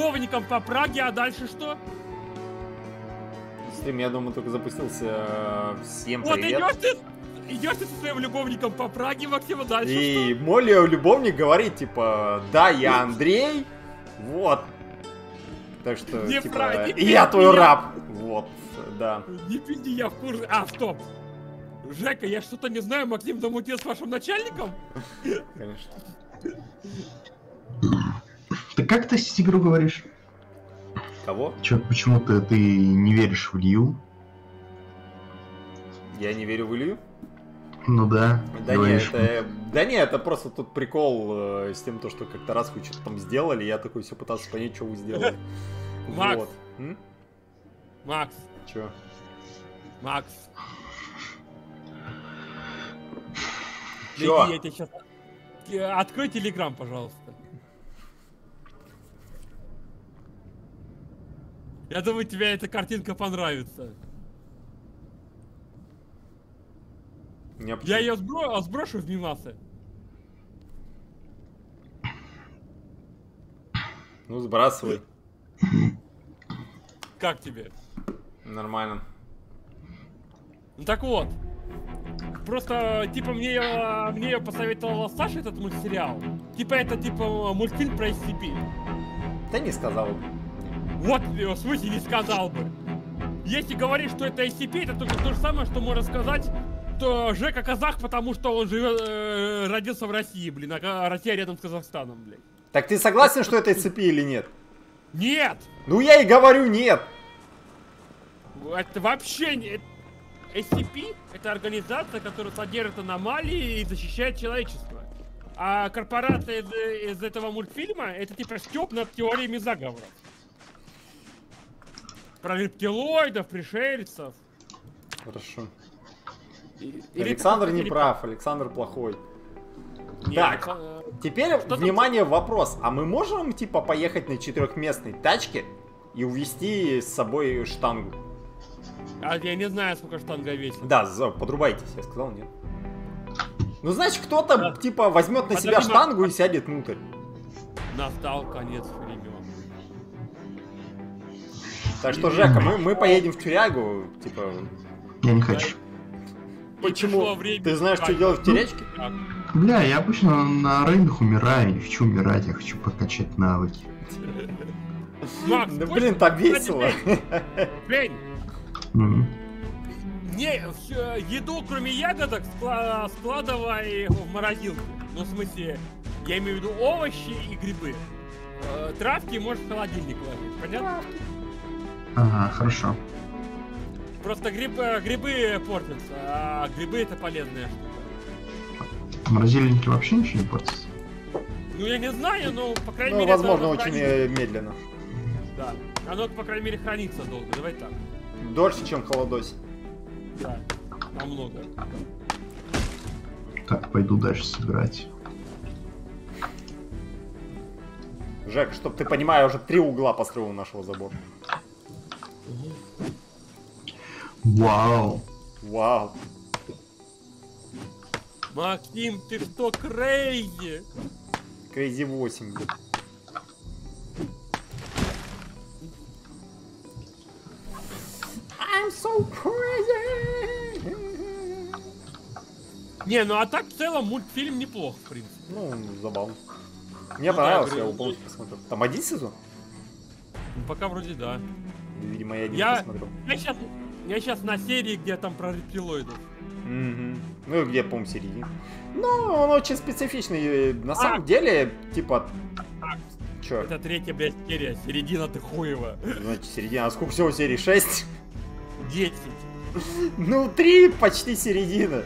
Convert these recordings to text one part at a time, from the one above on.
любовником по Праге, а дальше что? Стрим, я думаю, только запустился. Всем Вот привет. идешь ты, идешь ты со своим любовником по Праге, Максим, а дальше И мой лев- любовник говорит, типа, да, я Андрей, вот. Так что, Не типа, прав- не я твой я- раб. Вот, да. что? Не пизди, я в курсе. А, стоп. Жека, я что-то не знаю, Максим замутил с вашим начальником? Конечно. Ты как ты игру говоришь? Кого? Чё, почему-то ты не веришь в Илью? Я не верю в Илью? Ну да. Да не, говоришь, это, да не, это просто тут прикол э, с тем, то, что как-то раз вы что-то там сделали, я такой все пытался понять, что вы сделали. Макс. Вот. М? Макс, Чё? Макс. Чё? Гляди, я тебе сейчас... Открой телеграм, пожалуйста. Я думаю, тебе эта картинка понравится. Я ее сбро... сброшу в мимасы. Ну, сбрасывай. Как тебе? Нормально. Ну так вот. Просто, типа, мне, её- мне её посоветовала Саша этот мультсериал. Типа, это, типа, мультфильм про SCP. Да не сказал. Вот, э, в смысле, не сказал бы. Если говоришь, что это SCP, это только то же самое, что можно сказать, что Жека казах, потому что он живет, э, родился в России, блин, а Россия рядом с Казахстаном, блин. Так ты согласен, что это цепи или нет? Нет! Ну я и говорю нет. Это вообще не... SCP — это организация, которая содержит аномалии и защищает человечество. А корпорация из, из этого мультфильма — это типа стёб над теориями заговора. Про рептилоидов, пришельцев. Хорошо. И- Александр не или- прав, Александр плохой. Не, Так. э, Теперь, Что там? внимание, вопрос. А мы можем, типа, поехать на четырехместной тачке и увезти с собой штангу? А я не знаю, сколько штанга весит. Да, за- подрубайтесь, я сказал нет. Ну, значит, кто-то, Да. типа, возьмет на Подожди, себя штангу и сядет внутрь. Настал конец времен. Так что, Жека, мы, мы поедем в тюрягу, типа, Я не хочу. почему? время Ты знаешь, что делать в тюрячке? Так, Бля, я обычно на рейдах умираю, не хочу умирать, я хочу прокачать навыки. Макс, Да, блин, так весело. Жень, М. Не, еду, кроме ягодок, скла- складывай в морозилку. Ну, в смысле, я имею в виду овощи и грибы. Э, Травки можешь в холодильник ложить, понятно? Ага, хорошо. Просто грибы, грибы портятся, а грибы это полезная штука. В морозильнике вообще ничего не портится? Ну, я не знаю, но, по крайней Ну, мере, возможно, очень хранится. э, медленно. Да. Оно, по крайней мере, хранится долго. Давай так. Дольше, чем холодось. Да. Намного. Так, пойду дальше собирать. Жек, чтоб ты понимал, я уже три угла построил у нашего забора. Вау. Вау. Максим, ты что, крейзи? Crazy 8, блин. I'm so crazy. Не, ну а так в целом мультфильм неплох, в принципе. Ну, забавно. Мне Ну да, понравился, я говорю, его полностью посмотрел. Там один сезон? Ну, пока вроде да. Видимо, я один Я- посмотрел. Я сейчас, я сейчас на серии, где там про рептилоидов. Мгм. Ну, где, по-моему, середина. Ну, он очень специфичный. На самом А. деле, типа... Чё? Это третья, блядь, серия. Середина ты хуева. Значит, середина. А сколько всего серий? 6? Десять. Ну, три почти середина.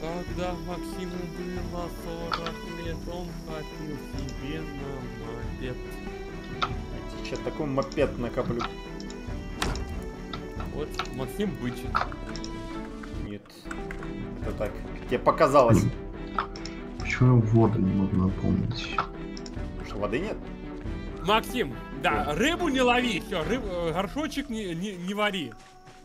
Когда Максиму было 40 лет, хотел себе на мопед. Сейчас такой мопед накоплю. Вот Максим бычит. Нет. Это так. Тебе показалось. Почему я воду не могу наполнить? Что воды нет? Максим, да, рыбу не лови, все, рыб, э, горшочек не, не, не вари.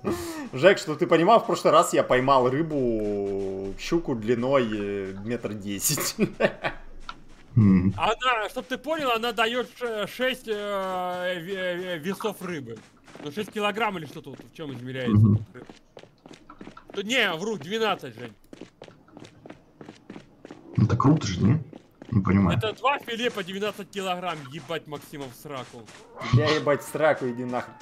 Жек, что ты понимал, в прошлый раз я поймал рыбу, щуку длиной э, метр десять. М, Она, чтоб ты понял, она дает 6 весов рыбы. Ну 6 килограмм или что тут, в чем измеряется? Рыба? Тут не, вру, 12, Жень. Ну это круто же, не? Не понимаю. Это два филе по 12 килограмм, ебать Максимов сраку. Я ебать страку, иди нахрен.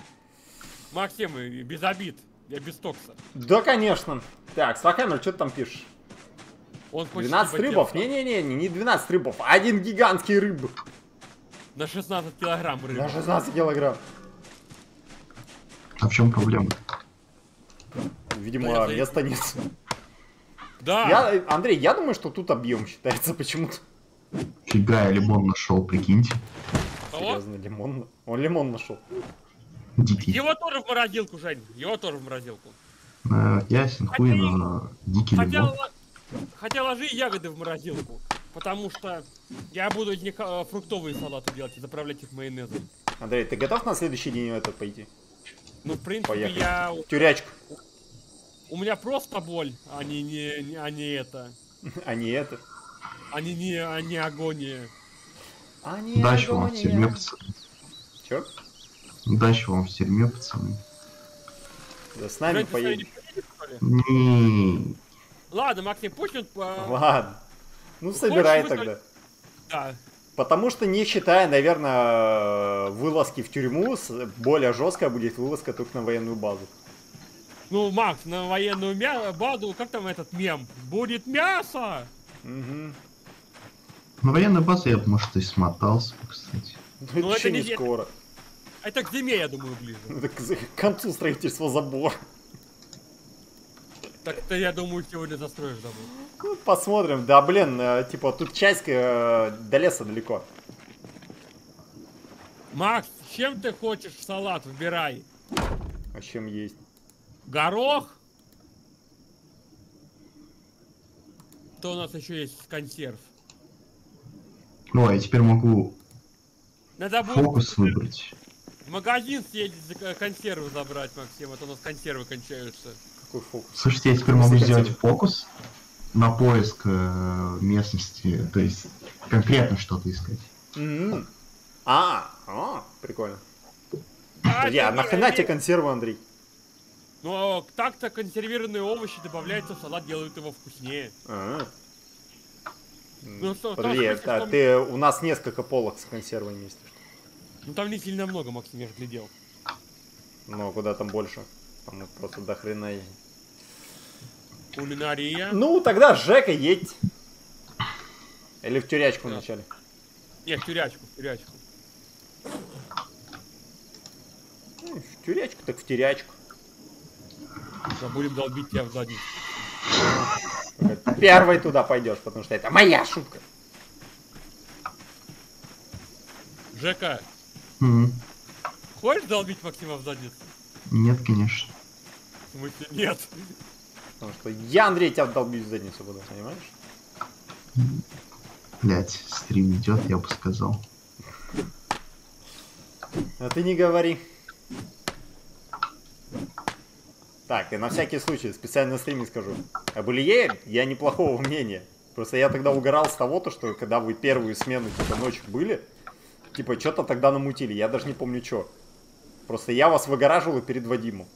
Максим, и без обид, я без токса. Да, конечно. Так, Свахаммер, что ты там пишешь? Он хочет 12 типа рыбов? Не-не-не, не 12 рыбов, а один гигантский рыб. На 16 килограмм рыбы. На 16 килограмм. А в чем проблема? Видимо, Да я места нет. Да, Я, Андрей, я думаю, что тут объем считается почему-то. Фига, я лимон нашел, прикиньте. Кого? Серьезно, лимон. Он лимон нашел. Дикий. Его тоже в морозилку, Жень. Его тоже в морозилку. Э, ясен хуй, но дикий Хотя, лимон. Хотя ложи ягоды в морозилку. Потому что я буду из них э, фруктовые салаты делать и заправлять их майонезом. Андрей, ты готов на следующий день в этот пойти? Ну, в принципе, Поехали. я... Тюрячку. У меня просто боль, а не, не, не- а не это. А не это. А не, не, а не агония. А не Удачи вам в агония. тюрьме, пацаны. Чё? Удачи вам в тюрьме, пацаны. Да с нами не поедем. Не, Ладно, Максим, пусть он... э, Ладно. Ну, Хочешь собирай тогда. Да. Потому что, не считая, наверное, вылазки в тюрьму, более жесткая будет вылазка только на военную базу. Ну, Макс, на военную мя... базу, как там этот мем? Будет мясо! Угу. на военной базе я бы, может, и смотался, кстати. Ну, Ну, это это не не- скоро. Это к зиме, я думаю, ближе. Это к к концу строительства забора. Так ты, я думаю, сегодня застроишь забор. Ну, посмотрим. Да, блин, э, типа, тут часть э, до леса далеко. Макс, чем ты хочешь салат? Выбирай. А чем есть? Горох? Что у нас еще есть консерв? О, я теперь могу Надо будет фокус выбрать. в магазин съездить консервы забрать, Максим, а то у нас консервы кончаются. Какой фокус? Слушайте, я теперь могу сделать фокус на поиск э, местности, то есть конкретно что-то искать. М. А, а, прикольно. А, Я, это нахрена тебе консервы, Андрей? Ну, так-то консервированные овощи добавляются в салат, делают его вкуснее. А. Ну, что, Подожди, это там- ты, у нас несколько полок с консервами есть. Ну там не сильно много, Максим, я же глядел. Но куда там больше? Там просто до хрена есть. Кулинария. Ну, тогда Жека едь. Или в тюрячку Да. вначале. Нет, в тюрячку, в тюрячку. Ну, В тюрячку, так в тюрячку. Да, будем долбить тебя в задницу. Первый туда пойдешь, потому что это моя шутка. Жека, М, хочешь долбить Максима в задницу? Нет, конечно. Смысле, нет. Потому что я, Андрей, тебя долбить в задницу буду, понимаешь? Блять, стрим идет, я бы сказал. А ты не говори. Так, и на всякий случай специально на стриме скажу. Об Илье я неплохого мнения. Просто я тогда угорал с того, то, что когда вы первую смену, типа, ночью были, типа, что-то тогда намутили, я даже не помню, что. Просто я вас выгораживал перед Вадимом.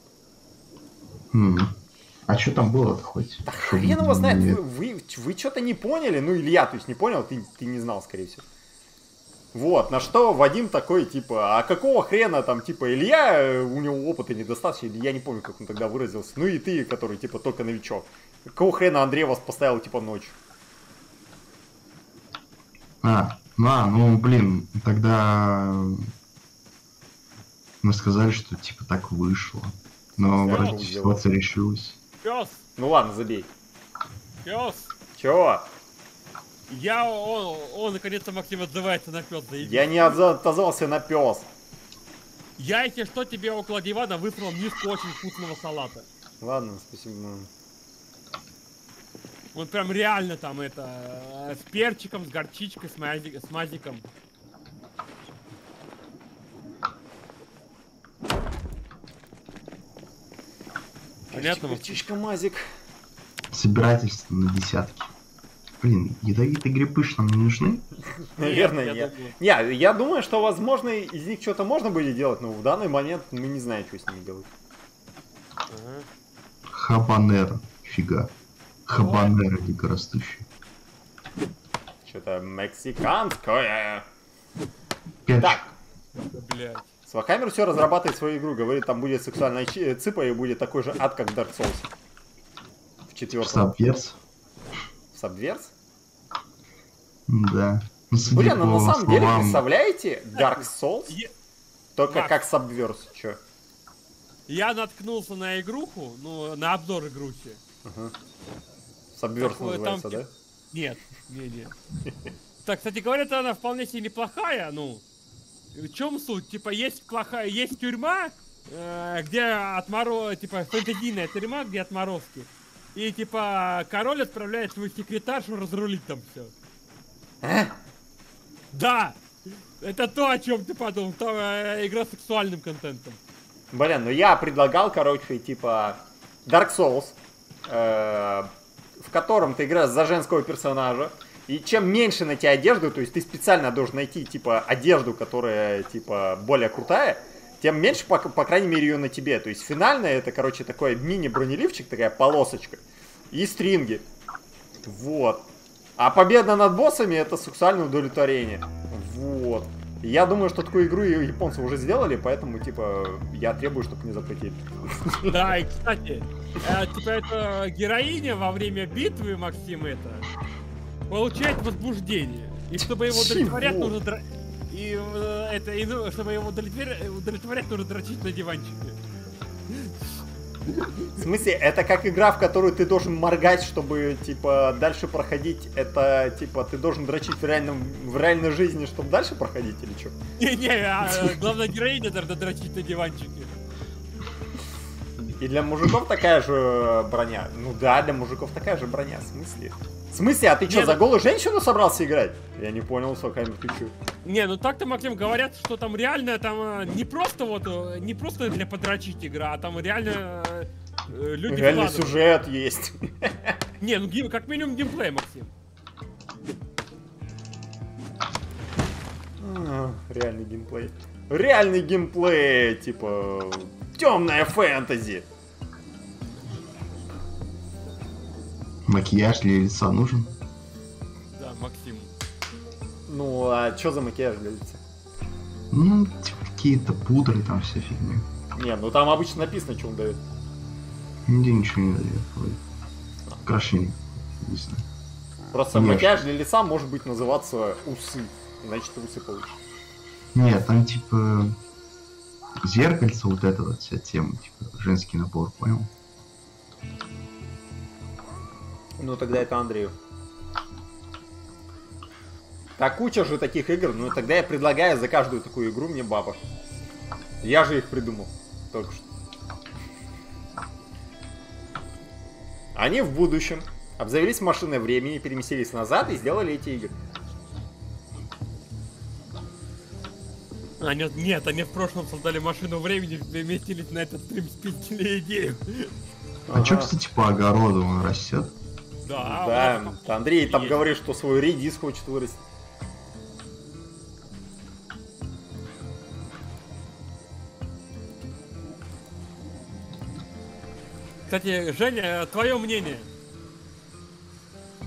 А что там было-то хоть? Да хрен его знает, вы, вы, вы что-то не поняли, ну Илья, то есть не понял, ты, ты не знал, скорее всего. Вот, на что Вадим такой, типа, а какого хрена там, типа, Илья, э, у него опыта недостаточно, или я не помню, как он тогда выразился, ну и ты, который, типа, только новичок. Какого хрена Андрей вас поставил, типа, ночью? А, ну, а, ну, блин, тогда мы сказали, что типа так вышло. Но вроде ситуация решилась. Пес, Ну ладно, забей. пес. Чего? Я, он, он наконец-то Максим отзывается на пес. Я не отозвался на пес. Я, если что, тебе около дивана высрал миску очень вкусного салата. Ладно, спасибо. Он прям реально там это, э, с перчиком, с горчичкой, с мазиком. Понятно? Горчичка Мазик. Собирательство на десятки. Блин, ядовитые грибы ж нам не нужны? Наверное, нет. Не, я думаю, что, возможно, из них что-то можно будет делать, но в данный момент мы не знаем, что с ними делать. Хабанера. Фига. Хабанера дикорастущий. Что-то мексиканское. Перчик. Так, Блядь. Свахаммер все разрабатывает свою игру. Говорит, там будет сексуальная чи- цыпа и будет такой же ад, как в Dark Souls. В четвертом. Сабверс. Сабверс? Да. Ну, Блин, ну на самом деле, представляете, Dark Souls, только Макс. как Сабверс. Че? Я наткнулся на игруху, ну, на обзор игрухи. Сабверс Такое называется, там да? Нет, не, не. Так, кстати, говорят, она вполне себе неплохая, ну. В чем суть? Типа, есть плохая, есть тюрьма, э, где отморо... типа, фэнтезийная тюрьма, где отморозки. И, типа, король отправляет свою секретаршу разрулить там все. А? Да! Это то, о чем ты подумал. Там, э, игра с сексуальным контентом. Блин, ну я предлагал, короче, типа Dark Souls, э, в котором ты играешь за женского персонажа. И чем меньше на тебя одежды, то есть ты специально должен найти, типа, одежду, которая, типа, более крутая, тем меньше, по, по крайней мере, ее на тебе. То есть финальная это, короче, такой мини-бронеливчик, такая полосочка. И стринги. Вот. А победа над боссами это сексуальное удовлетворение. Вот. Я думаю, что такую игру японцы уже сделали, поэтому, типа, я требую, чтобы не запретили. Да, и, кстати, э, типа, это героиня во время битвы, Максим, это, получает возбуждение. И чтобы его удовлетворять, нужно... дра- И э, это, и, ну, чтобы его удовлетворять, удовлетворять, нужно дрочить на диванчике. В смысле, это как игра, в которую ты должен моргать, чтобы, типа, дальше проходить. Это, типа, ты должен дрочить в, реальном, в реальной жизни, чтобы дальше проходить или что? Не-не, а э, главная героиня должна дрочить на диванчике. И для мужиков такая же броня. Ну да, для мужиков такая же броня. В смысле? В смысле, а ты что, за ну- голую женщину собрался играть? Я не понял, Сокамер, ты чё? Не, ну так-то, Максим, говорят, что там реально, там э, не просто вот, э, не просто для подрочить игра, а там реально э, э, люди Реальный вкладывают. сюжет есть. Не, ну гейм- как минимум геймплей, Максим. А, Реальный геймплей. Реальный геймплей, типа, темная фэнтези. Макияж для лица нужен? Да, Максим. Ну, а что за макияж для лица? Ну, типа какие-то пудры, там вся фигня. Не, ну там обычно написано, что он дает. Нигде ничего не дает. Украшение. Не знаю. Просто Нет. макияж для лица может быть называться усы. Значит, усы получишь. Нет, там типа зеркальце, вот эта вот вся тема, типа женский набор, понял? Ну тогда это Андрею. Так куча же таких игр, ну тогда я предлагаю за каждую такую игру мне бабок. Я же их придумал. Только что. Они в будущем обзавелись машиной времени, переместились назад и сделали эти игры. А, нет, нет, они в прошлом создали машину времени, вместились на этот стрим, спиздили идею. А чё, Ага. кстати, по огороду он растет? Да, Да, вот Андрей там говорит, что свой редис хочет вырастить. Кстати, Женя, твое мнение?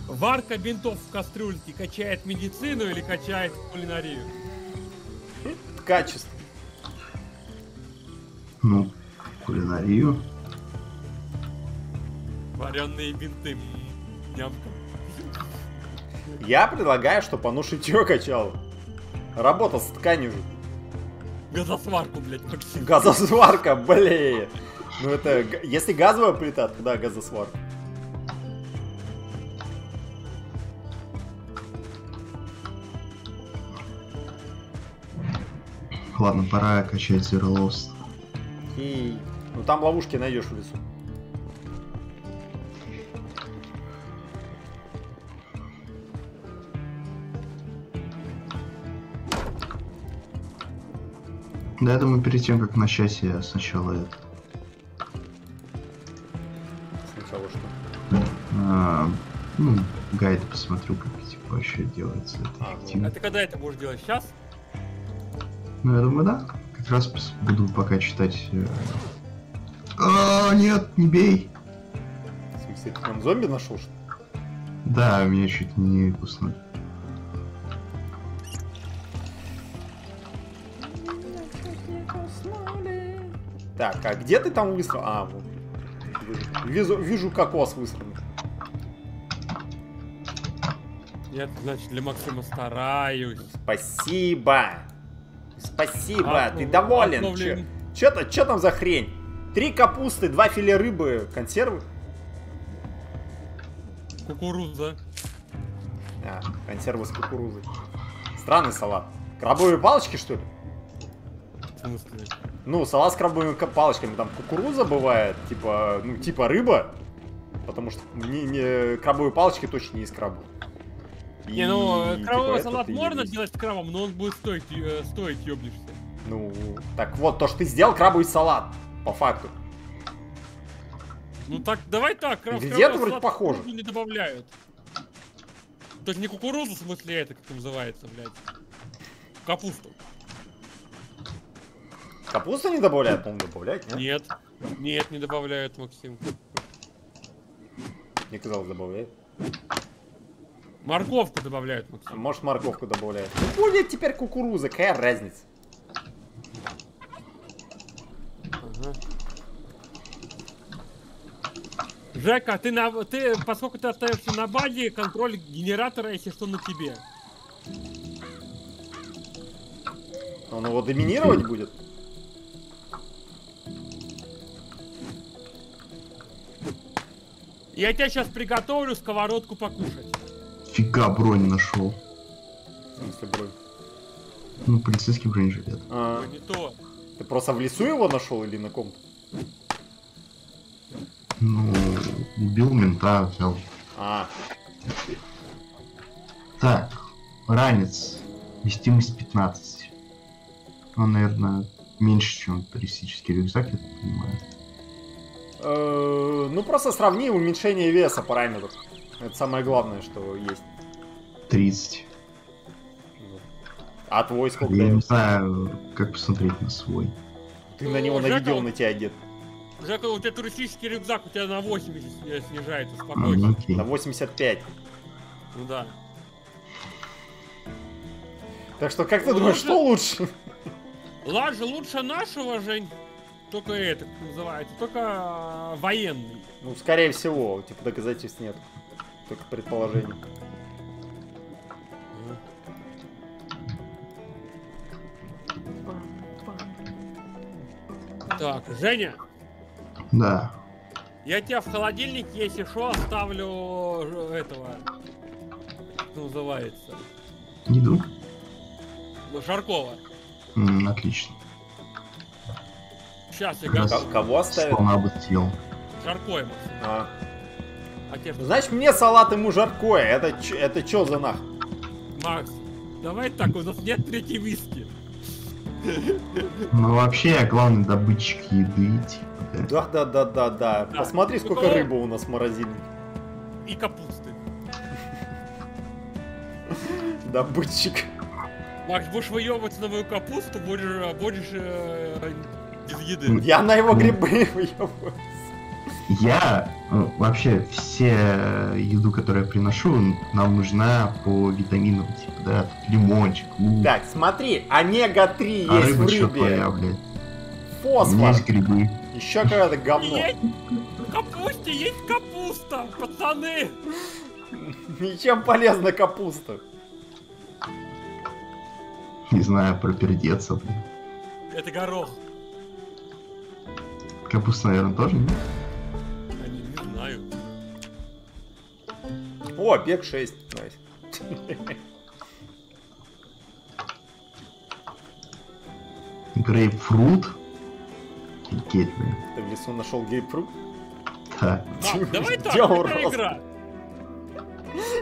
Варка бинтов в кастрюльке качает медицину или качает кулинарию? Качество. Ну, кулинарию. Вареные бинты. Нямка. Я предлагаю, чтобы оно шитье качало. Работа с тканью же. Газосварку, блядь, Максим. Газосварка, блин. Ну это, если газовая плита, то да, газосварка. Ладно, пора качать Zero Lost. И, ну там ловушки найдешь в лесу. Да, я думаю, перед тем, как начать, я сначала это... Сначала что? А, ну, гайд посмотрю, как типа еще делается это а, эффективно. Ну, а ты когда это будешь делать? Сейчас? Ну, я думаю, да. Как раз буду пока читать... Э. А, нет, не бей! В смысле, ты там зомби нашел, что ли? Да, меня чуть не куснули. Так, а где ты там выстрел? А, вот. Вижу, вижу кокос выстрелил. Я, значит, для Максима стараюсь. Спасибо. Спасибо, А, ты доволен. отновлен. Чё, чё, чё там за хрень? Три капусты, два филе рыбы, консервы. Кукуруза. А, консервы с кукурузой. Странный салат. Крабовые палочки, что ли? В смысле? Ну, салат с крабовыми ка- палочками. Там кукуруза бывает, типа, ну, типа рыба. Потому что не, не- крабовые палочки точно не из краба. Не, ну, кровавый типа, салат это и можно есть. делать с крабом, но он будет стоить, э, стоить ёбнешься. Ну, так вот, то, что ты сделал крабовый салат, по факту. Ну так, давай так, краб, крабовый вроде салат кукурузу не добавляют. То есть не кукурузу, в смысле, это как называется, блядь. Капусту. Капусту не добавляют, по-моему, добавляют, нет? Нет. Нет, не добавляют, Максим. Мне казалось, добавляют. Морковку добавляют, А Максим. Может, морковку добавляют. Ну, будет теперь кукуруза, какая разница? Ага. Жека, ты, на, ты, поскольку ты остаешься на базе, контроль генератора, если что, на тебе. Он его доминировать будет? Я тебе сейчас приготовлю сковородку покушать. Фига бронь нашел. В смысле, бронь? Ну, полицейский бронежилет. А, Ой, не то. ты просто в лесу его нашел или на ком-то? Ну, убил мента, взял. А, Так, ранец. Вестимость 15. Он, наверное, меньше, чем туристический рюкзак, я так понимаю. Э, ну просто сравни уменьшение веса параметров. Это самое главное, что есть. 30. Вот. А твой сколько Я не знаю, как посмотреть на свой. Ты на него Ну, наведел на тебя одет. Жека, у тебя туристический рюкзак, у тебя на 80 сни- снижается, спокойно. ну, окей. На 85. Ну да. Так что как ты Ну, думаешь, лучше- что лучше? Лажа лучше нашего, Жень. Только это, как называется, только а, военный. Ну, скорее всего, типа доказательств нет. Только предположение. Так, Женя, Да. я тебя в холодильник, если что, оставлю ж- этого, как называется, Еду? Жаркова. М, отлично. Сейчас я готов. Ко- Кого оставят? Слона бы съел. Жаркой, Макс. А. А тебе что? Значит, мне салат ему жаркое. Это, ч- это чё за нах? Макс, давай так, у нас нет третьей виски. Ну, вообще, я главный добытчик еды, типа, да. Да, да, да, да, да. Да. Посмотри, Ну, сколько кого? рыбы у нас в морозильнике. И капусты. Добытчик. Макс, будешь выебываться на мою капусту, будешь, э, будешь э, без еды. Я на его грибы выебываю. Я э, вообще все еду, которую я приношу, нам нужна по витаминам, типа, да, лимончик, лук. Так, смотри, омега-3 а есть рыба в рыбе. твоя, блядь? У меня Фосфор. есть грибы. Еще какое-то говно. Есть в капусте есть капуста, пацаны! Ничем полезна капуста. Не знаю, пропердеться, блин. Это горох. Капуста, наверное, тоже нет? А не, не знаю. О, бег 6. Nice. Грейпфрут? Офигеть, блин. Ты в лесу нашел гейпфрут? Да. Мак, давай так, рост. игра.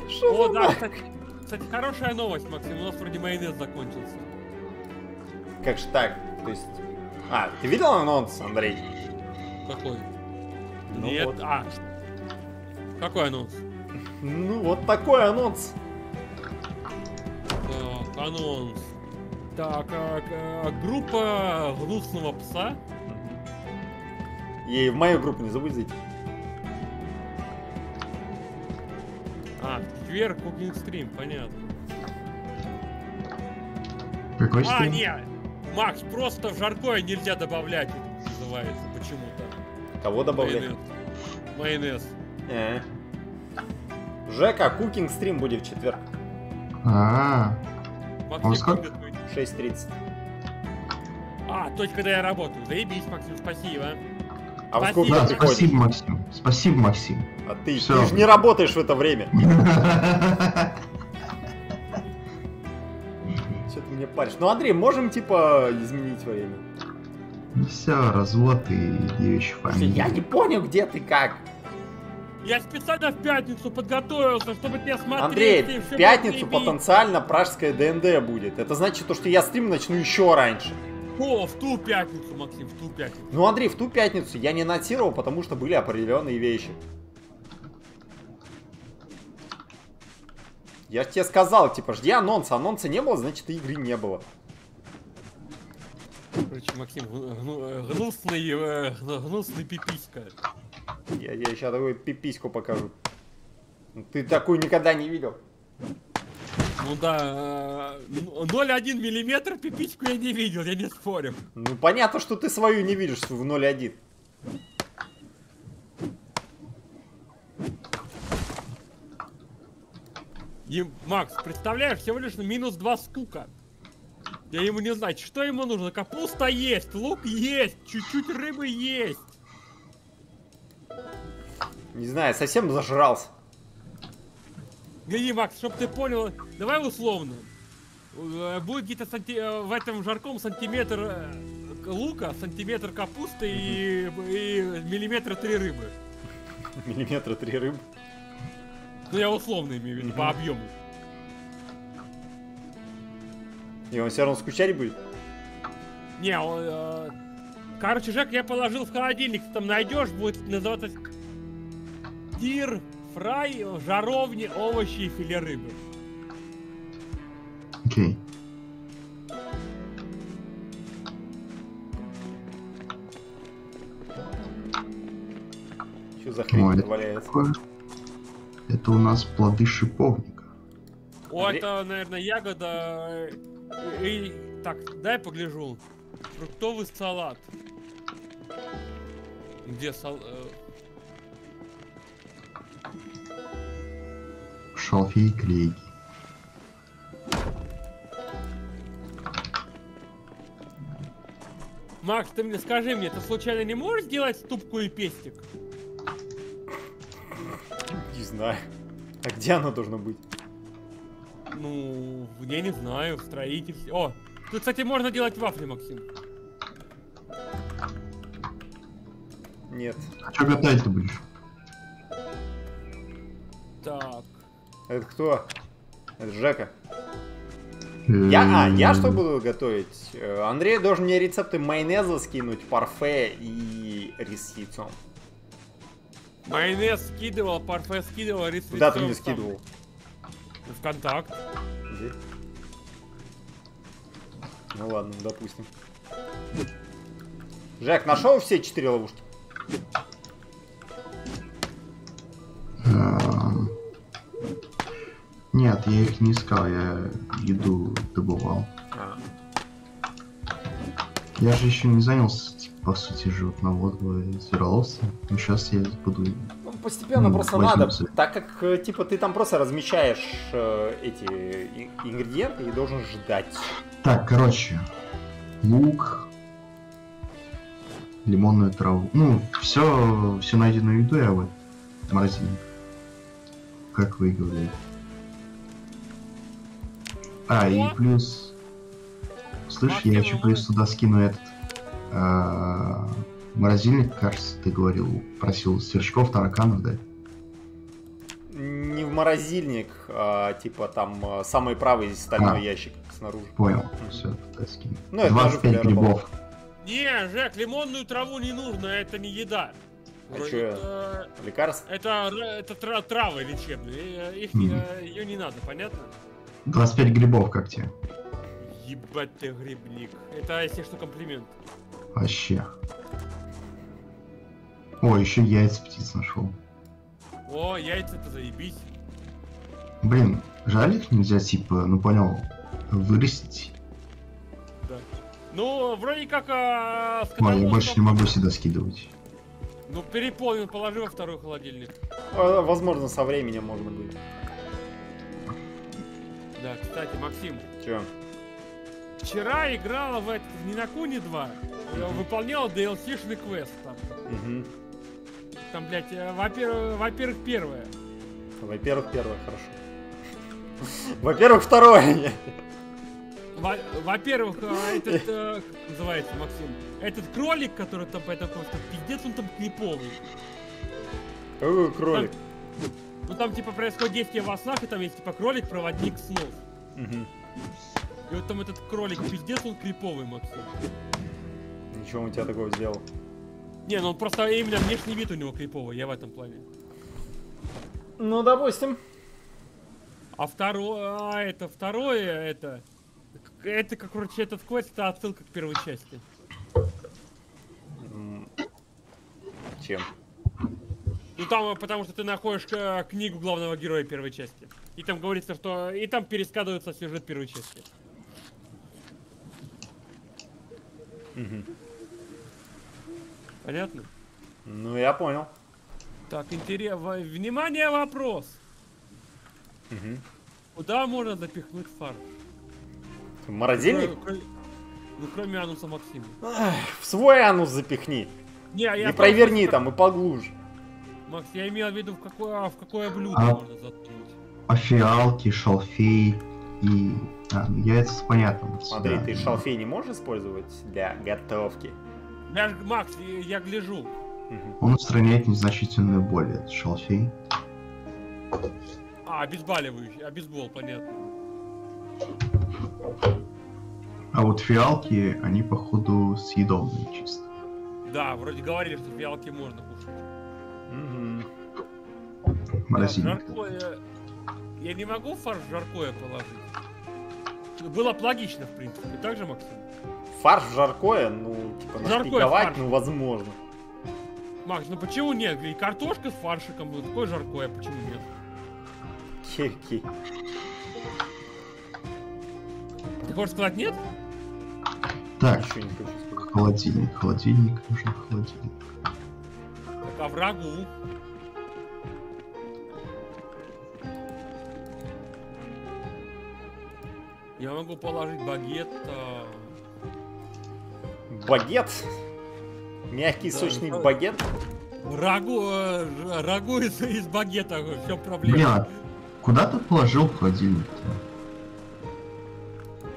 Что О, да, кстати, кстати, хорошая новость, Максим. У нас вроде майонез закончился. Как же так? То есть... А, ты видел анонс, Андрей? Какой? Ну Нет, вот. а. Какой анонс? Ну, вот такой анонс. Так, анонс. Так, а, а, группа гнусного пса. И в мою группу не забудь зайти. А, в четверг Cooking Stream, понятно. Какой А, стрим? не, Макс, просто в жаркое нельзя добавлять, называется почему-то. Кого добавлять? Майонез. Э. Жека, кукинг стрим будет в четверг. А, Максим Он сколько? любит быть- 6.30. А, точно когда я работаю. Заебись, Максим, спасибо. А во Спасибо. сколько да, приходишь? спасибо, Максим. Спасибо, Максим. А ты, ты же не работаешь в это время. Что ты мне паришь? Ну, Андрей, можем, типа, изменить время? Все, развод и девичья фамилия. Я не понял, где ты как. Я специально в пятницу подготовился, чтобы тебя смотреть. Андрей, в пятницу потенциально пражская ДНД будет. Это значит, то, что я стрим начну еще раньше. О, в ту пятницу, Максим, в ту пятницу. Ну, Андрей, в ту пятницу я не анонсировал, потому что были определенные вещи. Я ж тебе сказал, типа, жди анонса. Анонса не было, значит, и игры не было. Короче, Максим, гну- гну- гнусный, э, гну- гнусный пиписька. Я, я сейчас такой пипиську покажу. Ты такую никогда не видел. Ну да, э, ну, 0,1 миллиметр пипиську я не видел, я не спорю. Ну, понятно, что ты свою не видишь в 0.1. И, Макс, представляешь, всего лишь минус 2 стука. Я ему не знаю, что ему нужно. Капуста есть, лук есть, чуть-чуть рыбы есть. Не знаю, совсем зажрался. Гляди, Макс, чтоб ты понял, давай условно. Э, Будет где-то санти- э, в этом жарком сантиметр э, лука, сантиметр капусты и, и миллиметра три рыбы. Миллиметра три рыбы. Ну я условно имею в виду, по объему. И он все равно скучать будет. Не, он, э, короче, Жек, я положил в холодильник, ты там найдешь, будет называться тир, фрай, жаровни, овощи и филе рыбы. Окей. Что за хрень Ой, валяется? Это у нас плоды шиповника. О, Андрей- это, наверное, ягода. Э, И, так, дай погляжу. Фруктовый салат. Где сал... э, Шалфей клейки. Макс, ты мне скажи мне, ты случайно не можешь сделать ступку и пестик? Не знаю. А где оно должно быть? Ну, я не знаю, в строительстве. О, тут, кстати, можно делать вафли, Максим. Нет. А что готовить ты будешь? Так. Это кто? Это Жека. Я, а, я что буду готовить? Э, Андрей должен мне рецепты майонеза скинуть, парфе и рис с яйцом. Майонез скидывал, парфе скидывал, рис Куда ты мне скидывал? В контакт. Где? Ну ладно, допустим. Жек, нашел все четыре ловушки? А, Нет, я их не искал, я еду добывал. А, Я же еще не занялся, по сути, животноводством и звероловством. Но сейчас я буду... ну, постепенно Ну, просто надо, за- так как, э, типа, ты там просто размещаешь э, эти ингредиенты и должен ждать. Так, короче. Лук. Лимонную траву. Ну, все, все найденную еду я вот в морозильник. Как вы и говорили. А, и плюс... Слышь, я еще плюс туда скину этот... а, морозильник, кажется, ты говорил, просил сверчков, тараканов, да? Не в морозильник, а типа там э, самый правый стальной А. ящик снаружи. Понял. Все, туда скину. Ну, это даже 25 для рыбалки. грибов. Не, Жек, лимонную траву не нужно, это не еда. А это, лекарств? это, р- это тра- травы лечебные. э, Их Мгм. ее не надо, понятно? 25 грибов, как тебе? Ебать ты грибник. Это если что комплимент. Вообще. О, еще яйца птиц нашел. О, яйца-то заебись. Блин, жаль их нельзя, типа, ну понял, вырастить. Да. Ну, вроде как а, Ой, я больше не могу сюда скидывать. Ну, переполнен, положи во второй холодильник. А, Возможно, со временем можно будет. Да, кстати, Максим, Че? Вчера играла в этот, в Нинакуни 2. э, Выполняла DLC-шный квест там. Там, блядь, э, во-первых, во-первых, первое. Во-первых, первое, хорошо. Во-первых, второе. Во- Во-первых, э, этот, э, называется, Максим, этот кролик, который там этому квесту, пиздец, он там клиповый. Какой кролик? Ну там типа происходит действие во снах, и там есть типа кролик, проводник снов. И вот там этот кролик пиздец, он криповый, Максим. Ничего он тебя такого сделал. Не, ну он просто именно внешний вид у него криповый, я в этом плане. Ну, допустим. А второе, а это второе, это... Это, как, короче, этот квест, это отсылка к первой части. Чем? Ну там, потому что ты находишь э, книгу главного героя первой части. И там говорится, что... И там пересказывается сюжет первой части. Мгм. Понятно? Ну, я понял. Так, интересно. Внимание, вопрос. Мгм. Куда можно запихнуть фарш? В Морозильник? Кро- кро- Ну, кроме ануса Максима. Ах, В свой анус запихни. Не, я И просто- проверни там, и поглубже. Макс, я имел в виду, в какое, в какое блюдо А. можно заткнуть. А фиалки, шалфей и... А, ну, яйца понятно. Смотри, да. ты шалфей не можешь использовать для готовки? Я Макс, я, я гляжу. Он устраняет незначительную боль, этот шалфей. А, обезболивающий, обезбол, понятно. А вот фиалки, они походу съедобные чисто. Да, вроде говорили, что фиалки можно кушать. Так, Морозильник. жаркое... Я не могу фарш жаркое положить. Было бы логично, в принципе. Так же, Максим? Фарш жаркое, ну, типа, Жаркое ну, возможно. Макс, ну почему нет? И картошка с фаршиком, ну такое жаркое, почему нет? Хе-хе. Ты хочешь сказать нет? Так, Ничего не хочу сказать. холодильник, холодильник, нужен холодильник. Так, а врагу? Я могу положить багет. а, Багет? Мягкий Да, сочный ну, багет? Рагу, э, рагу из, из багета, все проблема. А куда ты положил холодильник-то?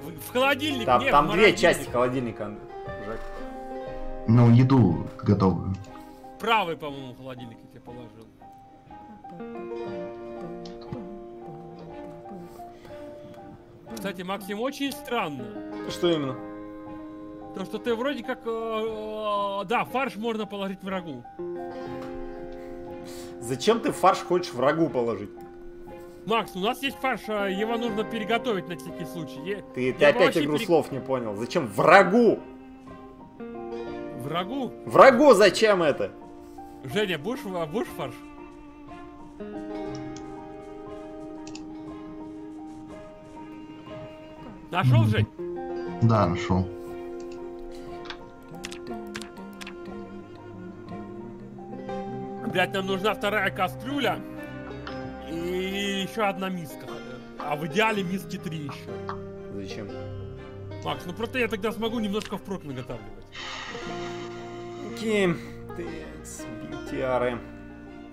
В, в холодильник Там, нет, там в две части холодильника. Жак. Ну, еду готовую. Правый, по-моему, холодильник я тебе положил. Кстати, Максим, очень странно. Что именно? То, что ты вроде как... э, э, да, фарш можно положить врагу. Зачем ты фарш хочешь врагу положить? Макс, у нас есть фарш, а его нужно переготовить на всякий случай. Я- Ты, ты я опять игру пере- слов не понял. Зачем врагу? Врагу? Врагу зачем это? Женя, будешь, будешь фарш? Нашел, Жень? Да, нашел. Блять, нам нужна вторая кастрюля и еще одна миска. А в идеале миски три еще. Зачем? Макс, ну просто я тогда смогу немножко впрок наготавливать. Окей. Ты BTR.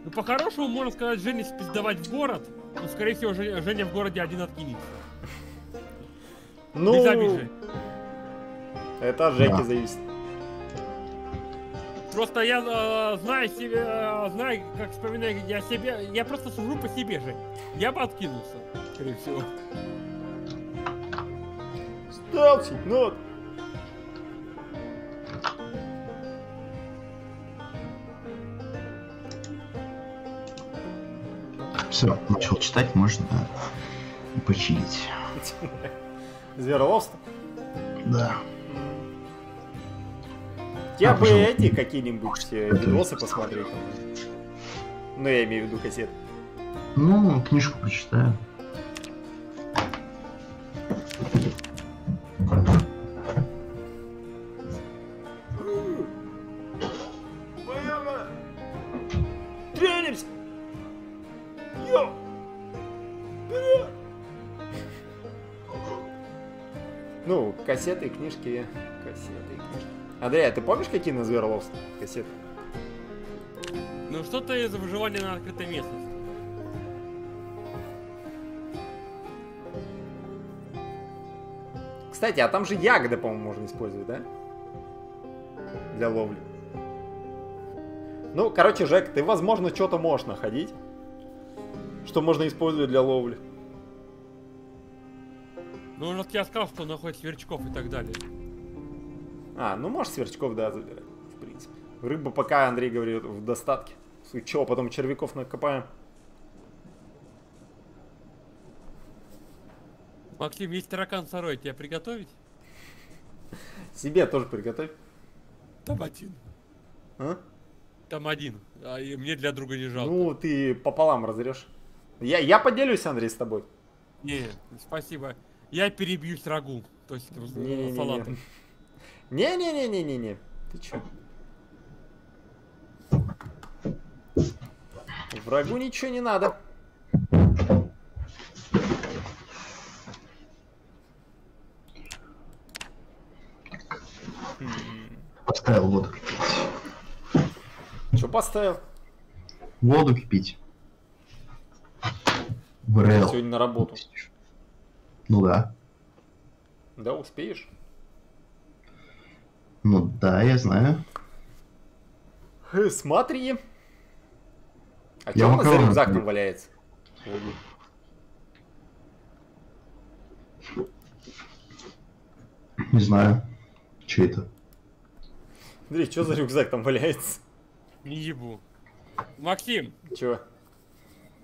Ну по-хорошему можно сказать Жене спиздовать в город. Но скорее всего Женя в городе один откинется. Ну, это от жеки да. зависит. Просто я э, знаю себе, э, знаю, как вспоминаю я себе, я просто сужу по себе же. Я бы откинулся, скорее всего. Ставьте, ну. Все, начал читать, можно почилить. Звероловство? Да. Я А, бы эти какие-нибудь э, видосы есть. посмотреть. Ну, я имею в виду кассеты. Ну, книжку прочитаю. Кассеты, книжки, кассеты, книжки. Андрей, а ты помнишь, какие на Звероловство кассеты? Ну что-то из выживания на открытой местности. Кстати, а там же ягоды, по-моему, можно использовать, да? Для ловли. Ну, короче, Жек, ты, возможно, что-то можешь находить, что можно использовать для ловли. Ну, вот я сказал, что находит сверчков и так далее. А, ну можешь сверчков, да, забирать, в принципе. Рыба пока, Андрей говорит, в достатке. Чего, потом червяков накопаем? Максим, есть таракан сырой, тебе приготовить? Себе тоже приготовь. Там один. А? Там один. А мне для друга не жалко. Ну, ты пополам разрежь. Я, я поделюсь, Андрей, с тобой. Не, спасибо. Я перебьюсь рагу. То есть э, салатом. Не-не-не-не-не-не. Ты чё? Врагу ничего не надо. Поставил воду кипеть. Что поставил? Воду кипить. В РЛ. Сегодня на работу. Ну да. Да, успеешь? Ну да, я знаю. Э, Смотри. А Я что у нас за рюкзак там валяется? Не знаю. Че это? Андрей, что за рюкзак там валяется? Не ебу. Максим, Чего?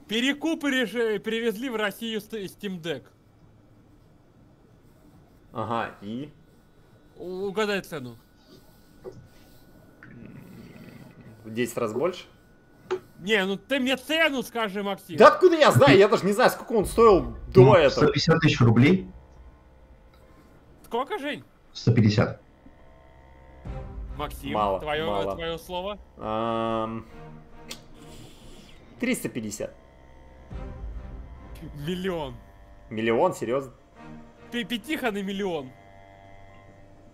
перекупы реши- привезли в Россию Steam Deck. Ага, и? Угадай цену. В 10 раз больше? Не, ну ты мне цену скажи, Максим. Да откуда я знаю? Я даже не знаю, сколько он стоил до Ну, этого. 150 тысяч рублей? Сколько, Жень? 150. Максим, Мало, твое, мало. твое слово. Ам, 350. Миллион. Миллион, серьезно? Пятихан и миллион.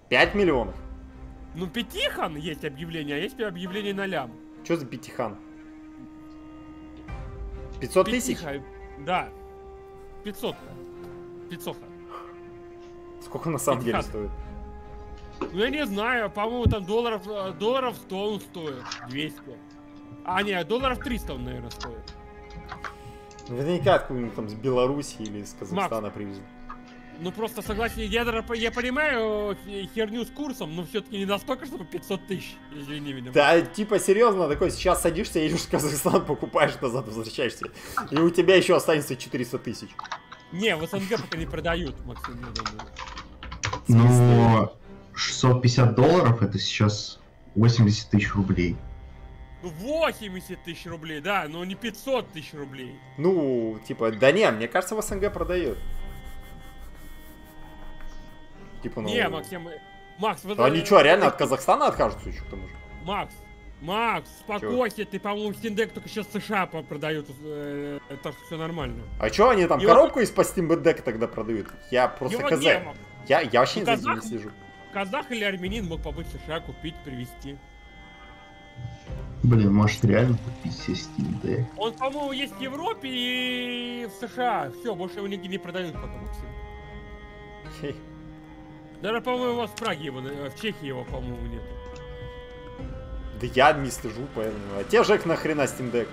5 миллионов? Ну, пятихан есть объявление, а есть объявление на лям. Что за пятихан? 500 тысяч? Пятиха, Да. 500. 500. Сколько на самом деле Пятихан. стоит? Ну, я не знаю, по-моему, там долларов, э, долларов 100 он стоит. 200. А, не, долларов 300 он, наверное, стоит. Наверняка откуда-нибудь там с Беларуси или из Казахстана привезли. Ну, просто согласен, я, я понимаю э, херню с курсом, но все-таки не настолько, чтобы 500 тысяч. Извини меня. Да, типа серьезно, такой, сейчас садишься, едешь в Казахстан, покупаешь, назад возвращаешься. И у тебя еще останется 400 тысяч. Не, в СНГ пока не продают, Максим, я думаю. Но 650 долларов это сейчас 80 тысяч рублей. Ну, 80 тысяч рублей, да, но не 500 тысяч рублей. Ну, типа, да не, мне кажется, в СНГ продают. Типа, ну... Не, Максим, э, Макс, вот... Они э, что, реально от Казахстана откажутся еще к тому же? Макс, Макс, успокойся, ты, по-моему, Steam только сейчас в США продают, э, так что все нормально. А что они там коробку из-под Steam Deck тогда продают? Я просто Его КЗ. Я, я вообще Ну, за этим не казах- слежу. Казах или армянин мог побыть в США, купить, привезти. Блин, может реально купить себе Steam Deck? Он, по-моему, есть в Европе и в США. Все, больше его нигде не продают пока, Максим. Даже, по-моему, у вас в Праге его, э, в Чехии его, по-моему, нет. Да я не слежу, поэтому. А те Жек нахрена Steam Deck?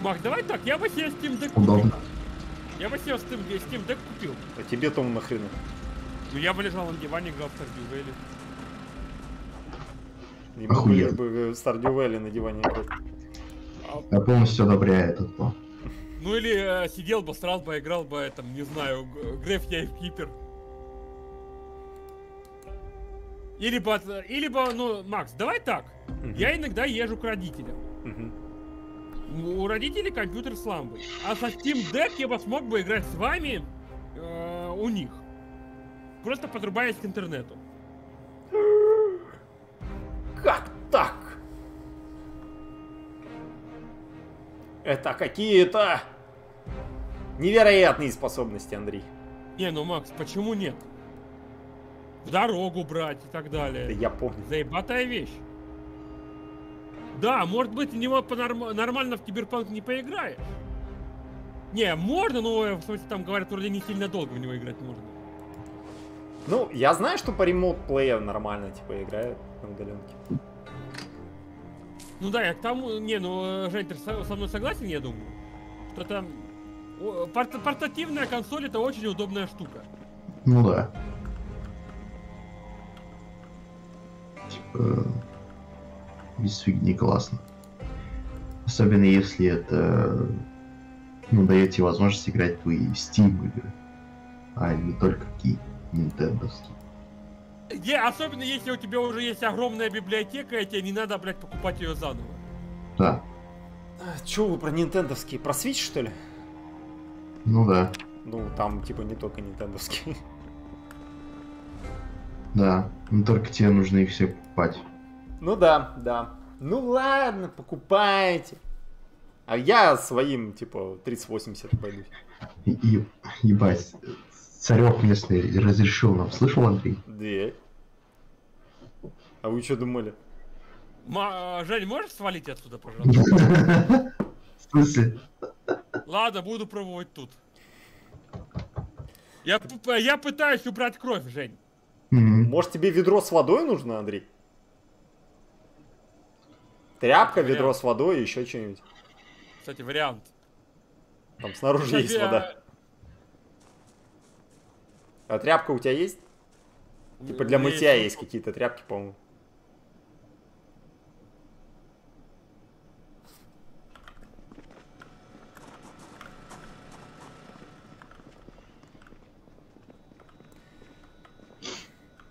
Макс, давай так, я бы себе Steam Deck Удобно. купил. Я бы себе Steam, Steam Deck купил. А тебе тому нахрена? Ну, я бы лежал на диване, играл в Stardew Valley. Не могу я бы в Stardew Valley на диване играть. Я полностью одобряю этот план. Ну или э, сидел бы, сразу бы, играл бы, там, не знаю, Греф Яйвкипер. Или бы, или бы, ну, Макс, давай так. Мгм. Я иногда езжу к родителям. Мгм. У родителей компьютер с лампой. А со Steam Deck я бы смог бы играть с вами э, у них. Просто подрубаясь к интернету. Как так? Это какие-то невероятные способности, Андрей. Не, ну Макс, почему нет? В дорогу брать и так Да далее. я помню. Заебатая вещь. Да, может быть, в него понорм- нормально в киберпанк не поиграешь. Не, можно, но в смысле там говорят, вроде не сильно долго в него играть можно. Ну, я знаю, что по ремонт плея нормально, типа, играют на удаленке. Ну да, я к тому, не, ну, э, Жень, ты со мной согласен, я думаю? Что там порт- портативная консоль это очень удобная штука. Ну да. Типа, без фигни классно. Особенно если это ну, дает тебе возможность играть твои Steam игры, а не только какие нинтендовские. Не, особенно если у тебя уже есть огромная библиотека, и тебе не надо, блядь, покупать ее заново. Да, А, Че вы про нинтендовские? Про Switch, что ли? ну да, Ну, там, типа, не только нинтендовские. да. Но только тебе нужно их все покупать. Ну да, да. Ну ладно, покупайте. А я своим, типа, 3080 обойдусь. И, и- ебать, царек местный разрешил нам, слышал, Андрей? Две. А вы что думали? Ма- Жень, можешь свалить отсюда, пожалуйста? В смысле? Ладно, буду пробовать тут. Я, я пытаюсь убрать кровь, Жень. Может тебе ведро с водой нужно, Андрей? Тряпка, Вариант. ведро с водой и еще что-нибудь. Кстати, вариант. Там снаружи Кстати, есть вода. А тряпка у тебя есть? Типа для мытья есть какие-то тряпки, по-моему.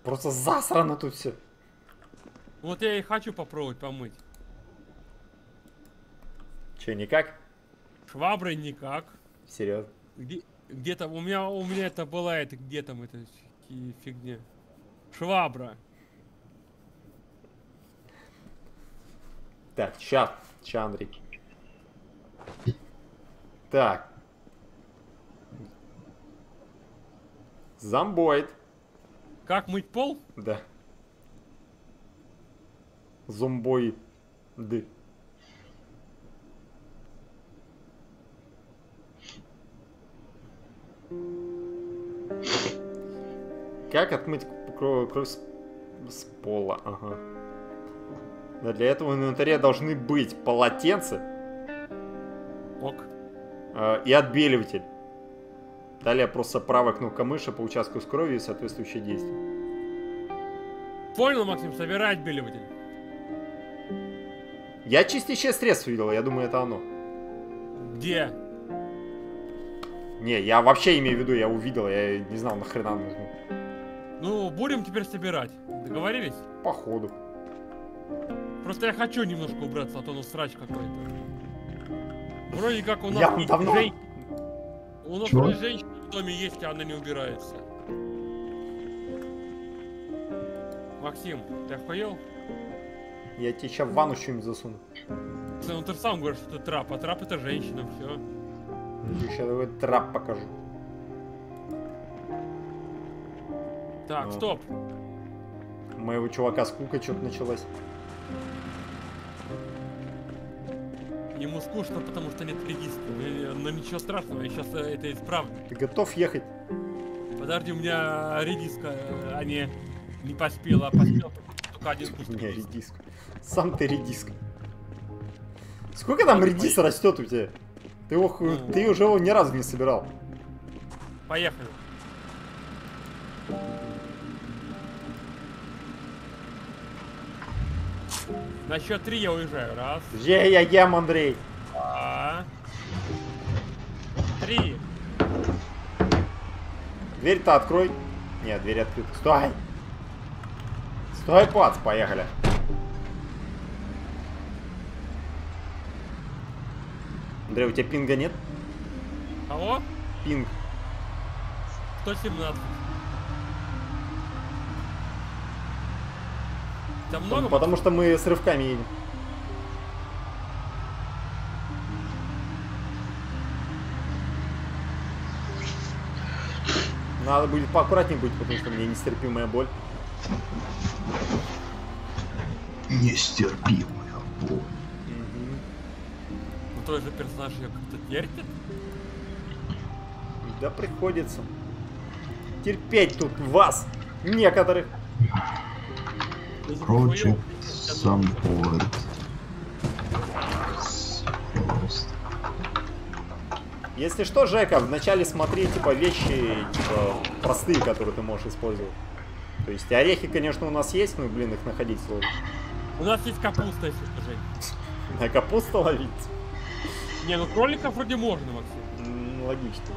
Просто засрано тут все. Вот я и хочу попробовать помыть. Че, никак? Шваброй никак. Серьезно? Где, где там, у меня, у меня это была, это где там фи- фигня? Швабра. Так, ща, Андрей. Так. Зомбоид. Как мыть пол? Да. Зомбоид. Как отмыть кровь, кровь с, с пола? Ага. Но для этого в инвентаре должны быть полотенце Ок. э, и отбеливатель. Далее просто правая кнопка мыши по участку с кровью и соответствующее действие. Понял, Максим, собирай отбеливатель. Я чистящее средство видел, я думаю, это оно. Где? Не, я вообще имею в виду, я увидел, я не знал, нахрена нужно. Ну, будем теперь собирать. Договорились? Походу. Просто я хочу немножко убраться, а то ну срач какой-то. Вроде как у нас Я давно- жен- У нас Чего? вроде женщина в доме есть, а она не убирается. Максим, ты охуел? Я тебе сейчас в ванну что-нибудь засуну. Ну ты сам говоришь, что ты трап, а трап это женщина, все. Сейчас давай трап покажу. Так, Ну. стоп. У моего чувака скука что-то началась. Ему скучно, потому что нет редиски. Ну, Но ничего страшного, я сейчас это исправлю. Ты готов ехать? Подожди, у меня редиска, э, а не не поспела, а поспела только один куст. Не, редиски. редиска. Сам ты редиска. Сколько там редис растет у тебя? Ты, Ну. ты уже его ни разу не собирал. Поехали. На счет три я уезжаю. Раз, Я, я ем, Андрей. два, три. Дверь-то открой. Нет, дверь открыта. Стой! Стой, пац, поехали. Андрей, у тебя пинга нет? Кого? Пинг. 117. Там много? Потому, потому что мы с рывками едем. Надо будет поаккуратнее быть, потому что мне нестерпимая боль. Нестерпимая боль. Ну, твой же персонаж ее как-то терпит. Да приходится. Терпеть тут вас, некоторых. Project Sunboard. Если что, Жека, вначале смотри, типа, вещи, типа, простые, которые ты можешь использовать. То есть орехи, конечно, у нас есть, но, блин, их находить сложно. У нас есть капуста, если что, Жень. На капусту ловить? Не, ну кроликов вроде можно, Максим. М, Логично.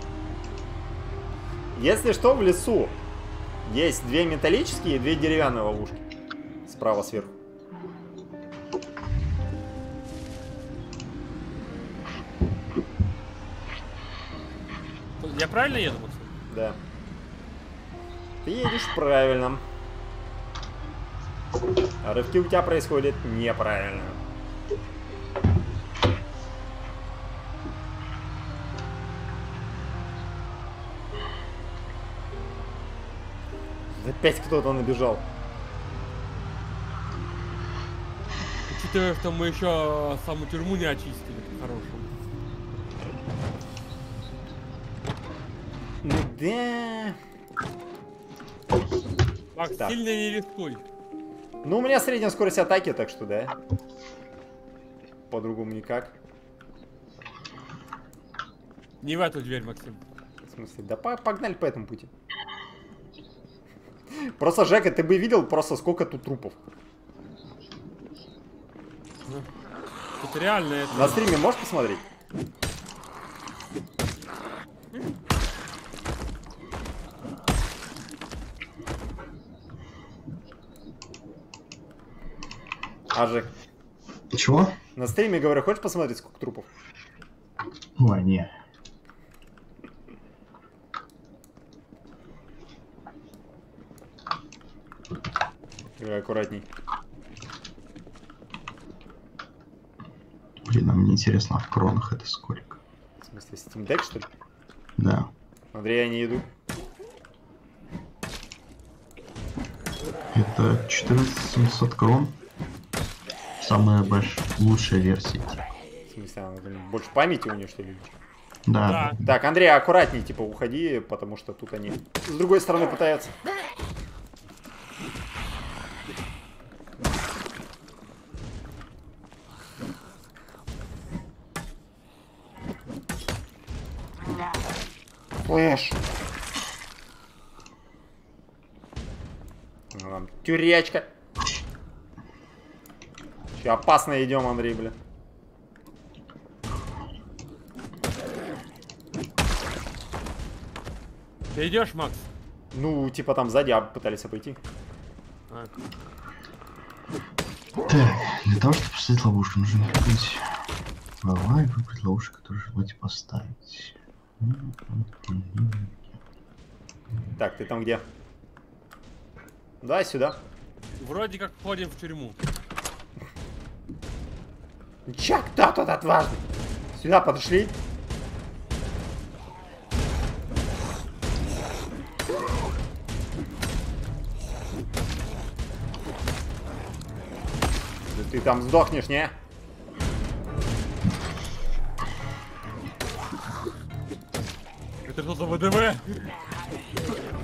Если что, в лесу есть две металлические и две деревянные ловушки. Справа сверху. Я правильно еду, Максим? Да. Ты едешь правильно. А рывки у тебя происходят неправильно. Опять кто-то набежал. Учитывая, что мы еще саму тюрьму не очистили по-хорошему. Ну да. Макс, Так. сильно не рискуй. Ну, у меня средняя скорость атаки, так что да. По-другому никак. Не в эту дверь, Максим. В смысле, да по- погнали по этому пути. Просто, Жека, ты бы видел просто сколько тут трупов. Тут реально это... На стриме можешь посмотреть? А, Жек, Чего? на стриме, говорю, хочешь посмотреть, сколько трупов? Ой, не. Э, Аккуратней. Блин, а мне интересно, а в кронах это сколько? В смысле, Steam Deck, что ли? Да. Андрей, я не иду. Это 14700 крон. Самая большая, лучшая версия. В смысле, она, блин, больше памяти у нее, что ли? Да. Да. Так, Андрей, аккуратней, типа, уходи, потому что тут они с другой стороны пытаются. Ну, там тюрячка. Че, опасно идем, Андрей, бля. Ты идешь, Макс? Ну, типа там сзади а, пытались обойти. А, Так, для того, чтобы поставить ловушку, нужно открыть слова и выбрать ловушку, которую желаете поставить. Так, ты там где? Да, сюда. Вроде как входим в тюрьму. Чак, да, тот отважный. Сюда подошли. Да ты там сдохнешь, не? Это что за ВДВ?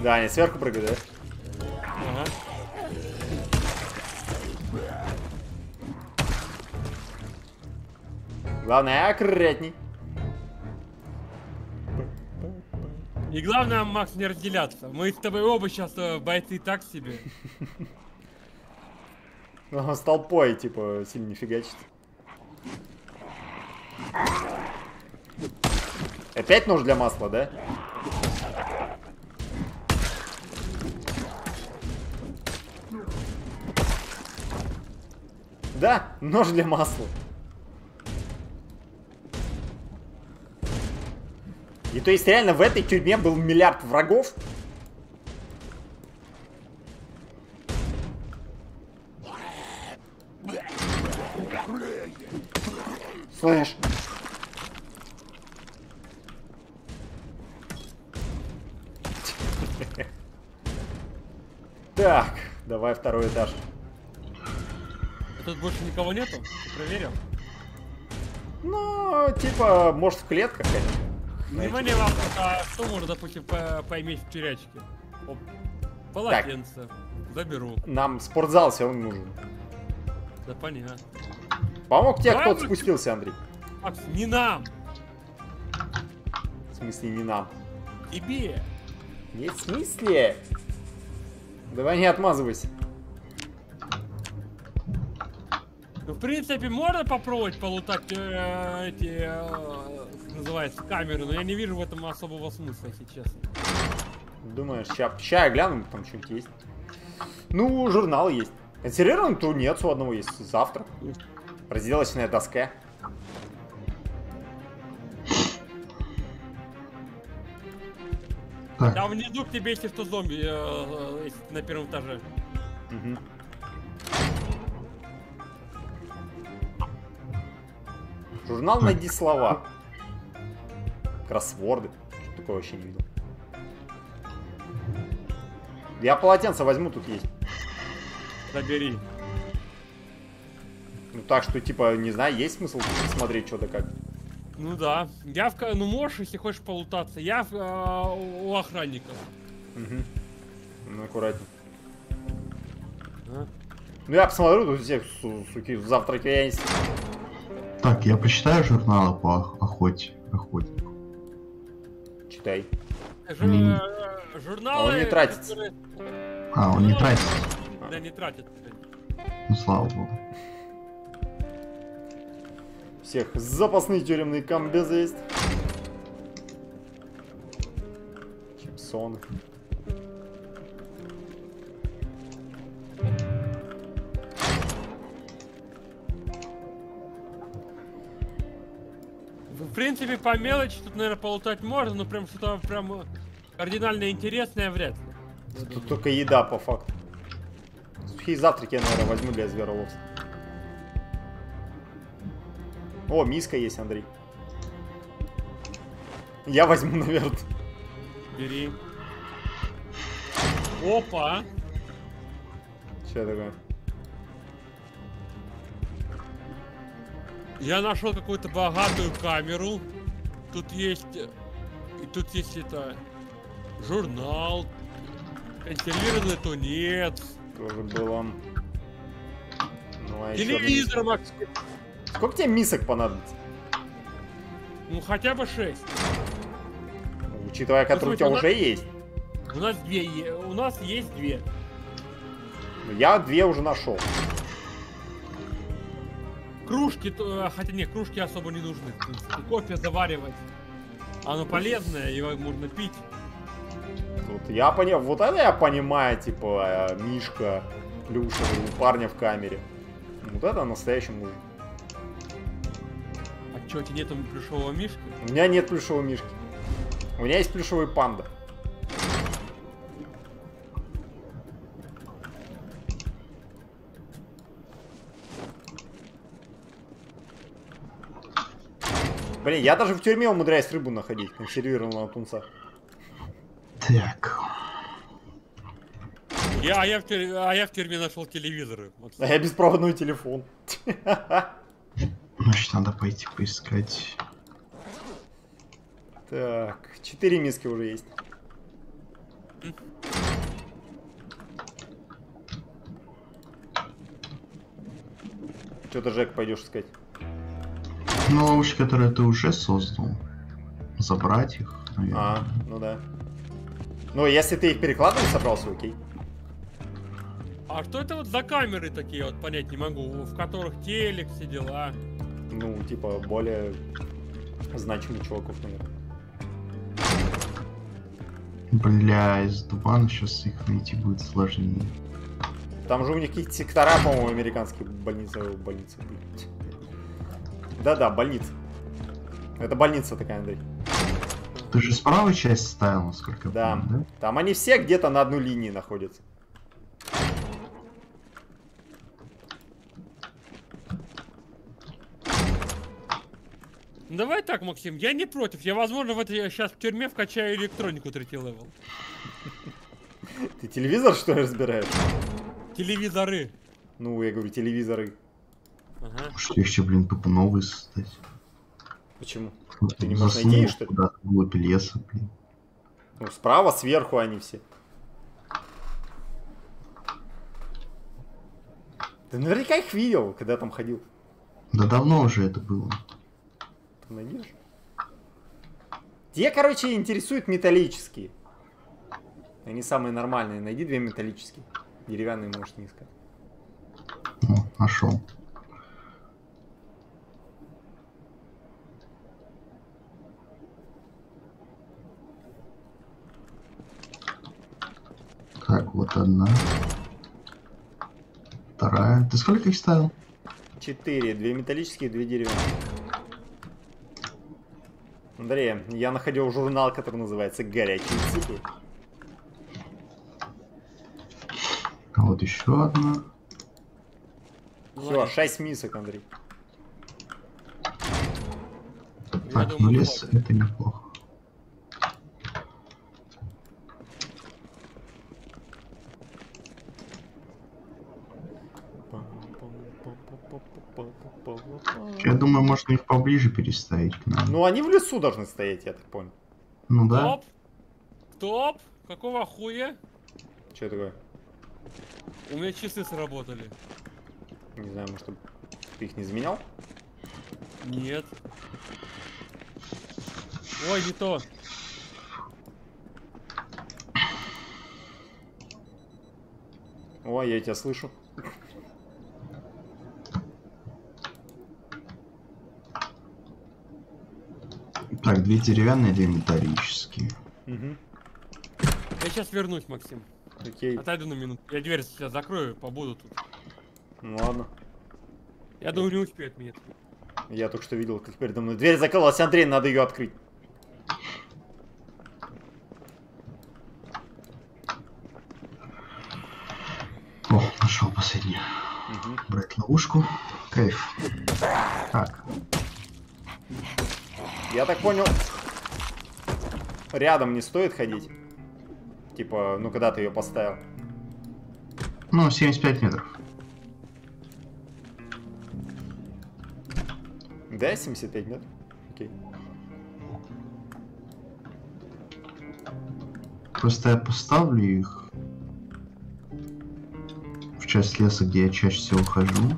Да, они сверху прыгают, да? Ага. Главное, аккуратней. И главное, Макс, не разделяться. Мы с тобой оба сейчас бойцы так себе. Ну, он с толпой, типа, сильно не фигачит. Опять нож для масла, да? Да, нож для масла. И то есть реально в этой тюрьме был миллиард врагов? Слышь. Так, давай второй этаж. Тут больше никого нету? Ты проверил? Ну, типа, может в клетках, конечно. Внимание вам, а что можно, допустим, по- поиметь в тюрячке? Оп. Полотенце. Заберу. Нам спортзал все равно нужен. Да понятно. Помог тебе кто-то спустился, Андрей? Макс, не нам! В смысле, не нам. Тебе! Нет, в смысле? Давай не отмазывайся. Ну, в принципе, можно попробовать полутать э, эти, э, как называется, камеры, но я не вижу в этом особого смысла, если честно. Думаешь, ща, ща я гляну, там что-нибудь есть. Ну, журнал есть. Консервированный тунец у одного есть. Завтра. Разделочная доска. Так, Там внизу к тебе, если что, зомби э, э, если на первом этаже. Мгм. Журнал «Найди слова». Кроссворды. Что такое вообще не видел. Я полотенце возьму, тут есть. Забери. Ну так что, типа, не знаю, есть смысл смотреть что-то как. Ну да. Я в... ка- Ну можешь, если хочешь полутаться. Я в, э, у охранников. Мгм. Ну, аккуратней. А? Ну, я посмотрю, тут всех, су- суки, завтраки есть. так, я почитаю журналы по ох- охоте. охоте. Читай. Жу- М. э, Журналы... Он не тратится. которые- А, он не тратит. Да, не тратит. Ну, слава богу. Всех запасные тюремные комбезы есть. Чипсоны. В принципе, по мелочи тут, наверное, полутать можно, но прям что-то прям э, кардинально интересное вряд ли. Тут только еда, по факту. Сухие завтраки я, наверное, возьму для звероловства. О, миска есть, Андрей. Я возьму, наверное. Бери. Опа! Что такое? Я нашел какую-то богатую камеру. Тут есть... э, И тут есть это... Журнал. Консервированный тунец. Тоже было. Ну, а Телевизор, Макс. Сколько тебе мисок понадобится? Ну хотя бы 6. Учитывая, которые у тебя Ну, уже есть. У нас две. У нас есть две. Ну, Я две уже нашел. Кружки, э, хотя нет, кружки особо не нужны. Кофе заваривать. Оно полезное, его можно пить. Тут я понял, вот это я понимаю, типа, э, Мишка, у парня в камере. Вот это настоящий мужик. Чё, у тебя нету плюшевого мишки? У меня нет плюшевого Мишки. У меня есть плюшевый панда. Блин, я даже в тюрьме умудряюсь рыбу находить, консервированного тунца. Так. Я, а, я в тюрьме, а я в тюрьме нашел телевизоры. Максим. А я беспроводной телефон. Значит, надо пойти поискать. Так, четыре миски уже есть. Что-то, Жек, пойдешь искать. Ну, ловушки, которые ты уже создал. Забрать их, наверное. А, ну да. Ну, если ты их перекладывать собрался, окей. А что это вот за камеры такие, вот понять не могу, в которых телек, все дела? Ну, типа, более значимых чуваков, наверное. Бля, из Дубана сейчас их найти будет сложнее. Там же у них какие-то сектора, по-моему, американские больницы. Больницы. Да-да, больница. Это больница такая, Андрей. Ты же справа часть ставил, насколько я Да. помню, да? Там они все где-то на одной линии находятся. Давай так, Максим, я не против. Я, возможно, в этой сейчас в тюрьме вкачаю электронику третий level. Ты телевизор, что ли, разбираешь? Телевизоры. Ну, я говорю, телевизоры. Ага. Может, легче, блин, тупо новый создать. Почему? Ты не можешь найти, что ли? куда-то вглубь леса, блин. Ну, справа, сверху они все. Ты наверняка их видел, когда я там ходил. Да давно уже это было. Ты найдешь? Те, короче, интересуют металлические. Они самые нормальные. Найди две металлические. Деревянные можешь не искать. О, нашел. Так, вот одна. Вторая. Ты сколько их ставил? Четыре. Две металлические, две деревянные. Андрей, я находил журнал, который называется «Горячие цифры». А вот еще одна. Все, шесть мисок, Андрей. Так, ну лес это неплохо. Я думаю, можно их поближе переставить к нам. Ну, они в лесу должны стоять, я так понял. Ну да. Стоп! Стоп! Какого хуя? Что такое? У меня часы сработали. Не знаю, может, ты их не заменял? Нет. Ой, не то. Ой, я тебя слышу. Так, две деревянные, две металлические. Угу. Я сейчас вернусь, Максим. Окей. Отойду на минуту. Я дверь сейчас закрою, побуду тут. Ну ладно. Я думаю, не успеет меня. Я только что видел, как передо мной дверь закрылась. Андрей, надо ее открыть. О, нашел последнюю. Мгм. Брать ловушку. Кайф. Так, Я так понял, рядом не стоит ходить. Типа, ну когда ты ее поставил. ну 75 метров. Да, 75 метров? Окей. Просто я поставлю их в часть леса, где я чаще всего хожу.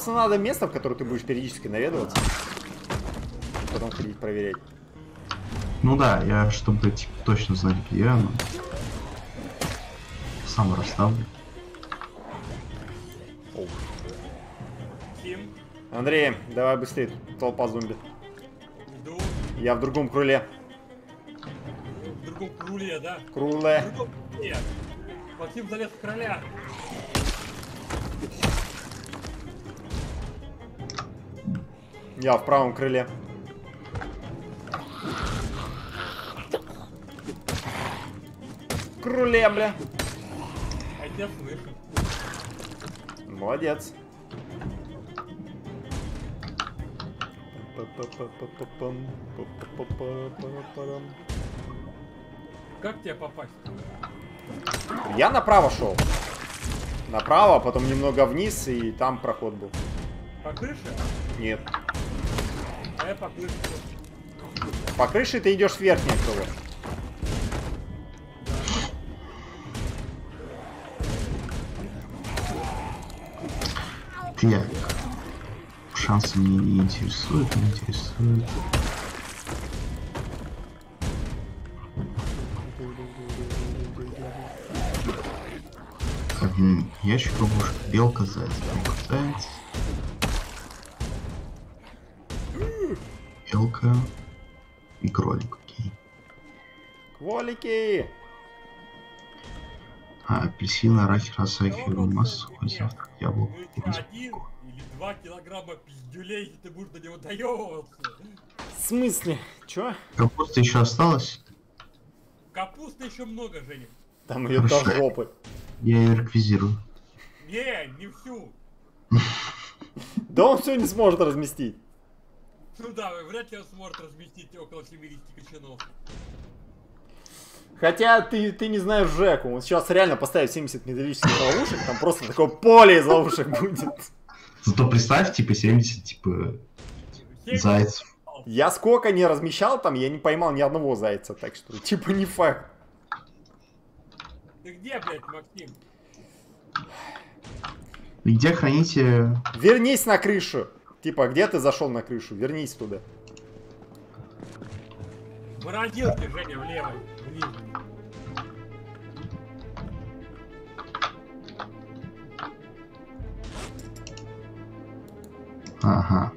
Просто надо место, в которое ты будешь периодически наведываться. И потом ходить проверять. Ну да, я чтобы типа, точно знать, где оно. Сам расставлю. Андрей, давай быстрее, толпа зомби. иду. Я в другом крыле. В другом круле, да? В Круле. другом круле. Максим залез в короля. Я в правом крыле. Круле, бля. А тебя слышу. Молодец. Как тебя попасть? Я направо шел. Направо, потом немного вниз, и там проход был. По крыше? Нет по крыше. По крыше ты идешь вверх некого. Ты шансы мне не интересуют, не интересуют. Так, ящик, ловушка, белка, заяц, белка, заяц. Белка и кролик, окей. Кволики! А, апельсин, арахис, асахи, румас, сухой завтрак, яблоко, Ну, один или два килограмма пиздюлей, и ты будешь на него доебываться. В смысле? Чё? Капуста еще осталась? Капусты еще много, Женя. Там ее до жопы. Я ее реквизирую. Не, не всю. Да он все не сможет разместить. Ну да, вряд ли он сможет разместить около 70 кочанов. Хотя ты, ты не знаешь Жеку. Он сейчас реально поставит 70 металлических ловушек, там просто такое поле из ловушек будет. Зато представь, типа 70, типа, 70 зайцев. Я сколько не размещал там, я не поймал ни одного зайца, так что типа не факт. Ты где, блядь, Максим? Где храните... Вернись на крышу. Типа, где ты зашел на крышу? Вернись туда. Морозилки, Женя, влево. Вниз. Ага.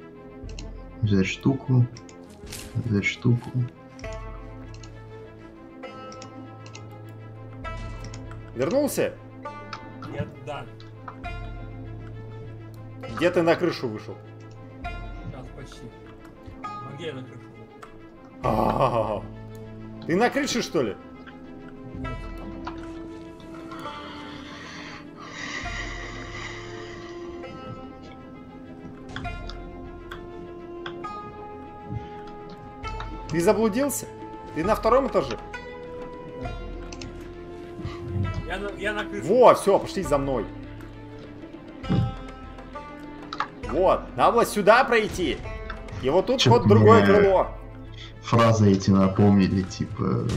Взять штуку. Взять штуку. Вернулся? Нет, да. Где ты на крышу вышел? Почти. А где я на крышу? А-а-а. Ты на крыше, что ли? Ты заблудился? Ты на втором этаже? Я на, я на крыше. Во, все, пошли за мной. Вот, надо было сюда пройти. И вот тут вот другое крыло. Фразы эти напомнили, типа...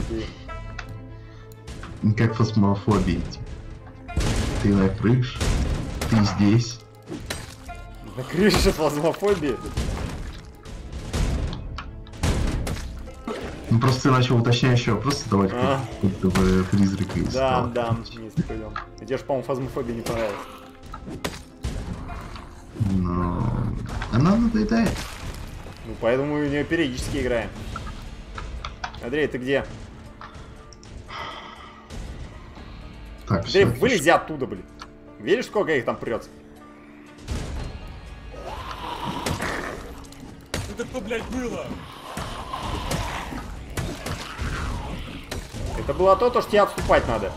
Как фосмофобии, типа. Ты на крыше, ты здесь. На крыше плазмофобии. Ну просто ты начал уточняющий вопрос задавать, А. как будто бы призрака Да, искал. да, есть пойдем. Тебе же, по-моему, фазмофобия не понравилась. Но... Она надоедает. Ну, поэтому мы в нее периодически играем. Андрей, ты где? Так, Андрей, все. вылези оттуда, блин. Видишь, сколько их там прется? Это что, блядь, было? Это было то, то, что тебе отступать надо.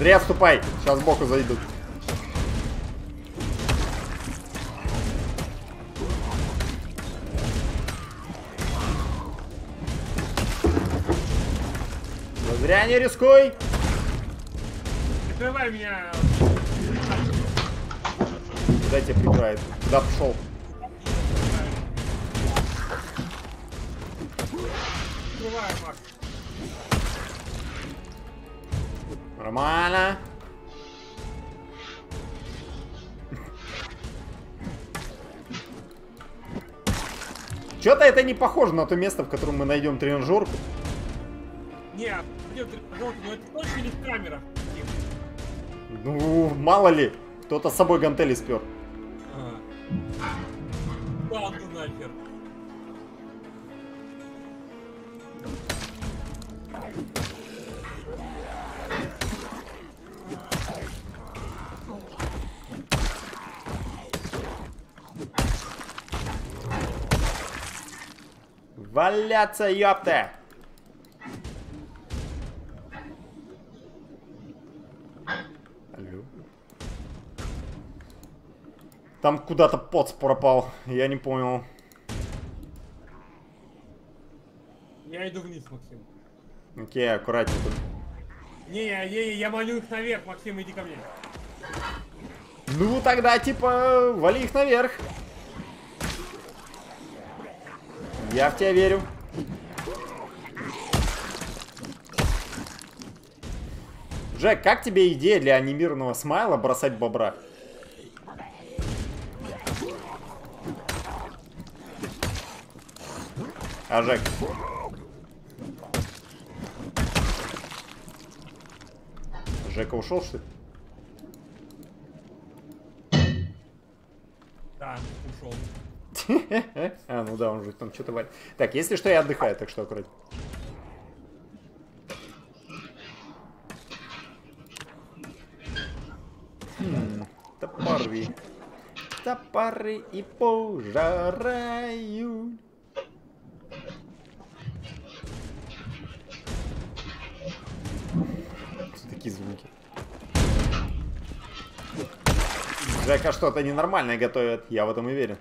Андрей, отступай. Сейчас сбоку зайдут. Да Зря не рискуй. Прикрывай меня. Куда тебя прикрывает? Куда пошел? Это не похоже на то место, в котором мы найдем тренажерку. Не, где тренажерка? Ну это точно не камера. Ну, мало ли, кто-то с собой гантели спер. Валяться, ёпта! Алло. Там куда-то поц пропал, я не понял. Я иду вниз, Максим. Окей, аккуратнее тут. Не, я, я, я молю их наверх, Максим, иди ко мне. Ну, тогда, типа, вали их наверх. Я в тебя верю. Джек, как тебе идея для анимированного смайла бросать бобра? А, Жек? Жека ушел, что ли? Да, ушел. А, ну да, он же там что-то варит. Так, если что, я отдыхаю, так что аккуратно. Хм, Топоры. Топоры и пожараю. Такие звуки? Жека что-то ненормальное готовит, я в этом уверен.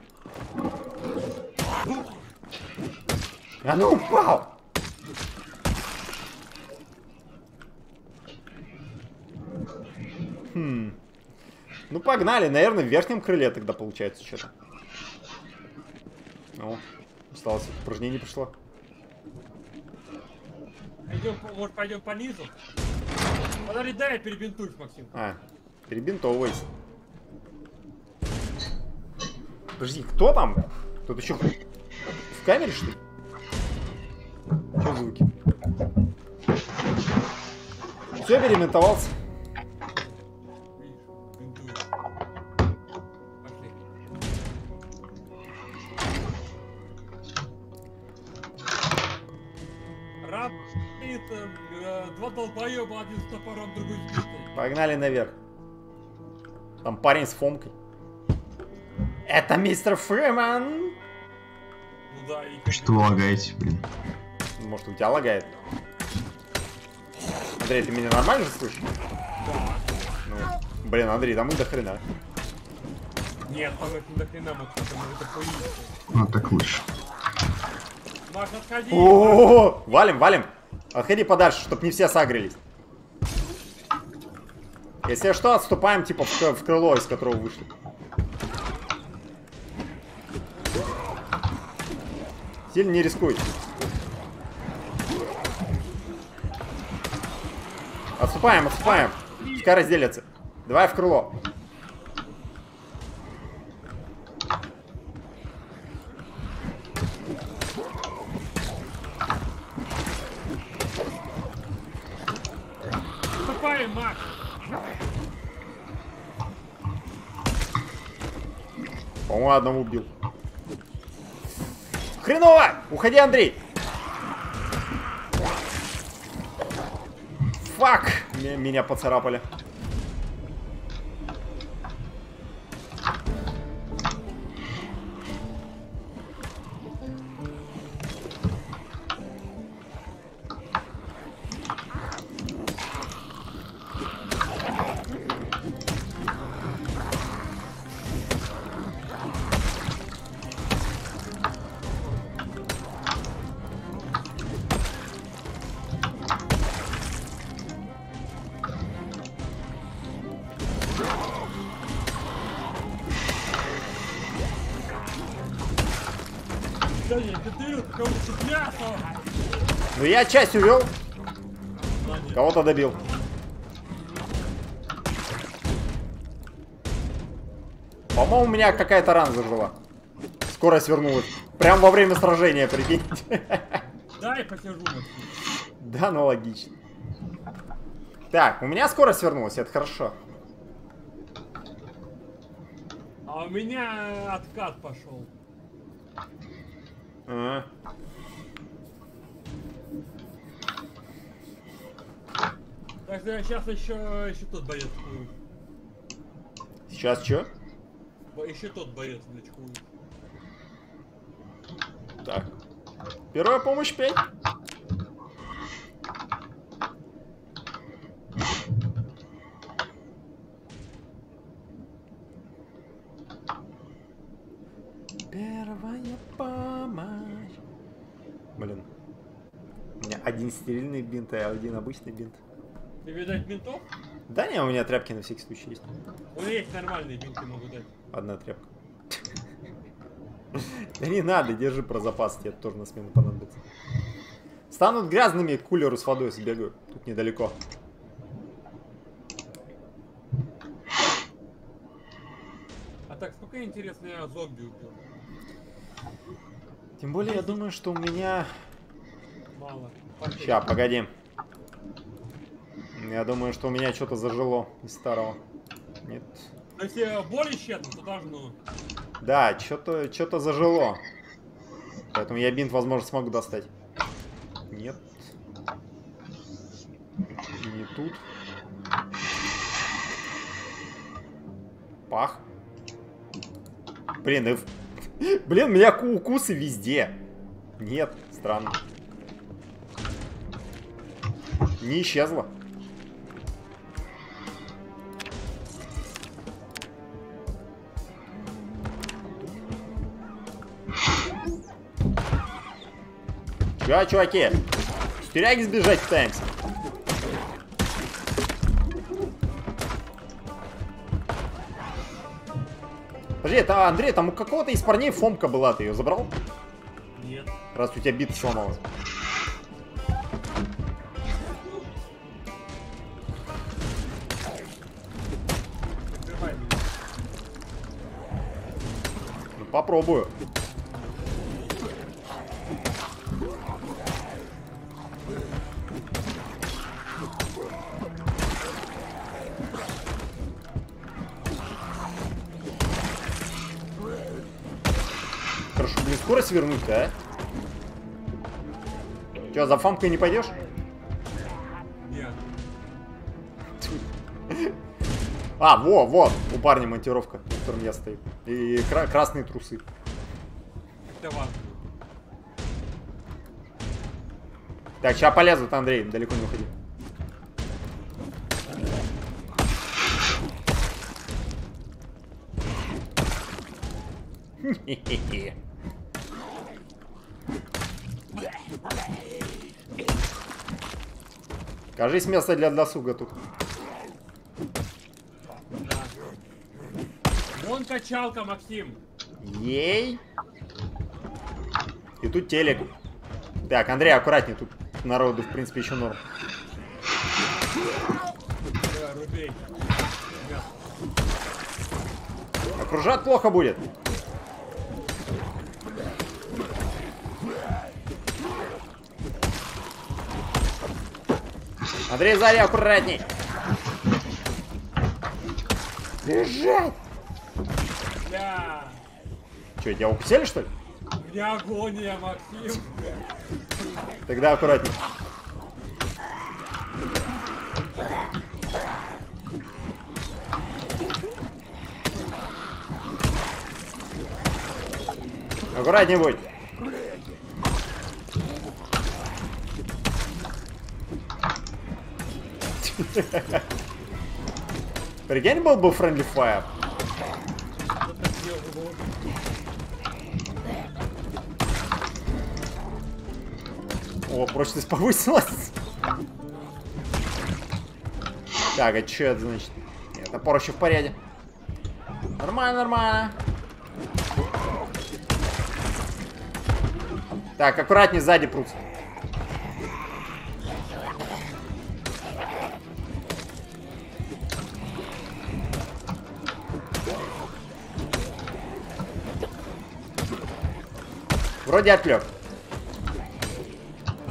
А ну упал! Хм. Ну погнали, наверное, в верхнем крыле тогда получается что-то. Ну, осталось упражнение пришло. Пойдем, по- может, пойдем по низу? Подожди, дай я перебинтуюсь, Максим. А, перебинтовывайся. Подожди, кто там? Тут еще в камере, что ли? Что звуки? Все, э, два долбоеба, один топором, другой с. Погнали наверх. Там парень с фомкой. Это мистер Фриман. Ну да, и... Что вы лагаете, блин? Может, у тебя лагает? Андрей, ты меня нормально же слышишь? Да. Ну, блин, Андрей, там до хрена. Нет, там это не до хрена, Максим, там это поедет. Ну так лучше. Маш, отходи! О, валим, валим. Отходи подальше, чтобы не все сагрились. Если что, отступаем типа в, в крыло, из которого вышли. Сильно не рискуй. Отступаем, отступаем. Пускай разделятся. Давай в крыло. Отступаем, Маш! По-моему, одного убил. Хреново! Уходи, Андрей! Меня поцарапали. Я часть увел, кого-то добил. По-моему, у меня какая-то рана зажила. Скорость вернулась. Прям во время сражения, прикинь. Дай посижу, Максим. Да, ну логично. Так, у меня скорость вернулась, это хорошо. А у меня откат пошел. А. Так сейчас еще, еще тот боец хует. Сейчас что? Бо- Еще тот боец, блядь, хует. Так. Первая помощь 5. Первая помощь. Блин. У меня один стерильный бинт, а один обычный бинт. Ты видать ментов? Да не, у меня тряпки на всякий случай есть. У меня есть нормальные бинты, могу дать. Одна тряпка. Да не надо, держи про запас, тебе тоже на смену понадобится. Станут грязными, к кулеру с водой сбегаю. Тут недалеко. А так, сколько интересно я зомби убил? Тем более, я думаю, что у меня... Мало. Ща, погоди. Я думаю, что у меня что-то зажило из старого. Нет. Но если боль исчезла, то должно. Да, что-то что-то зажило. Поэтому я бинт, возможно, смогу достать. Нет. Не тут. Пах. Блин, и Блин, у меня ку- укусы везде. Нет, странно. Не исчезло. Чё, чуваки? С тюряги сбежать пытаемся? Подожди, это Андрей, там у какого-то из парней фомка была, ты ее забрал? Нет. Раз у тебя бит сломалась. Ну, попробую. Скорость вернуть-то, а? Че, за фамкой не пойдешь? Нет. А, во, вот, у парня монтировка, на котором я стою. И кра- красные трусы. Важно. Так, сейчас полезут, Андрей, далеко не уходи. Хе-хе-хе. Кажись, место для досуга тут. Вон качалка, Максим. Ей. И тут телек. Так, Андрей, аккуратнее, тут народу, в принципе, еще норм. Окружать плохо будет. Андрей, сзади аккуратней. Бежать! Бля. Че, тебя укусили, что ли? У меня агония, Максим. Тогда аккуратней. Аккуратней будь. Прикинь, был бы friendly fire. О, прочность повысилась. Так, а что это значит? Нет, топор еще в порядке. Нормально, нормально. Так, аккуратнее сзади прутся. Вроде отвлек.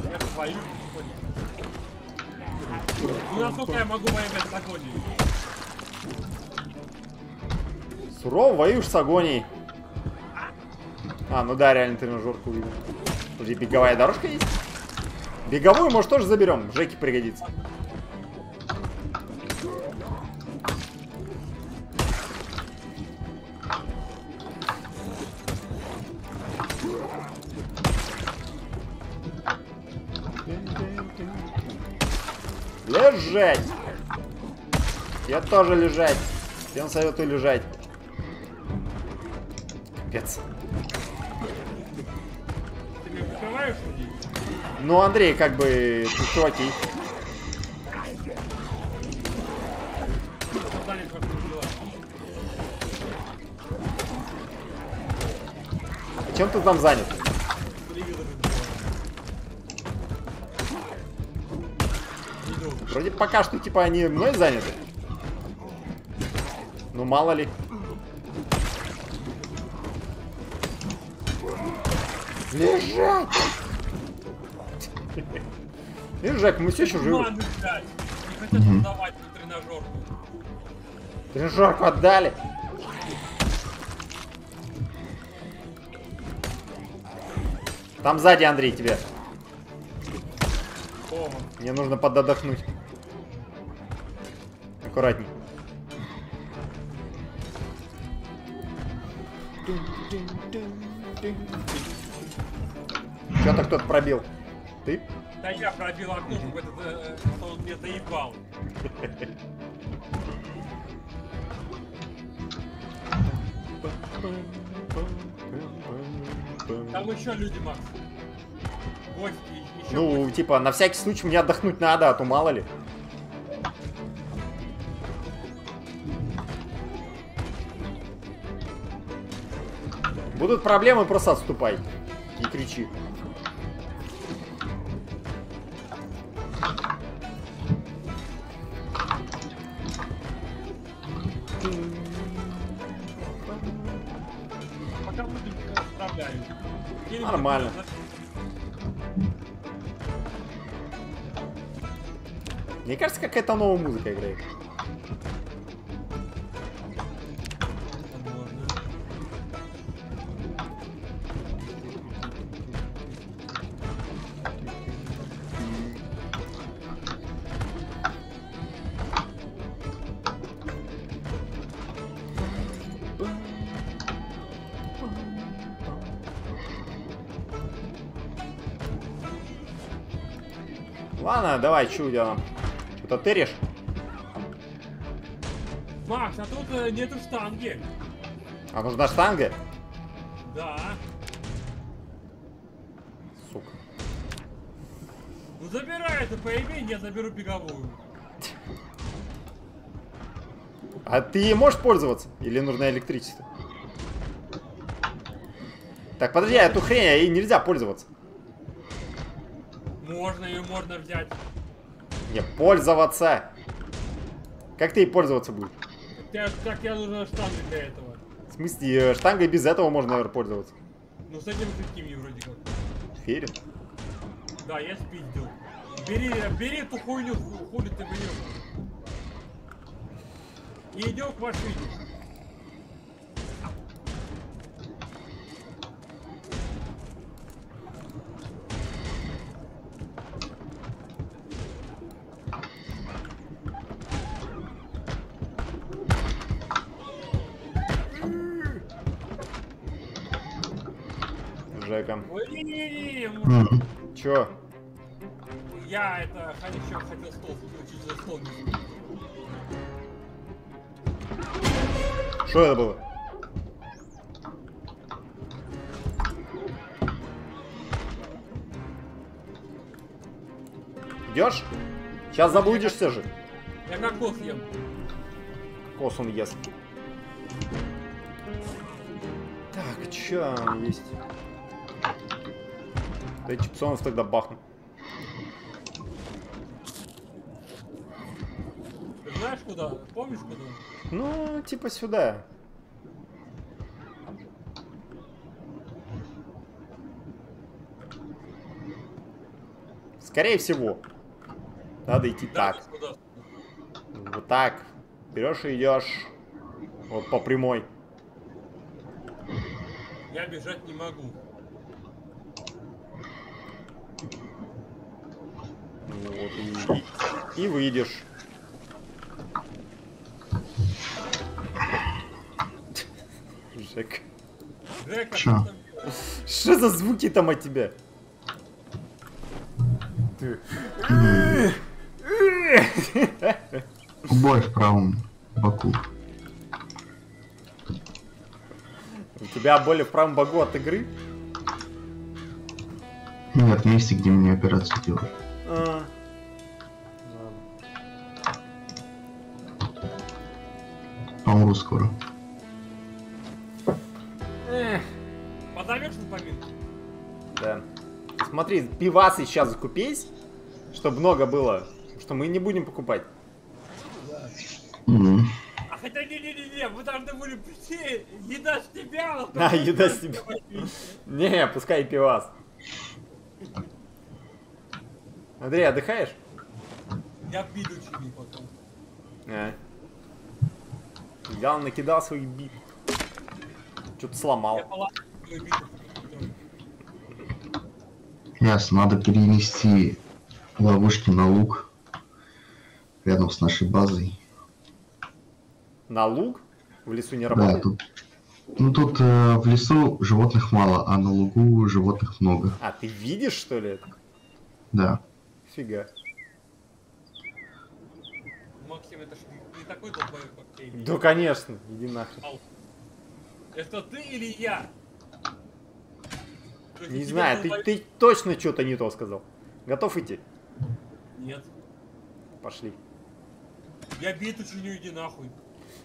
Я тут воюю. Ну насколько я могу воевать с агонией? Сурово воюешь с агонией. А, ну да, реально тренажерку увидел. Подожди, беговая дорожка есть? Беговую, может, тоже заберем. Жеке пригодится. Тоже лежать. Всем советую лежать. Капец. Ты меня прикрываешь? Ну, Андрей, как бы, тут чуваки. Дела. Чем ты там занят? Вроде пока что, типа, они мной заняты. Мало ли. Лежать! Лежак, мы все еще живы. Тренажерку. Тренажерку отдали. Там сзади, Андрей, тебе. Мне нужно подотдохнуть. Аккуратней. Я пробил окно, чтобы этот, э, что он мне заебал. Там еще люди, Макс. Гости, еще Ну, типа, на всякий случай мне отдохнуть надо, а то мало ли. Будут проблемы, просто отступай. Не кричи. Нормально. Мне кажется, какая-то новая музыка играет. Давай, делаем? Что-то тыришь? Макс, а тут э, нету штанги. А нужна штанга? Да. Сука. Ну забирай это поимень, я заберу беговую. А ты ей можешь пользоваться? Или нужно электричество? Так, подожди, а эту хрень, ей нельзя пользоваться. Можно ее можно взять. Не, пользоваться. Как ты ей пользоваться будешь? Как, как я нужна штанга для этого? В смысле, э, штангой без этого можно, наверное, пользоваться. Ну с этим жидким вроде как. Ферин. Да, я спиздил. Бери, бери эту хуйню, ху- хули ты берешь. И идем к машине. Жека. Чё? я это еще хотел стол, чуть за стол. Что это было? Идешь? Сейчас заблудишься же. Я кокос ем. Кос он ест. Так, чё есть? Да чипсонов тогда бахну. Ты знаешь куда? Помнишь куда? Ну, типа сюда. Скорее всего. Надо идти Да, так. Куда? Вот так. Берешь и идешь. Вот по прямой. Я бежать не могу. Вот, и, и выйдешь. Жек. Жека, Чё? что? Что за звуки там от тебя? Ты- Бой в правом боку. У тебя боли в правом богу от игры? Нет, Ну, месте, где мне операцию делают. А. Помру скоро. Эх, Позови Даешь на поминку? Да. Смотри, пивасы сейчас закупись, чтобы много было, что мы не будем покупать. М. А хотя не-не-не, мы должны были прийти, еда с тебя. вот А, еда с тебя. Не, пускай пивас. Андрей, отдыхаешь? Я биду чини потом. А. Взял, накидал своих бит. Что-то сломал. Я. Ясно, надо перенести ловушки на луг рядом с нашей базой. На луг? В лесу не Да, работает? тут... Ну тут э, в лесу животных мало, а на лугу животных много. А, ты видишь, что ли, это? Да. Фига. Максим, это ж не такой долбоёб, ты. Да, конечно. Иди нахрен. Это ты или я? Не знаю, ты, ты точно что-то не то сказал. Готов идти? Нет. Пошли. Я биту чиню, иди нахуй.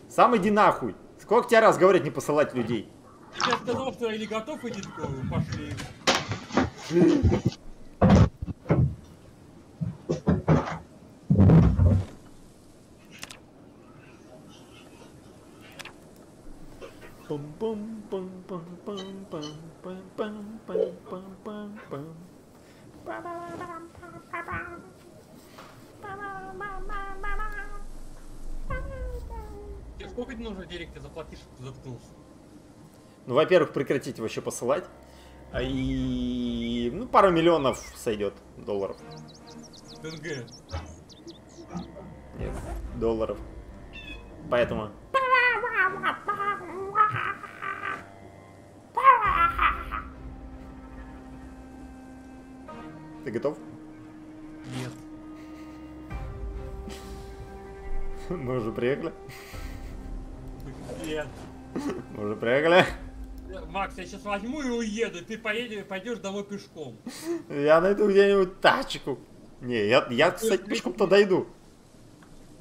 Сам иди нахуй. Сколько тебе раз говорят не посылать людей? Я сказал, что я не готов идти, пошли. Тебе сколько нужно денег ты заплатишь, чтобы ты заткнулся? Ну, во-первых, прекратить вообще посылать. А И, ну, пару миллионов сойдет долларов. ТНГ. Нет, долларов. Поэтому... Ты готов? Нет. Мы уже приехали. Нет. Мы уже приехали. Макс, я сейчас возьму и уеду, ты поедешь, пойдешь домой пешком. Я найду где-нибудь тачку. Не, я, я кстати, пешком-то дойду.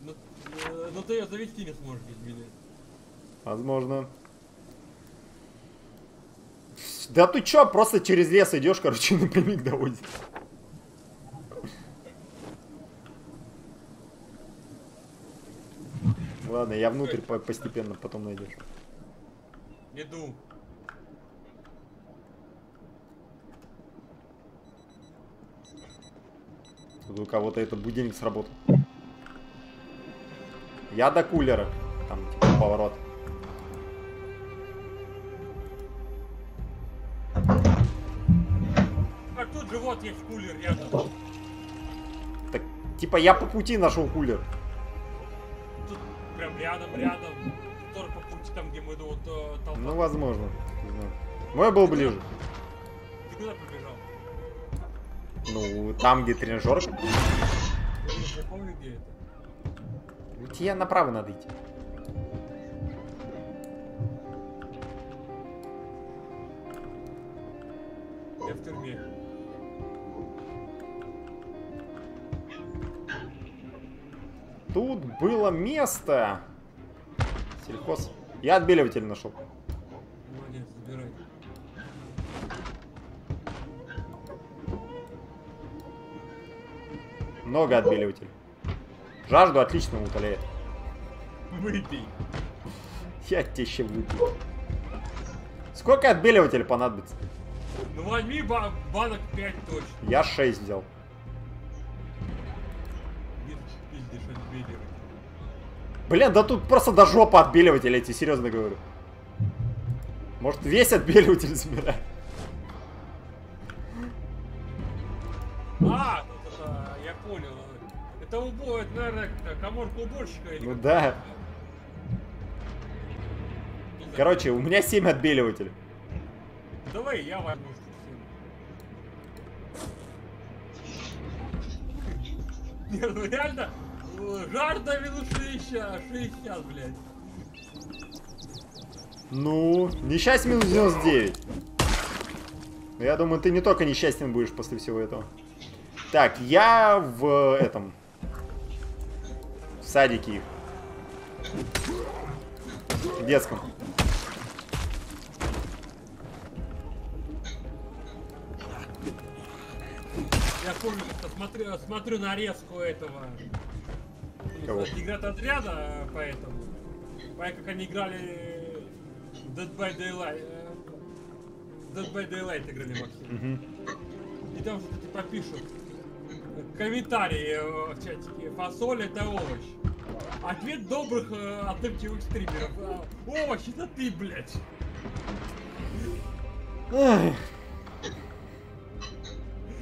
Но, но ты ее завести не сможешь без меня. Возможно. Да ты чё, просто через лес идешь, короче, напрямик доводит. Ладно, я внутрь по- постепенно потом найдешь. Иду. Тут у кого-то это будильник сработал. Я до кулера. Там типа поворот. А тут же вот есть кулер рядом. Так, типа я по пути нашел кулер. Прям рядом, рядом. Тоже по пути там, где мы вот э, толпа. Ну, возможно. Не знаю. Мой был ближе. Ты куда побежал? Ну, там, где тренажерка. Я помню, где это. Ну, Тебе направо надо идти. Я в тюрьме. Тут было место. Сельхоз. Я отбеливатель нашел. Молодец, забирай. Много отбеливателей. Жажду отлично утоляет. Выпей. Я тебе еще выпью. Сколько отбеливателей понадобится? Ну возьми ба- банок 5 точно. Я 6 взял. Блин, да тут просто до жопы отбеливателя, я тебе серьезно говорю. Может весь отбеливатель забирать? А, тут это, я понял. Это убо, это, наверное, коморка уборщика или Ну да. Ну да. Короче, у меня 7 отбеливателей. Давай я возьму. Не, ну реально, Жарта минус 60, 60, блядь. Ну, несчастье минус 99. Ну, я думаю, ты не только несчастен будешь после всего этого. Так, я в этом... В садике их. В детском. Я помню, смотрю, смотрю нарезку этого Кого? отряда, поэтому. Поэтому как они играли Dead by Daylight. э, Dead by Daylight играли, Максим. И там что-то типа пишут. Комментарии э, в чатике. Фасоль это овощ. Ответ добрых э, отзывчивых стримеров. А, Овощ это ты, блядь.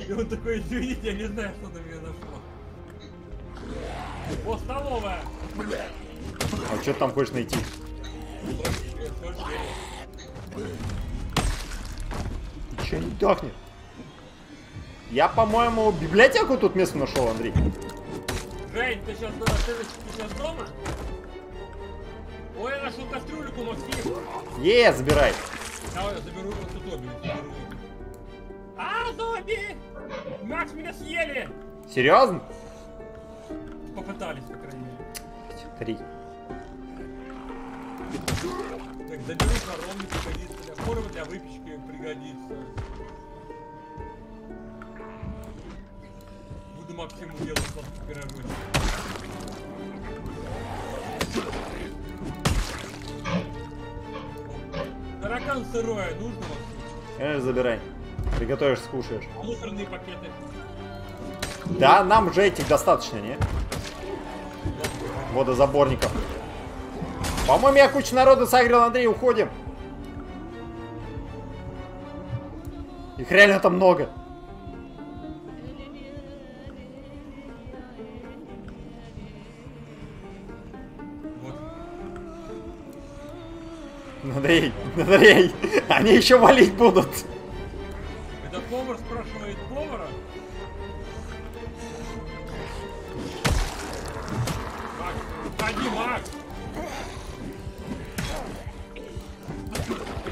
И он такой, извините, я не знаю, что на меня нашло. О, столовая! А что ты там хочешь найти? Ты че не дохнет? Я, по-моему, библиотеку тут место нашел, Андрей. Жень, ты сейчас, ты, ты сейчас дома? Ой, я нашел кастрюльку, Максим. Е, забирай. Давай я заберу вот зомби. заберу. А, зомби! Макс, меня съели! Серьезно? Попытались, по крайней мере. Три. Так, заберу коровник, пригодится для формы, для выпечки пригодится. Буду Максиму делать сладкий пирожочек. Таракан сырое нужно, Максим? Конечно, забирай. Приготовишь, скушаешь. А мусорные пакеты? Да, нам уже этих достаточно, не? Водозаборников. По-моему, я кучу народу согрел, Андрей, уходим. Их реально там много. Андрей, Андрей, они еще валить будут. Это повар Уходи, Макс!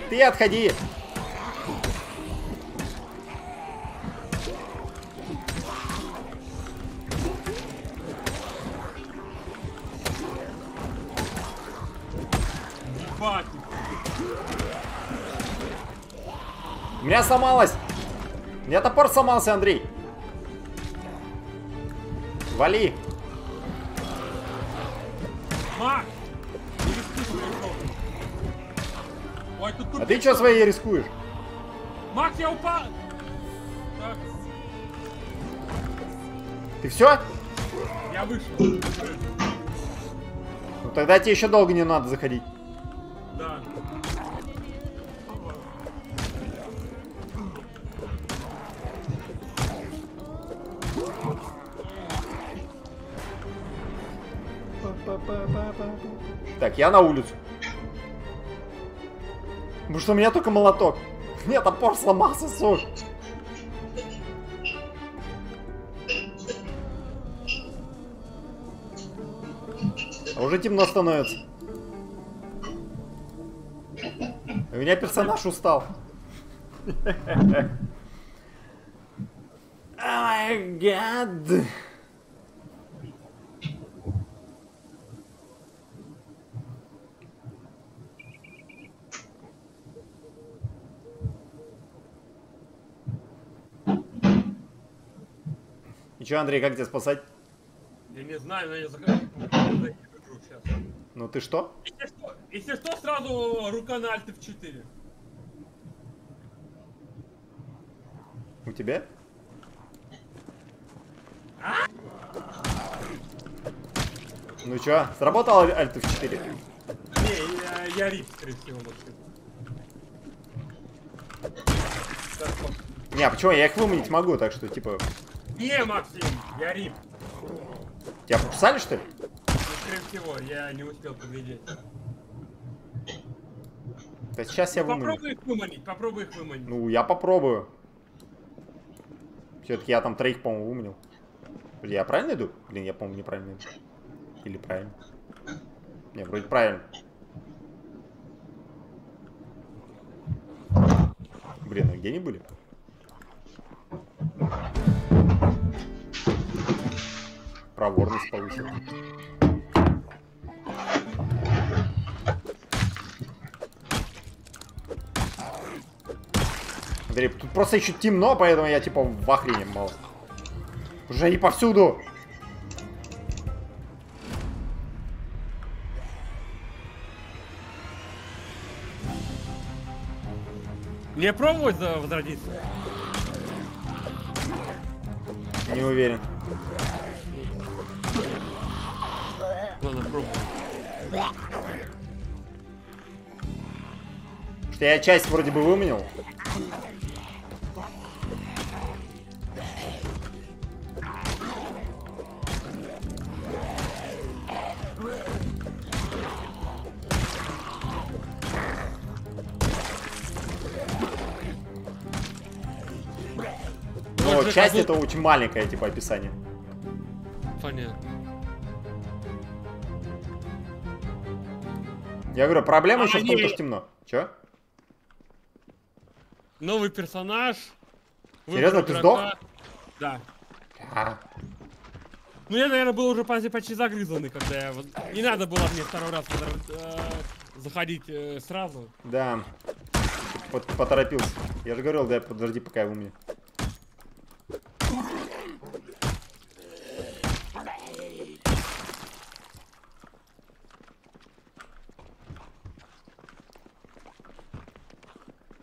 Ты отходи. Ебать! У меня сломалось. У меня топор сломался, Андрей. Вали. Макс! Не рискуй своей жопой. Ой, тут А ты что своей рискуешь? Макс, я упал! Так, Ты все? я вышел. Ну тогда тебе еще долго не надо заходить. Так, я на улицу. Потому что у меня только молоток. Нет, топор сломался, сук. А уже темно становится. У меня персонаж устал. О май гад. Чё, Андрей, как тебя спасать? Я не знаю, но я захожу в. Ну ты что? Если что, если что, сразу рука на Alt F4. У тебя? Ну чё, сработал Alt F4? Не, я, я рип, скорее всего, вот. Не, а почему? Я их выманить могу, так что, типа, Не, Максим, я рип. тебя покусали, что ли? Ну, скорее всего, я не успел поглядеть. Да сейчас я выманю. Попробуй их выманить, попробуй их выманить. Ну, я попробую. Все-таки я там троих, по-моему, выманил. Подожди, Я правильно иду? Блин, я, по-моему, неправильно иду. Или правильно? Не, вроде правильно. Блин, а где они были? Проворность повысил. Андрей, тут просто еще темно, поэтому я типа в охрене мало. Уже они повсюду. Мне пробовать возродиться? Не уверен. Ладно, пробую. Что я часть вроде бы выменил. Но часть это очень маленькое, типа, описание. Понятно. Я говорю, проблема А, еще в том, что темно. Че? Новый персонаж. Серьезно, ты игрока. Да. А, Ну я, наверное, был уже почти, почти загрызанный, когда я... вот- Не надо было мне второй раз э, заходить э, сразу. да. Пот- Поторопился. Я же говорил, да, подожди, пока я выменю.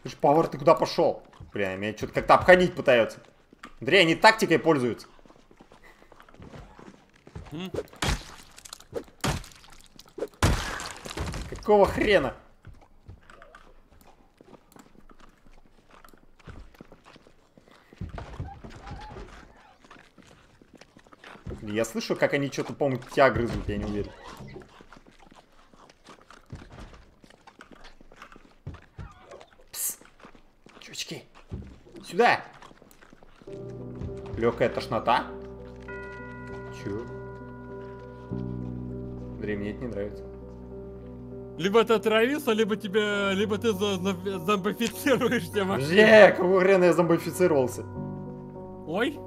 Слушай, повар, ты куда пошел? Бля, меня что-то как-то обходить пытаются. Андрей, они тактикой пользуются. Какого хрена? Я слышу, как они что-то, по-моему, тебя грызут, я не уверен. Сюда. Легкая тошнота. Чё? Андрей, мне это не нравится. Либо ты отравился, либо тебе, либо ты зомбифицируешься вообще. Же, какого хрена я зомбифицировался? Ой.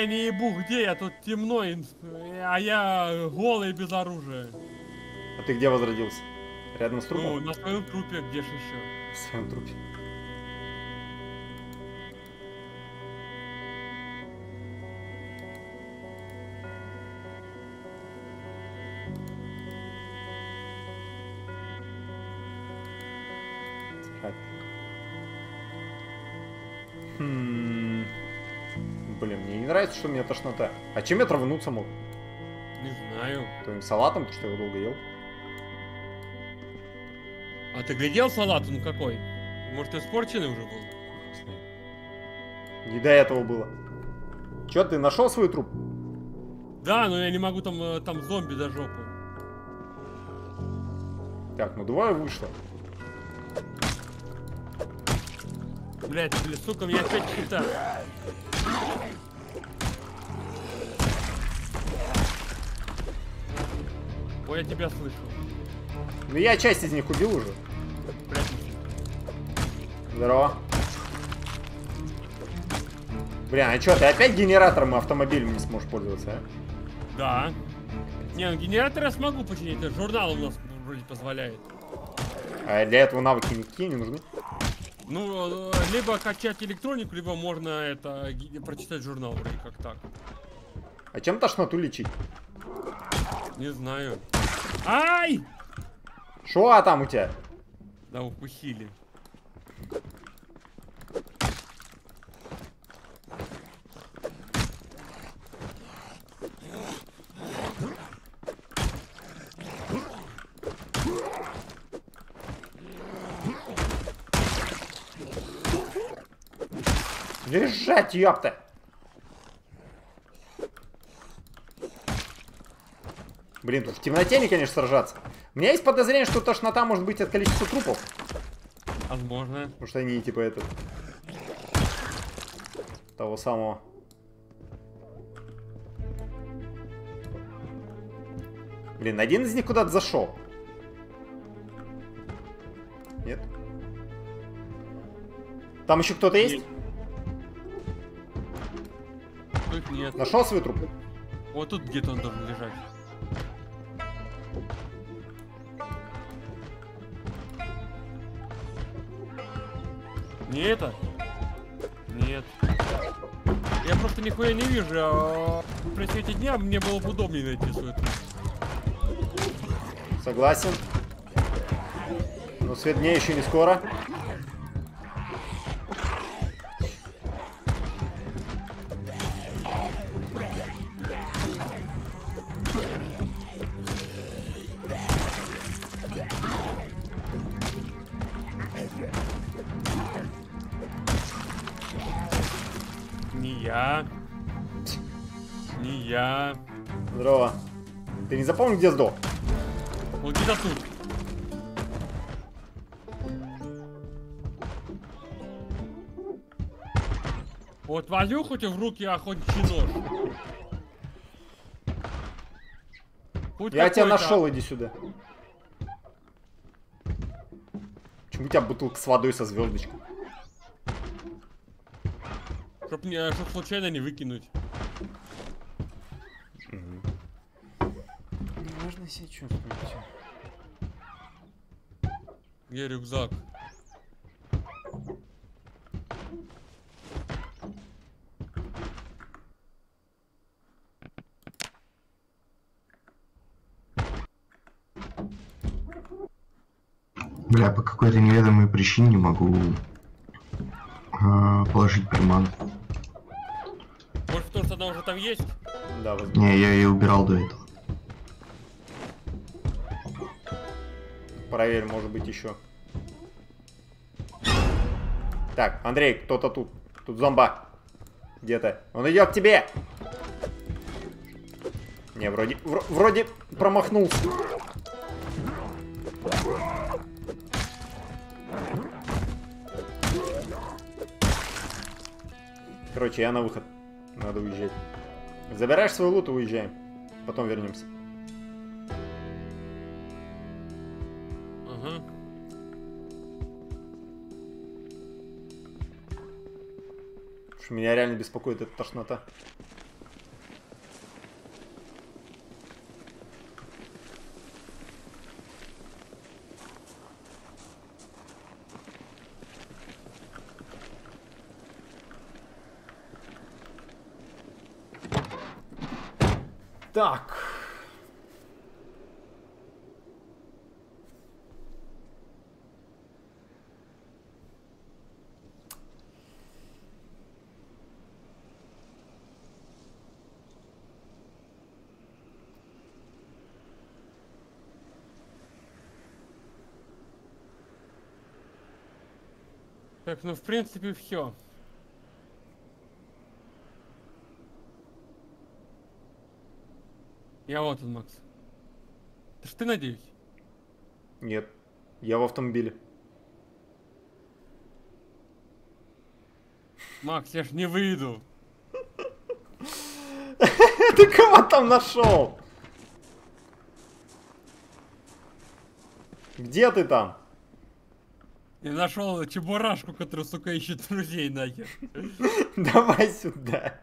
Я не ебу, где я тут темно, а я голый без оружия. А ты где возродился? Рядом с Ну, трупом? на своем трупе, где ж еще? В своем трупе. Нравится, что у меня тошнота. А чем я травануться мог? Не знаю. Твоим салатом, потому что я его долго ел. А ты глядел салат, ну какой? Может, испорченный уже был? Не до этого было. Че, ты нашел свой труп? Да, но я не могу там, э, там зомби до жопы. Так, ну двое вышло. Блять, блин, сука, меня опять хита. Ой, я тебя слышу. Ну я часть из них убил уже. Здорово. Бля, а чё, ты опять генератором и автомобилем не сможешь пользоваться, а? Да. Не, ну генератор я смогу починить, это журнал у нас вроде позволяет. А для этого навыки никакие не нужны. Ну, э, либо качать электронику, либо можно это прочитать журнал, вроде как так. А чем тошноту лечить? Не знаю. Ай! Шо там у тебя? Да укусили. Лежать, ёпта! Блин, тут в темноте не, конечно, сражаться. У меня есть подозрение, что тошнота может быть от количества трупов. Возможно. Потому что они, типа, этот... Того самого. Блин, один из них куда-то зашел. Нет? Там еще кто-то есть? Тут нет. Нашел свой труп? Вот тут где-то он должен лежать. Не это? Нет. Я просто нихуя не вижу, а при свете дня мне было бы удобнее найти свой. Согласен. Но свет дня еще не скоро. Запомнил, где сдох? Вот где-то тут. Вот возьму хоть в руки охотничий нож. Хоть Я тебя нашел, иди сюда. Почему у тебя бутылка с водой со звездочкой? Чтоб, не, чтоб случайно не выкинуть. Себя чувствовать. Где рюкзак? Бля, по какой-то неведомой причине не могу а, положить карман. Может потому что она уже там есть? Да, возможно. Не, я ее убирал до этого. Проверь, может быть, еще. Так, Андрей, кто-то тут. Тут зомба. Где-то. Он идет к тебе. Не, вроде, вро- вроде промахнулся. Короче, я на выход. Надо уезжать. Забираешь свой лут и уезжаем. Потом вернемся. Потому что меня реально беспокоит эта тошнота. Так. Так, ну в принципе все. Я вот он, Макс. Это ж ты, надеюсь? Нет. Я в автомобиле. Макс, я ж не выйду. Ты кого там нашел? Где ты там? Я нашел чебурашку, которая, сука, ищет друзей нахер. Давай сюда.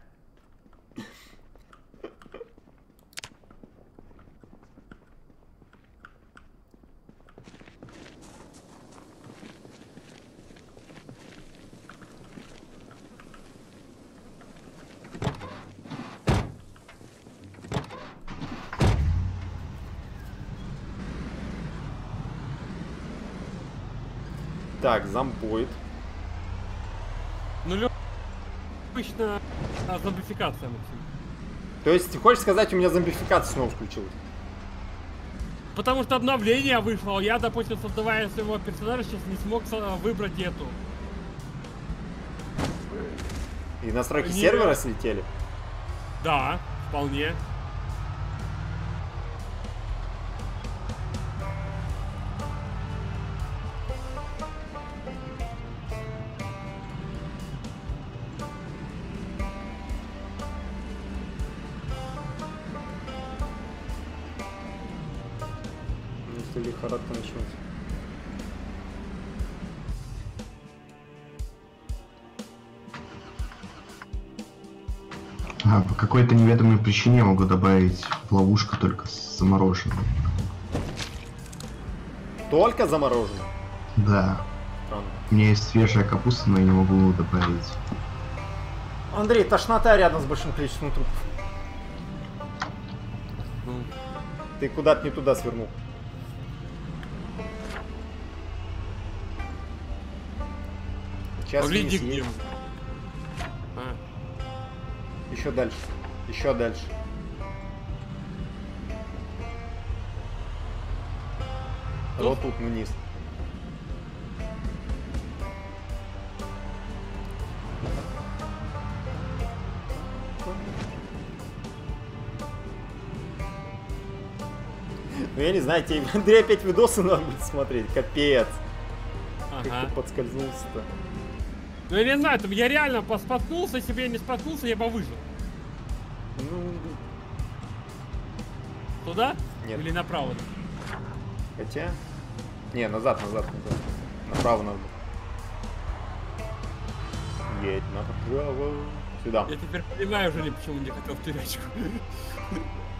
Так, зомбоид. Ну, обычно а, зомбификация, Максим. То есть, ты хочешь сказать, у меня зомбификация снова включилась? Потому что обновление вышло, а я, допустим, создавая своего персонажа, сейчас не смог со- выбрать эту. И настройки Не. сервера слетели? Да, вполне. Какой-то неведомой причине могу добавить ловушку только с замороженным. Только заморожено. Да. Странно. У меня есть свежая капуста, но я не могу добавить. Андрей, тошнота рядом с большим количеством трупов. Ну, Ты куда-то не туда свернул. Сейчас погляди едем. А, Еще дальше. Еще дальше. Вот тут вниз. Ну я не знаю, тебе Андрей опять видосы надо будет смотреть. Капец. Как ага. ты подскользнулся-то. Ну я не знаю, там я реально поспоткнулся, если бы я не споткнулся, я бы выжил. Туда? Нет. Или направо? хотя... Не, назад, назад, назад. Направо надо. Едь направо. Сюда. Я теперь понимаю уже, почему не хотел в тюрячку.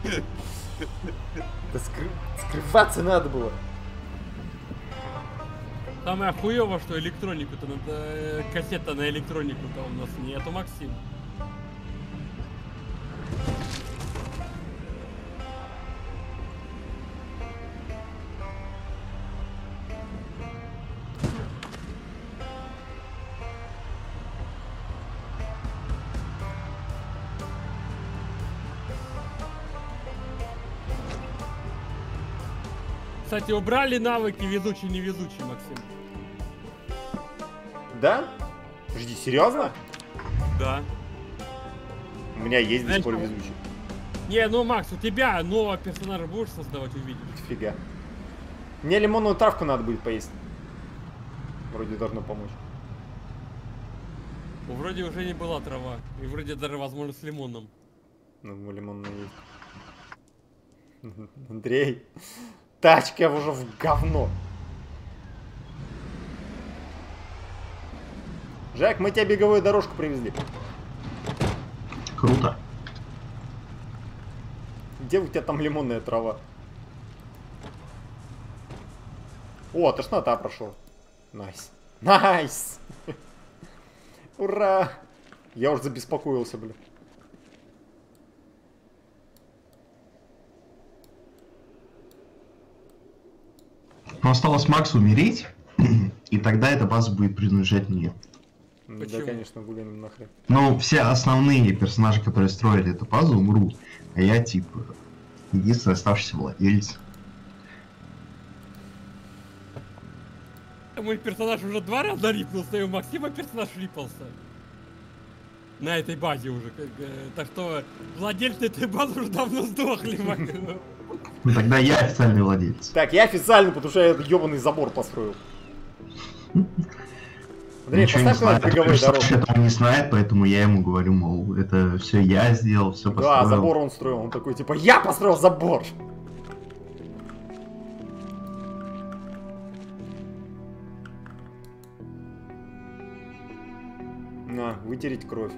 Да скры- скрываться надо было. Самое хуево, что электронику-то надо... э, Кассета на электронику-то у нас нету, Максим. Кстати, убрали навыки везучий-невезучий, Максим. Да? Подожди, серьезно? Да. У меня есть до Знаешь, сих пор везучий. Не, ну Макс, у тебя нового персонажа будешь создавать, увидишь. Фига. Мне лимонную травку надо будет поесть. Вроде должно помочь. Ну, Вроде уже не была трава. И вроде даже, возможно, с лимоном. Ну, лимонная есть. Андрей, тачка уже в говно. Жак, мы тебе беговую дорожку привезли. Круто. Где у тебя там лимонная трава? О, тошнота прошел. Nice. Nice! Ура! Я уже забеспокоился, блин. Но осталось Максу умереть, и тогда эта база будет принадлежать мне. Ну Да, Почему? конечно, блин, нахрен. Но все основные персонажи, которые строили эту базу, умрут. А я, типа, единственный оставшийся владелец. Мой персонаж уже два раза рипнулся, и у Максима персонаж рипался. На этой базе уже. так что владельцы этой базы уже давно сдохли. Мак- Ну, тогда я официальный владелец. Так, я официально, потому что я этот ебаный забор построил. Андрей, Ничего не беговую персонаж дорогу. этого не знает, поэтому я ему говорю, мол, это все я сделал, все построил. Да, забор он строил. Он такой, типа, я построил забор. На, вытереть кровь.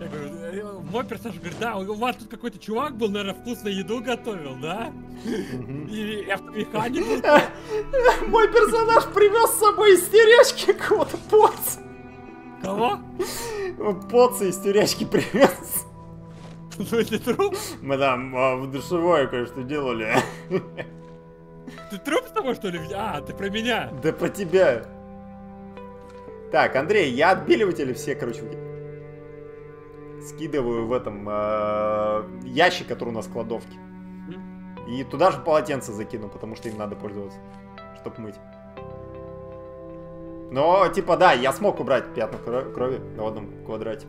Я говорю, Мой персонаж говорит, да, у вас тут какой-то чувак был, наверное, вкусную еду готовил, да? И автомеханик. Мой персонаж привез с собой из тюрячки какого-то поца. Кого? Поца из тюрячки привез. Ну, это труп? Мы там а, в душевой кое-что делали. Ты труп с тобой, что ли? А, ты про меня. Да про тебя. Так, Андрей, я отбеливатели все, короче, скидываю в этом э, ящик, который у нас в кладовке. И туда же полотенце закину, потому что им надо пользоваться, чтобы мыть. Но, типа, да, я смог убрать пятна кро- крови на одном квадрате.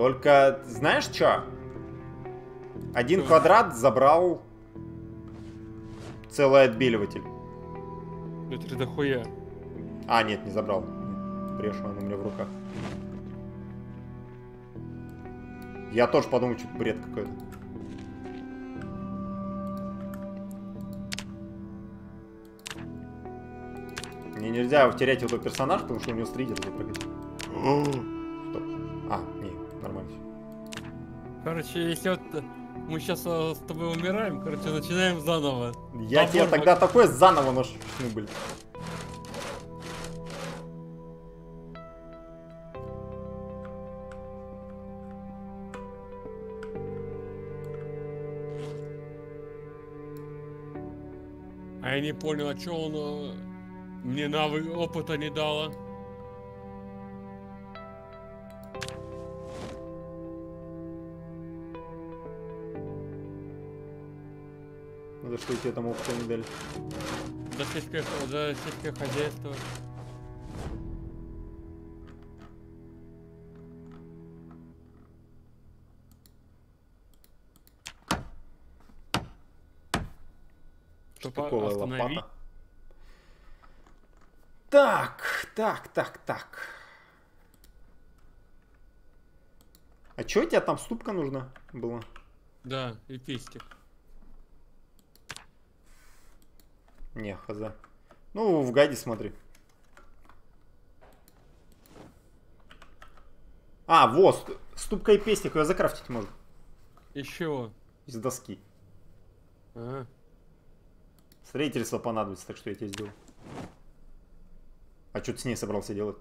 Только, знаешь что? Один Что? квадрат забрал Целый отбеливатель. Это дохуя. А, нет, не забрал. Брешу, он у меня в руках. Я тоже подумал, что-то бред какой-то. Мне нельзя терять этого персонажа, потому что у него стридер запрогать. Стоп. А. Короче, если вот мы сейчас с тобой умираем, короче, начинаем заново. Я тебе тогда такой заново нож были. А я не понял, а чё он э, мне навык опыта не дало? За что тебе там опыта не дали? За сельское, за сельское хозяйство. Чтоб Такого остановить. лопата. Так, так, так, так. А чё у тебя там ступка нужна была? Да, и пестик. Не, хз. Ну, в гайде смотри. А, вот, ст- ступка и пестик, ее закрафтить можно. Из чего? Из доски. А, Строительство понадобится, так что я тебе сделаю. А что ты с ней собрался делать?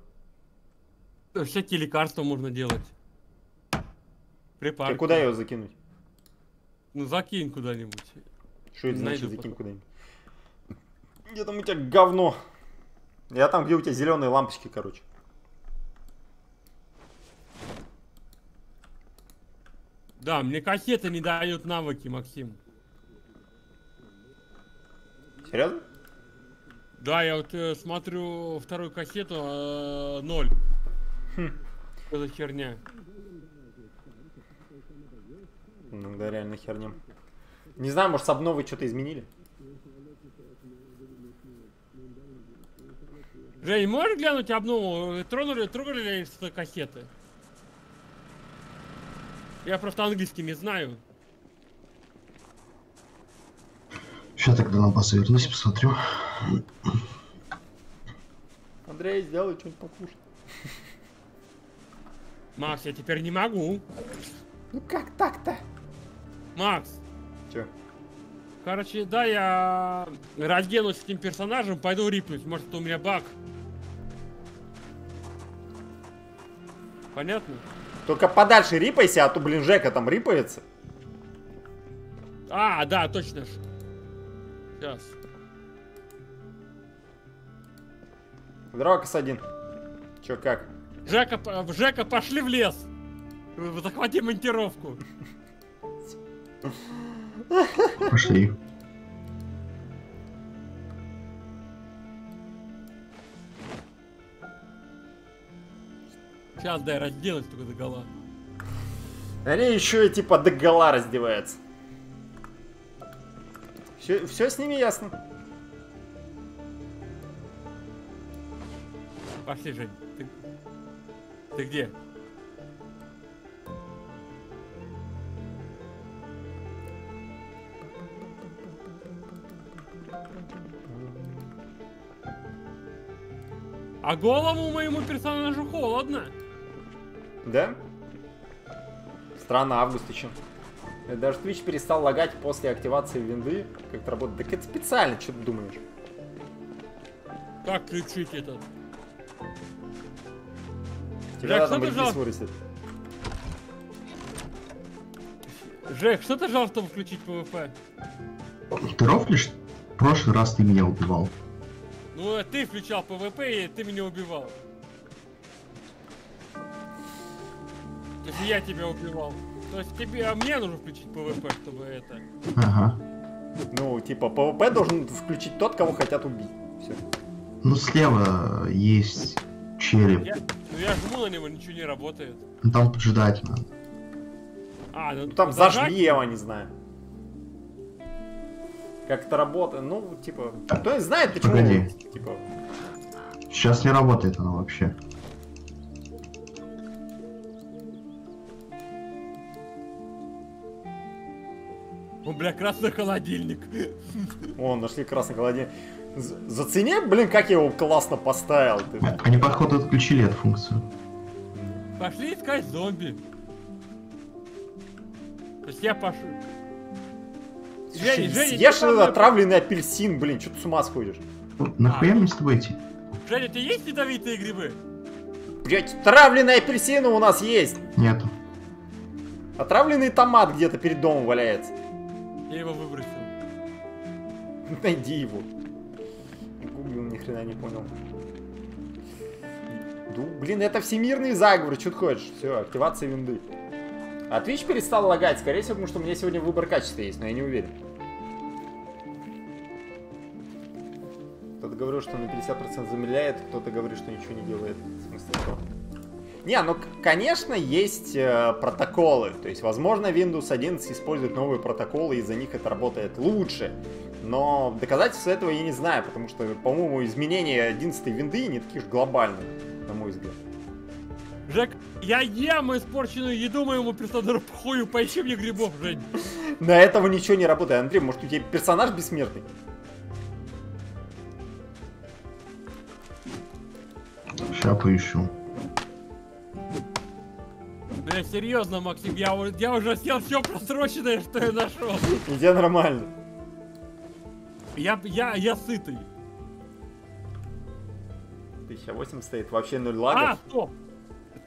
всякие лекарства можно делать. Припарки. Ты куда ее закинуть? Ну закинь куда-нибудь. Что это значит, закинь куда-нибудь? Где там у тебя говно? Я там, где у тебя зеленые лампочки, короче. Да, мне кассеты не дают навыки, Максим. Серьезно? Да, я вот э, смотрю вторую кассету, э, ноль. Хм. Что за херня? Ну да, реально херня. Не знаю, может с обновой что-то изменили? Жень, можешь глянуть обнову? Тронули, трогали ли с кассеты? Я просто английский не знаю. Сейчас тогда на базу вернусь, посмотрю. Андрей, сделай что-нибудь покушать. Макс, я теперь не могу. Ну как так-то? Макс, Че? короче, да, я разденусь с этим персонажем, пойду рипнуть. Может, это у меня баг. Понятно? Только подальше рипайся, а то, блин, Жека там рипается. А, да, точно. ж. Сейчас. Здорово, Касадин. Че, как? Жека, Жека, пошли в лес. Захвати монтировку. Пошли. Сейчас дай разденусь только до гола. Они еще и типа до гола раздеваются. Все, все с ними ясно. Пошли, Жень. Ты, ты где? А голову моему персонажу холодно. Да? Странно, август еще. Даже Twitch перестал лагать после активации винды. Как это работает? Так это специально, что ты думаешь? Как включить этот? Тебя Жак, там что ты релиз жал? вырастет. Жек, что ты жал, чтобы включить PvP? Ты рофлишь? В прошлый раз ты меня убивал. Ну, э, ты включал PvP, и ты меня убивал. То есть я тебя убивал. То есть тебе, а мне нужно включить PvP, чтобы это... Ага. Ну, типа, PvP должен включить тот, кого хотят убить. Все. Ну слева есть череп. Я, ну я жму на него, ничего не работает. Ну, Там поджидать надо. А, ну, Ну там зажать? зажги его, не знаю. Как это работает? Ну, типа, кто не знает, почему. Погоди. Типа, Сейчас не работает оно вообще. О, бля, красный холодильник. о, нашли красный холодильник. Зацени, блин, как я его классно поставил. Ты. Они, походу, отключили эту функцию. Пошли искать зомби. То есть я. Слушай, Женя, Женя, съешь ты там- отравленный апельсин, блин, что ты с ума сходишь? Нахуя мне с тобой идти? Женя, ты есть ядовитые грибы? Блять, отравленные апельсины у нас есть. Нету. Отравленный томат где-то перед домом валяется. Я его выбросил. Найди его. Гуглил, ни хрена не понял. Ну, блин, это всемирный заговор, что ты хочешь? Все, активация винды. А Twitch перестал лагать, скорее всего, потому что у меня сегодня выбор качества есть, но я не уверен. Кто-то говорил, что на 50% замедляет, кто-то говорит, что ничего не делает. В смысле, что? Не, ну, конечно, есть э, протоколы. То есть, возможно, Windows 11 использует новые протоколы, и из-за них это работает лучше. Но доказательств этого я не знаю, потому что, по-моему, изменения 11 винды не такие уж глобальные, на мой взгляд. Жек, я ем испорченную еду моему персонажу хую, поищи мне грибов, Жень. На этого ничего не работает. Андрей, может, у тебя персонаж бессмертный? Ща поищу. Бля, серьезно, Максим, я, я уже съел все просроченное, что я нашел. Иди нормально. Я, я, я сытый. 1080 стоит, вообще ноль А, лагов. стоп!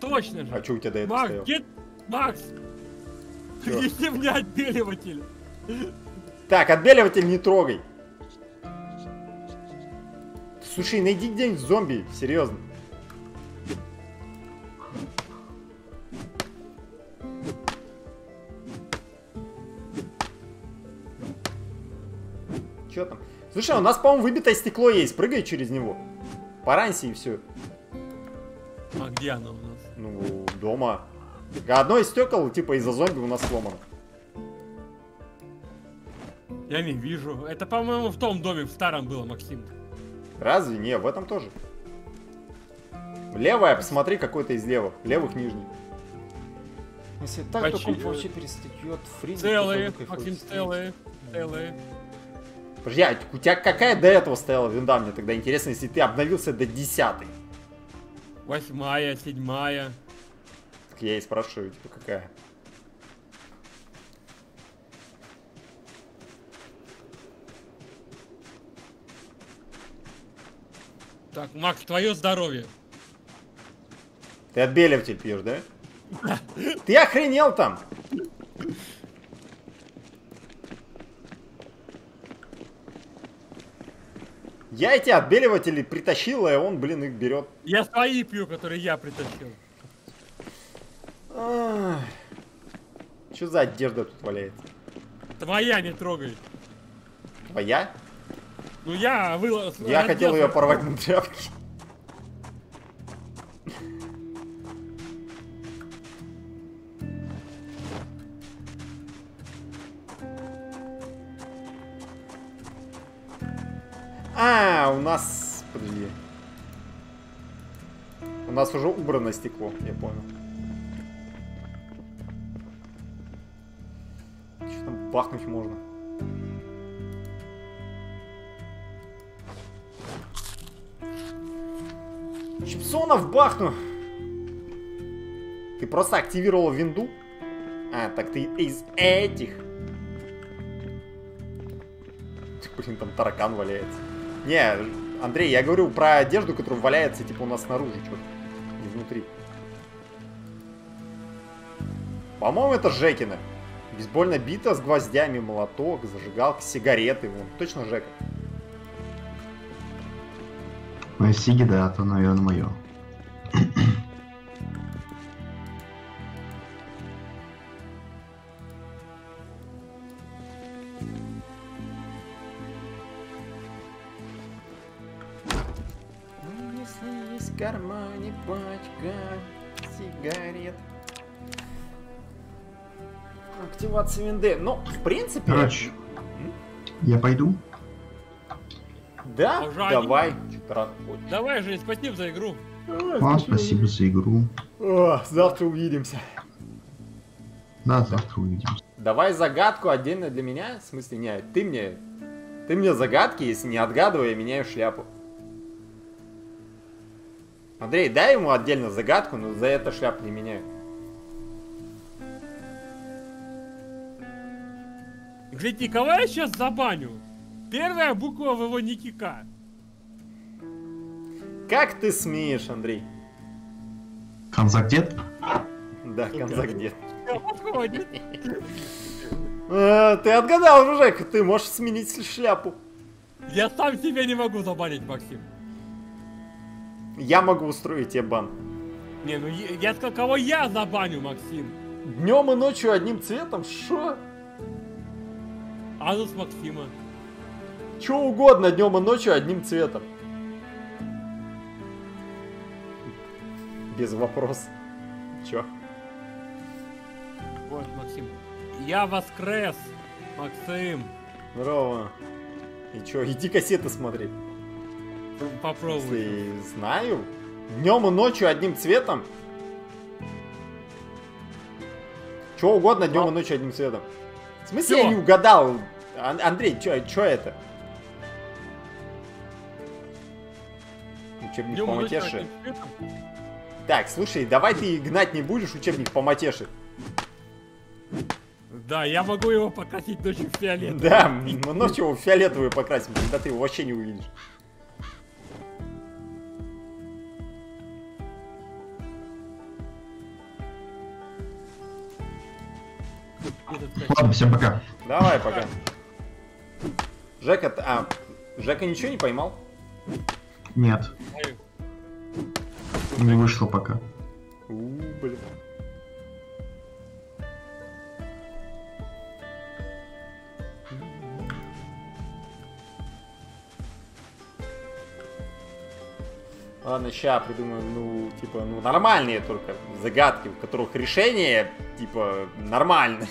Точно же. А что у тебя до этого Макс, стояло? где... Макс! Принеси мне отбеливатель. Так, отбеливатель не трогай. Слушай, найди где-нибудь зомби, серьезно. Че там? Слушай, у нас, по-моему, выбитое стекло есть. Прыгай через него. Поранься и все. А где оно у нас? Ну, дома. Одно из стекол, типа, из-за зомби у нас сломано. Я не вижу. Это, по-моему, в том доме, в старом было, Максим. Разве? Не, в этом тоже. Левая, посмотри, какой-то из левых. Левых нижний. Если так, то Почти. комп вообще перестает фризить. Целые, Максим, целые. Целые. Подожди, а у тебя какая до этого стояла винда? Мне тогда интересно, если ты обновился до десятой. Восьмая, седьмая. Так я и спрашиваю, типа, какая? Так, Макс, твое здоровье. Ты отбеливатель пьешь, да? Ты охренел там? Я эти отбеливатели притащил, и он, блин, их берет. Я свои пью, которые я притащил. Что за одежда тут валяется? Твоя не трогай. Твоя? Ну я вылаз... Я хотел ее порвать на тряпки. А, у нас... Подожди. У нас уже убрано стекло, я понял. Что там бахнуть можно? Чипсонов бахну. Ты просто активировал винду? А, так ты из этих. Блин, там таракан валяется. Не, Андрей, я говорю про одежду, которая валяется, типа, у нас снаружи, что-то. Не внутри. По-моему, это Жекина. Бейсбольная бита с гвоздями, молоток, зажигалка, сигареты. Вон, точно Жека. Ну, Сиги, да, то, наверное, мое. Пачка сигарет. Активация винды. Ну, в принципе... Короче, Я пойду? Да, А уже давай. они-. Давай же, спасибо за игру. Вам спасибо за игру. О, завтра увидимся. Да, завтра увидимся. Давай загадку отдельно для меня. В смысле, не, ты мне... Ты мне загадки, если не отгадываю, я меняю шляпу. Андрей, дай ему отдельно загадку, но за это шляпу не меняю. Гляди, кого я сейчас забаню? Первая буква в его нике К. Как ты смеешь, Андрей? Канзак дед? Да, конца где? Подходит. А, ты отгадал уже, Жека, ты можешь сменить шляпу. Я сам себя не могу забанить, Максим. Я могу устроить тебе бан. Не, ну я, сказал, кого я забаню, Максим. Днем и ночью одним цветом? Шо? Азус Максима. Че угодно днем и ночью одним цветом. Без вопроса. Чё? Вот, Максим. Я воскрес, Максим. Здорово. И чё, иди кассеты смотри. Попробуй. Знаю. Днем и ночью одним цветом. Че угодно днем и ночью одним цветом. В смысле Всё. я не угадал? Ан- Андрей, чё это? Учебник Днём по и ночью матеше. одним цветом. Так, слушай, давай ты гнать не будешь учебник по матеше. Да, я могу его покрасить ночью в фиолет. Да, мы ночью его в фиолетовый покрасим, когда ты его вообще не увидишь. Ладно, всем пока. Давай, пока. Жека, а, Жека ничего не поймал? Нет, не вышло пока. У, блин. Ладно, ща придумаем, ну, типа, ну, нормальные только загадки, у которых решение, типа, нормальное.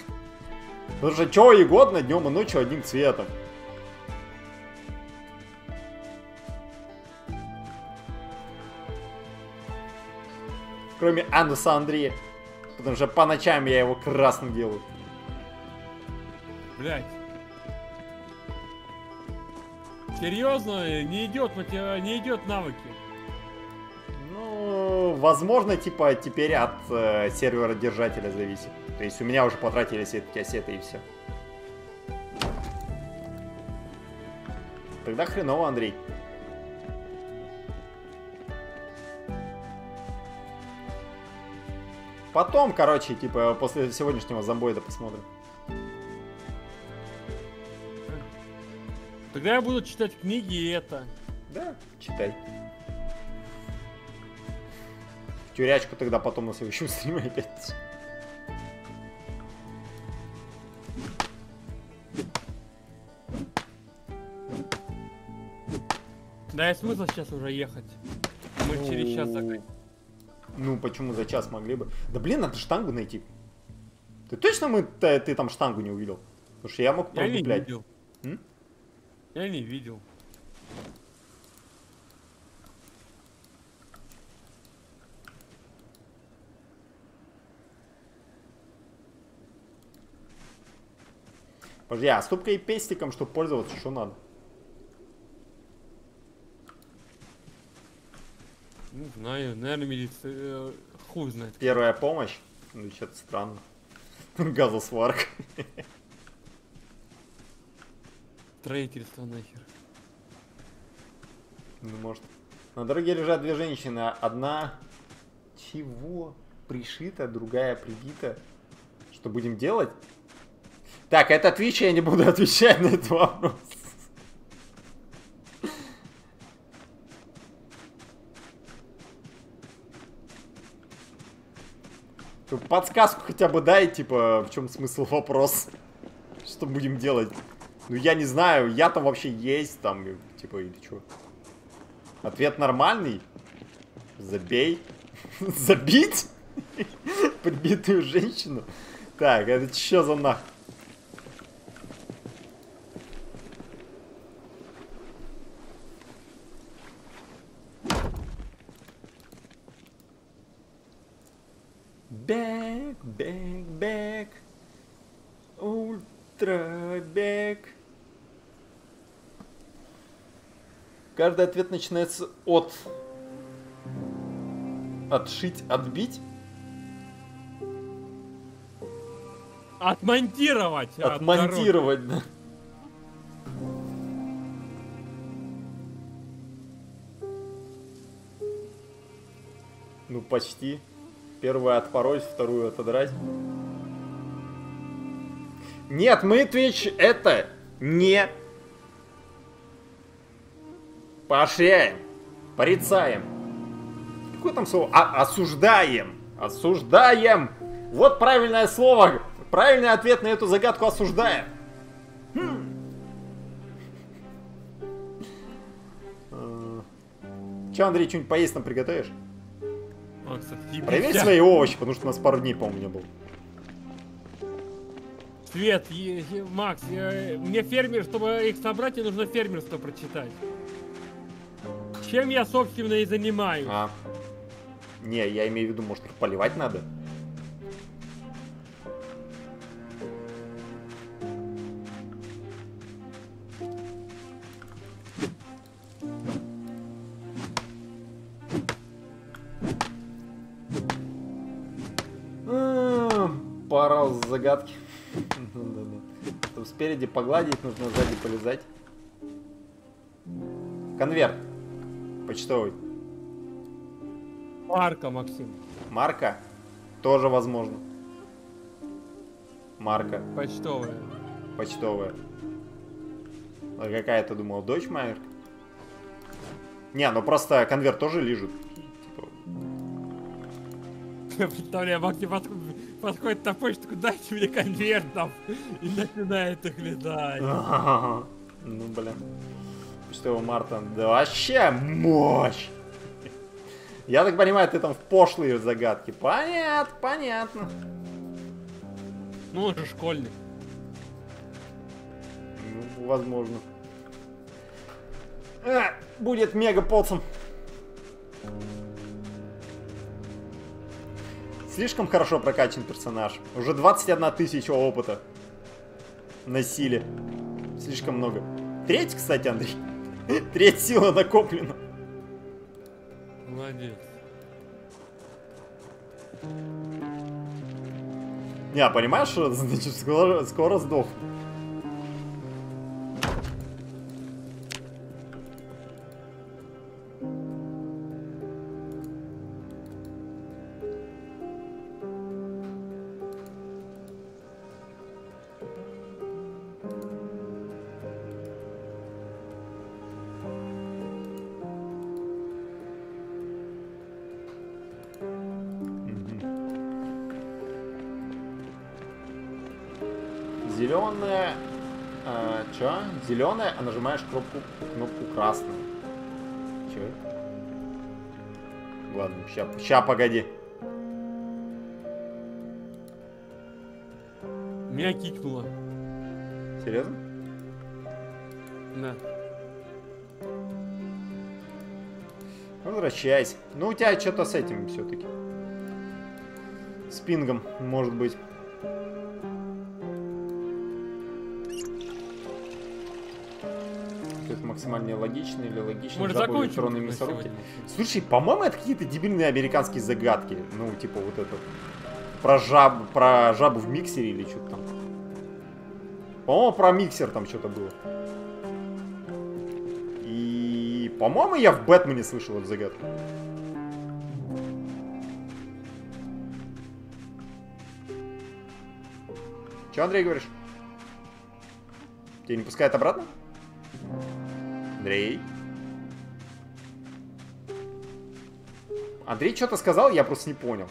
Потому что чего и днем и ночью одним цветом. Кроме Ануса Андрея. Потому что по ночам я его красным делаю. Блять. Серьезно, не идет, не идет навыки. Ну, возможно, типа, теперь от э, сервера держателя зависит. То есть у меня уже потратились эти кассеты и все. Тогда хреново, Андрей. Потом, короче, типа, после сегодняшнего зомбоида посмотрим. Тогда я буду читать книги и это. Да, читай. Тюрячку тогда потом на следующем стриме опять. Да и смысл сейчас уже ехать. Мы через час заканчиваем. Ну, почему за час могли бы? Да блин, надо штангу найти. Ты точно мы, ты, ты там штангу не увидел? Потому что я мог Я не видел. М? Я не видел. Подожди, а ступкой и пестиком, чтобы пользоваться, что надо? Не знаю, наверное, медицина... Хуй знает. Первая помощь? Ну, что-то странно. Газосварка. Строительство нахер. Ну, может. На дороге лежат две женщины. Одна... Чего? Пришита, другая прибита. Что будем делать? Так, это Twitch, я не буду отвечать на этот вопрос. Ты Подсказку хотя бы дай, типа, в чем смысл вопрос. Что будем делать? Ну, я не знаю, я там вообще есть, там, типа, или что? Ответ нормальный? Забей. Забить? Прибитую женщину? Так, это что за нах? Каждый ответ начинается от... Отшить, отбить? Отмонтировать. от Отмонтировать, да. Ну, почти. Первую отпороть, вторую отодрать. Нет, мы Twitch это не поощряем, порицаем. Какое там слово? А, осуждаем. Осуждаем. Вот правильное слово. Правильный ответ на эту загадку осуждаем. Хм. Э, Че, Андрей, что-нибудь поесть нам приготовишь? О, кстати. Проверь свои овощи, потому что у нас пару дней, по-моему, не было. Свет, е- е- Макс, я- мне фермер, чтобы их собрать, мне нужно фермерство прочитать. Чем я, собственно, и занимаюсь. А. Не, я имею в виду, может, их поливать надо? А, Пора загадки. Да-да-да. Чтобы спереди погладить, нужно сзади полезать. Конверт. Почтовый. Марка, Максим. Марка? Тоже возможно. Марка. Почтовая. Почтовая. А какая ты думал, дочь Майер? Не, ну просто конверт тоже лежит. Типа, Я представляю, Максим подходит, на почту, дайте мне конвертов. И начинает их лизать. Ну, блин. Почтовый Марта. Да вообще мощь! Я так понимаю, ты там в пошлые загадки. Понятно, понятно. Ну, он же школьник. Ну, возможно. А, будет мега поцом. Слишком хорошо прокачан персонаж. Уже 21 тысяча опыта. На силе. Слишком много. Треть, кстати, Андрей. Треть сила накоплена. Молодец. Не, а понимаешь, значит скоро, скоро сдох. Зеленая, а нажимаешь кнопку, кнопку красную. Чё? Ладно, ща, ща погоди. Меня кикнуло. Серьезно? Да. Возвращайся. Ну, у тебя что-то с этим все-таки. С пингом, может быть. Максимально логично или логично? Может, Забыл электронные мясорубки. Слушай, по-моему, это какие-то дебильные американские загадки. Ну, типа вот это. Про жаб, про жабу в миксере или что-то там. По-моему, про миксер там что-то было. И, по-моему, я в Бэтмене слышал эту загадку. Че, Андрей, говоришь? Тебя не пускают обратно? Андрей? Андрей что-то сказал, я просто не понял.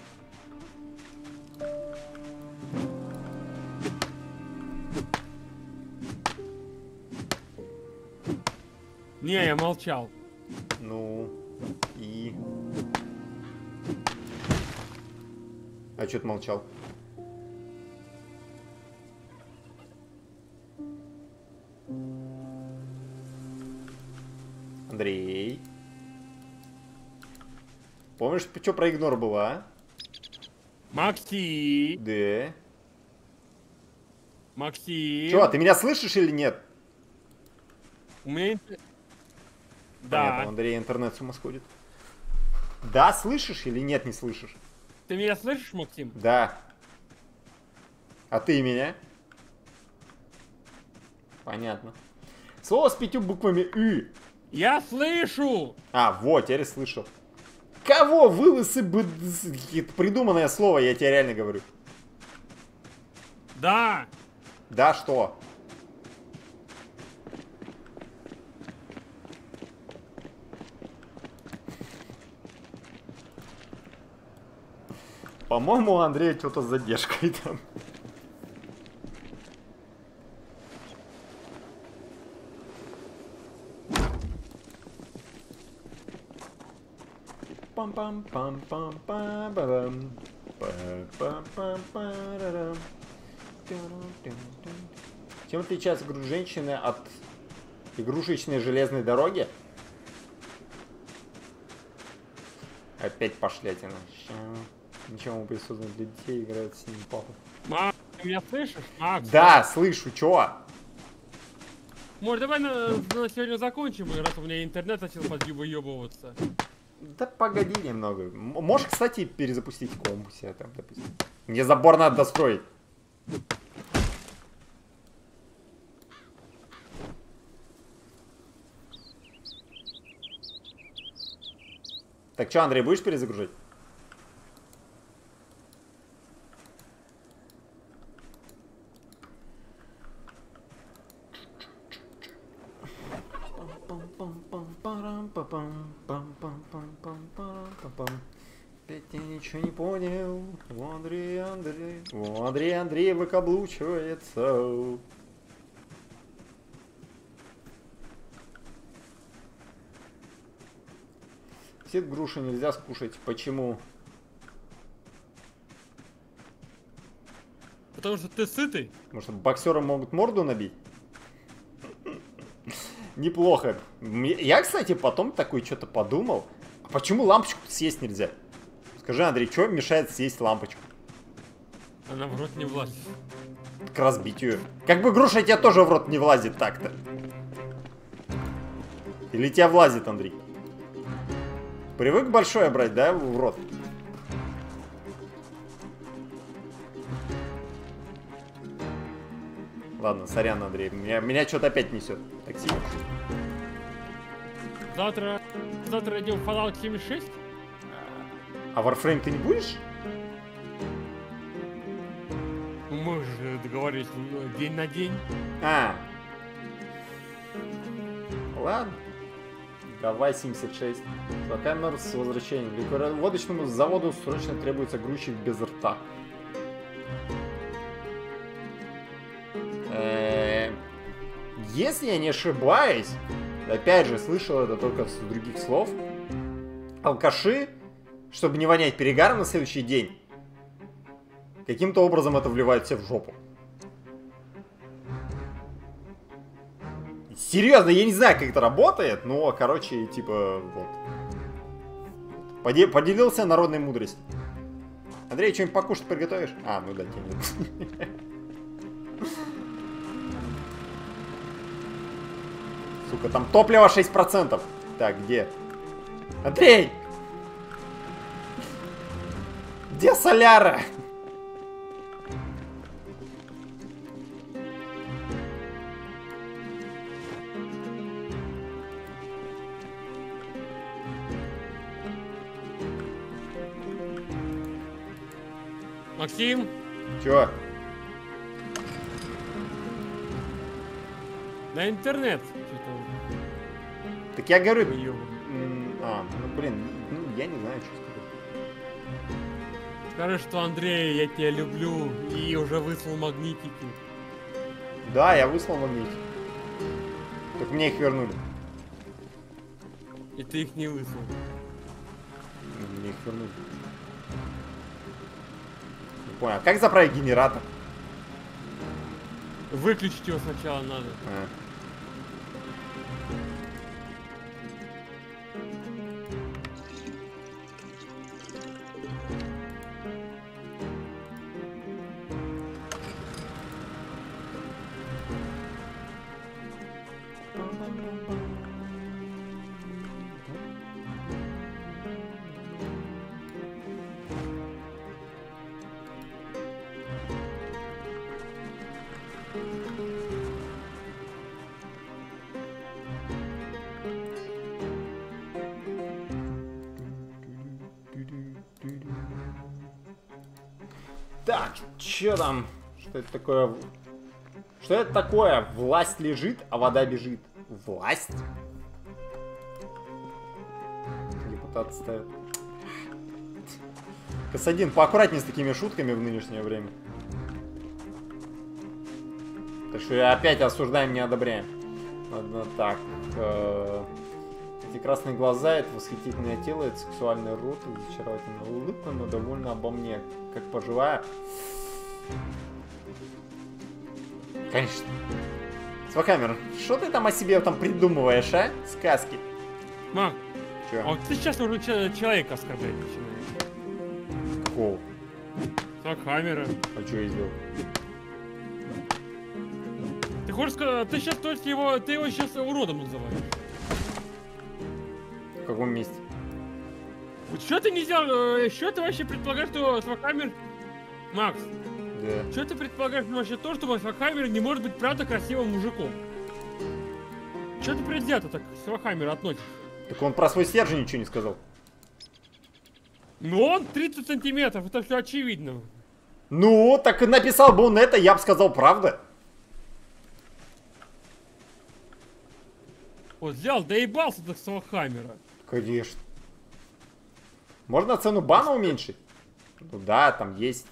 Не, я молчал. Ну, и... А что ты молчал? Помнишь, что про игнор было, а? Макси. Да. Максим. Чё, ты меня слышишь или нет? У меня... Понятно, Да. у Андрея интернет с ума сходит. Да, слышишь или нет, не слышишь? Ты меня слышишь, Максим? Да. А ты меня? Понятно. Слово с пятью буквами «ы». Я слышу! А, вот, теперь слышал. Кого вылысы бы... Придуманное слово, я тебе реально говорю. Да. Да, что? По-моему, у Андрея что-то с задержкой там. Пам-пам-пам-пам-пам-парам. Па-пам-пам-парарам. Тю-ру-тю-тю. Чем отличается игру женщины от игрушечной железной дороги? Опять пошлятина. Ща. Ничего мы были созданы для детей, играют с ними папа. Макс, ты меня слышишь? Макс. Да, слышу, чё? Может, давай на, на сегодня закончим, раз у меня интернет начал подъебываться. Да погоди немного. Можешь, кстати, перезапустить комп себе там, допустим. Мне забор надо достроить. Так что, Андрей, будешь перезагружать? Ничего не понял. У Андрея Андрей. У Андрея Андрей выкаблучивается. Все груши нельзя скушать. Почему? Потому что ты сытый. Может, боксеры могут морду набить? Неплохо. Я, кстати, потом такой что-то подумал. А почему лампочку съесть нельзя? Скажи, Андрей, что мешает съесть лампочку? Она в рот не влазит. К разбитию. Как бы груша тебе тоже в рот не влазит так-то. Или тебя влазит, Андрей? Привык большое брать, да, в рот? Ладно, сорян, Андрей. Меня, меня что-то опять несет. Такси. Завтра... Завтра идем в Fallout 76? А Warframe ты не будешь? Мы же договорились день на день. А. Ладно. Давай 76. Камер с возвращением. Водочному заводу срочно требуется грузчик без рта. Э, Если я не ошибаюсь, опять же, слышал это только с других слов, алкаши, чтобы не вонять перегаром на следующий день, каким-то образом это вливают все в жопу. Серьезно, я не знаю, как это работает, но, короче, типа, вот. Поде- поделился народной мудростью. Андрей, что-нибудь покушать приготовишь? А, ну да, тебе. Сука, там топливо 6%. Так, где? Андрей! Где соляра? Максим, Чё? на интернет. Так я говорю... А, ну блин, ну я не знаю, что сказать. Скажи, что Андрей, я тебя люблю и уже выслал магнитики. Да, я выслал магнитик. Так мне их вернули. И ты их не выслал. Мне их вернули. Не понял, а как заправить генератор? Выключить его сначала надо. А. Что там? Что это такое? Что это такое? Власть лежит, а вода бежит. Власть? Депутат ставит. Касадин, поаккуратнее с такими шутками в нынешнее время. Так что опять осуждаем, не одобряем. Ладно, так. э, Эти красные глаза, это восхитительное тело, это сексуальный рот, зачаровательная улыбка, но довольно обо мне. Как поживаю? Конечно. Свахаммер, что ты там о себе там придумываешь, а? Сказки. Мак, Чё? а вот ты сейчас уже че- человека оскорблять начинаешь. Какого? Сакхаммера. А что я сделал? Ты хочешь сказать, ты сейчас только его, ты его сейчас уродом называешь. В каком месте? Вот что ты не сделал, что ты вообще предполагаешь, что Свахаммер... Макс, Да. что ты предполагаешь вообще то, что Свахаммер не может быть правда красивым мужиком? Что ты предвзято так к Свахаммеру относишься? Так он про свой стержень ничего не сказал. Ну он 30 сантиметров, это все очевидно. Ну, так и написал бы он это, я бы сказал правда. Вот взял, доебался до Свахаммера. Конечно. Можно цену бана уменьшить? Ну да, там есть,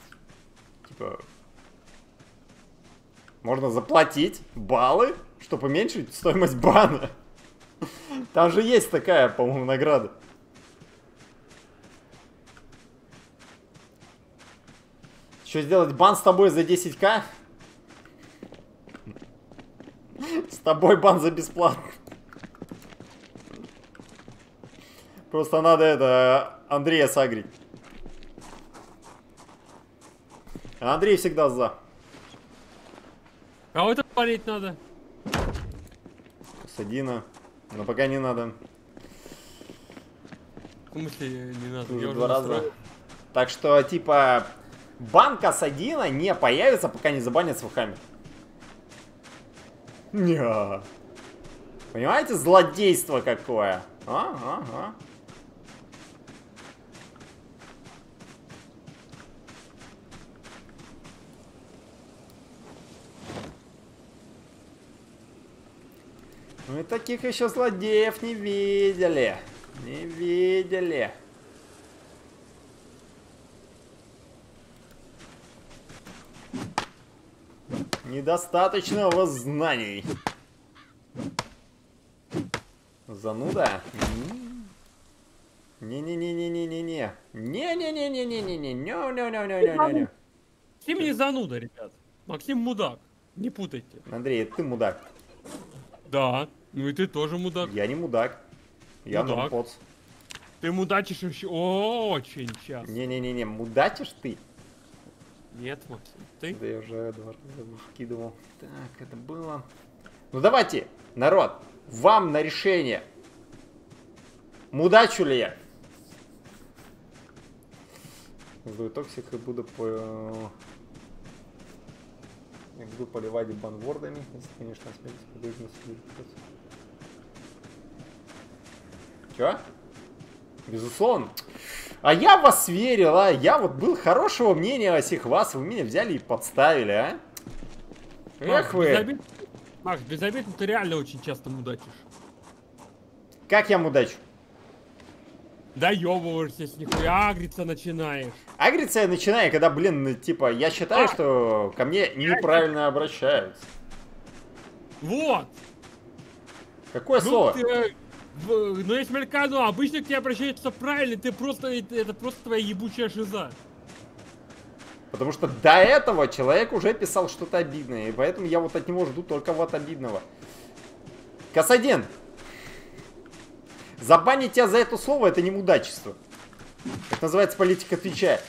типа, можно заплатить баллы, чтобы уменьшить стоимость бана. Там же есть такая, по-моему, награда. Что сделать бан с тобой за 10к? С тобой бан за бесплатно. Просто надо это Андрея сагрить. А Андрей всегда за. Кого это палить надо? Садина. Но пока не надо. В смысле не надо? Уже Я два раза. настроил. Так что, типа, банка Садина не появится, пока не забанят свухами. Ня. Понимаете, злодейство какое? А, а, а. Мы таких еще злодеев не видели. Не видели. Недостаточного знаний. Зануда? Не-не-не-не-не-не-не. Не-не-не-не-не-не-не. Не-не-не-не-не-не. Максим не зануда, ребят. Максим мудак. Не путайте. Андрей, ты мудак. Да. Ну и ты тоже мудак. Я не мудак. Я Мудак. нонпоц. Ты мудачишь еще очень часто. Не-не-не-не, мудачишь ты? Нет, Максим, ты? Да я уже два раза вкидывал. Так, это было... Ну давайте, народ, вам на решение. Мудачу ли я? Сдаю токсик и буду по... Я буду поливать банвордами, если, конечно, смерть подвижность Чё? Безусловно. А я в вас верил, а? Я вот был хорошего мнения о всех вас, вы меня взяли и подставили, а? Эх вы. Макс, безобидно ты реально очень часто мудачишь. Как я мудачу? Доебываешься с нихуя, агриться начинаешь. Агриться я начинаю, когда, блин, ну, типа, я считаю, А. что ко мне неправильно обращаются. Вот! Какое Ну, слово? ты, в- ну, если ну, обычно к тебе обращаются правильно, ты просто, это просто твоя ебучая шиза. Потому что до этого человек уже писал что-то обидное, и поэтому я вот от него жду только вот обидного. Касадин! Забанить тебя за это слово, это не мудачество. Это называется политика Твича.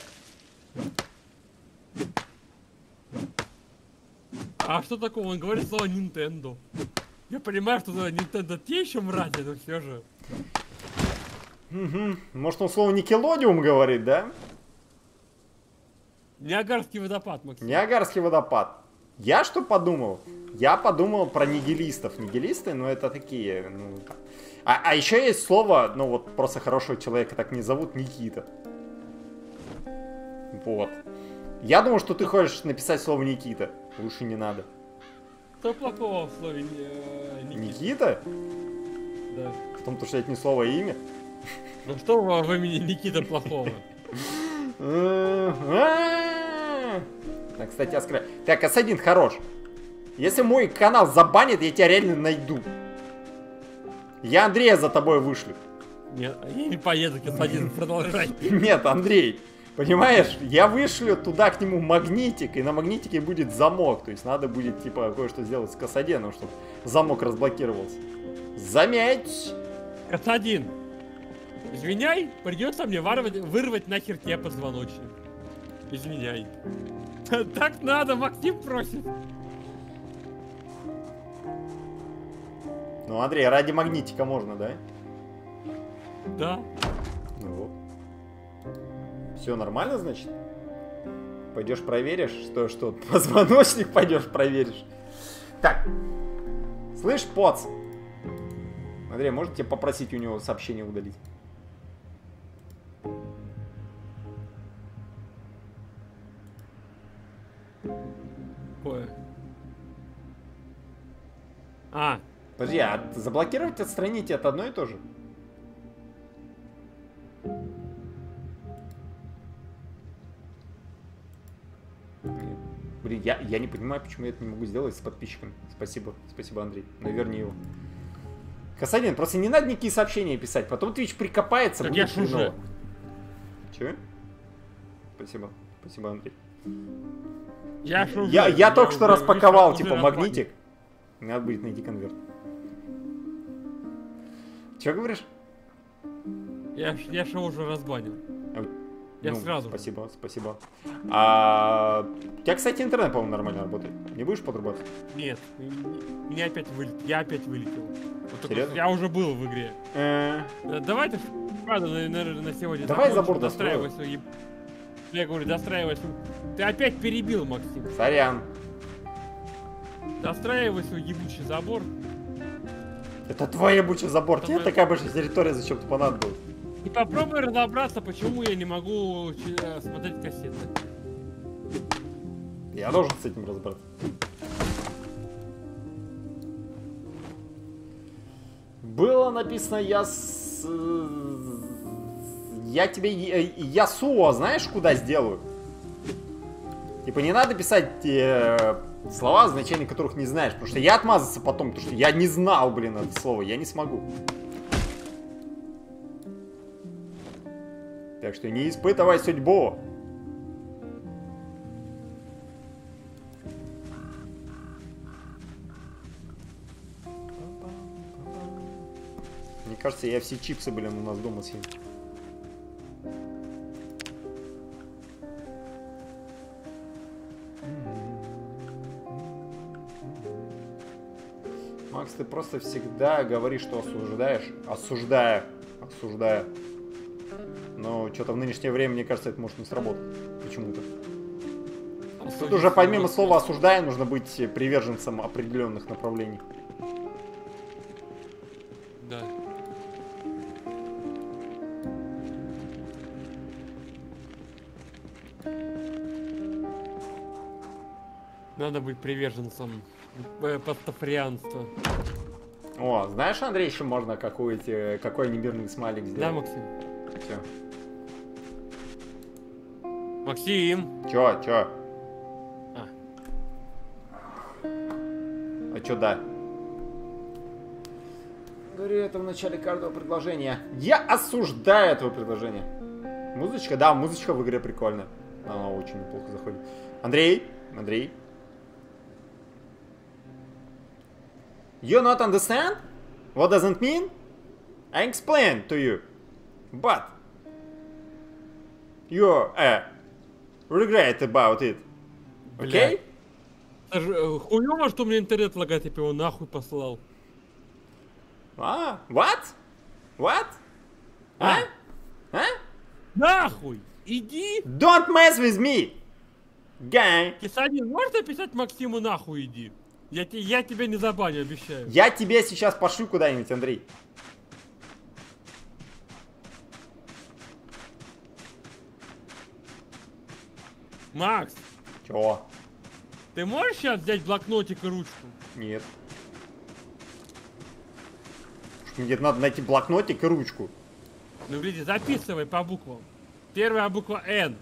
А что такого? Он говорит слово Nintendo. Я понимаю, что Nintendo те еще мрази, но все же. Мгм. Может, он слово Никелодиум говорит, да? Ниагарский водопад, Максим. Ниагарский водопад. Я что подумал? Я подумал про нигилистов. Нигилисты, ну это такие, ну... А, а еще есть слово, ну вот просто хорошего человека так не зовут, Никита. Вот. Я думал, что ты хочешь написать слово Никита. Лучше не надо. Что плохого в слове э, Никита? Никита? Да. В том, что это не слово, а имя? Ну что в имени Никита плохого? Так, кстати, оскра... Так, С1 хорош. Если мой канал забанит, я тебя реально найду. Я Андрея за тобой вышлю. Нет, я не поеду к один продолжай. Нет, Андрей, понимаешь, я вышлю туда к нему магнитик, и на магнитике будет замок. То есть надо будет, типа, кое-что сделать с касаденом, чтобы замок разблокировался. Заметь! Касадин. Извиняй, придется мне вырвать, вырвать нахер тебе позвоночник. Извиняй. Так надо, Максим просит. Ну, Андрей, ради магнитика можно, да? Да. Ну вот. Все нормально, значит? Пойдешь проверишь, что, что, позвоночник пойдешь проверишь. Так. Слышь, поц. Андрей, тебе попросить у него сообщение удалить? Какое? А, Подожди, а заблокировать, отстранить это одно и то же? Блин, я, я не понимаю, почему я это не могу сделать с подписчиками. Спасибо, спасибо, Андрей. Ну, верни его. Касанин, просто не надо никакие сообщения писать, потом Twitch прикопается, Так будет я хреново. Че? Спасибо, спасибо, Андрей. я уже- Я, я только что уже- распаковал, уже типа, магнитик. Надо будет найти конверт. Че говоришь? Я, я же уже разбанил. Я Ну, сразу. Спасибо, спасибо. А, у тебя, кстати, интернет, по-моему, нормально работает. Не будешь подрубаться? Нет, меня опять вылетел. Я опять вылетел. Вот Серьезно? я уже был в игре. Э, Давай ты, правда, на, на- сегодня Давай забор достраивай свой Я говорю, достраивай свой... Ты опять перебил, Максим. Сорян. Достраивай свой ебучий забор. Это твой ебучий забор. Это Тебе моя- такая большая территория зачем-то понадобилась. И попробуй разобраться, почему я не могу э, смотреть кассеты. Я должен с этим разобраться. Было написано я с... Я тебе е- Ясуо, знаешь, куда сделаю? Типа не надо писать э, слова, значения которых не знаешь, потому что я отмазаться потом, потому что я не знал, блин, это слово, я не смогу. Так что не испытывай судьбу. Мне кажется, я все чипсы, блин, у нас дома съем. Макс, ты просто всегда говоришь, что осуждаешь. Осуждая. Осуждая. Но что-то в нынешнее время, мне кажется, это может не сработать. Почему-то. Тут уже помимо слова осуждая, нужно быть приверженцем определенных направлений. Да. Надо быть приверженцем э, пастафарианства. О, знаешь, Андрей, еще можно какой-то, какой немирный смайлик Да, сделать? Максим? Всё. Максим! Чё, чё? А. А чё да? Говорю это в начале каждого предложения. Я осуждаю этого предложения. Музычка, да, музычка в игре прикольная. Она очень неплохо заходит. Андрей, Андрей. You not understand? What does it mean? I explain to you. But you uh, regret about it. Okay? Это же, э, хуёво, что у меня интернет лагает, я его нахуй послал. А? What? What? А? А? Нахуй! Иди! Don't mess with me! Gang! Кисанин, можешь написать Максиму нахуй иди? Я, те- я тебя не забаню, обещаю. Я тебе сейчас пошлю куда-нибудь, Андрей. Макс, Чего? ты можешь сейчас взять блокнотик и ручку? Нет. Мне надо найти блокнотик и ручку. Ну, гляди, записывай по буквам. Первая буква Н.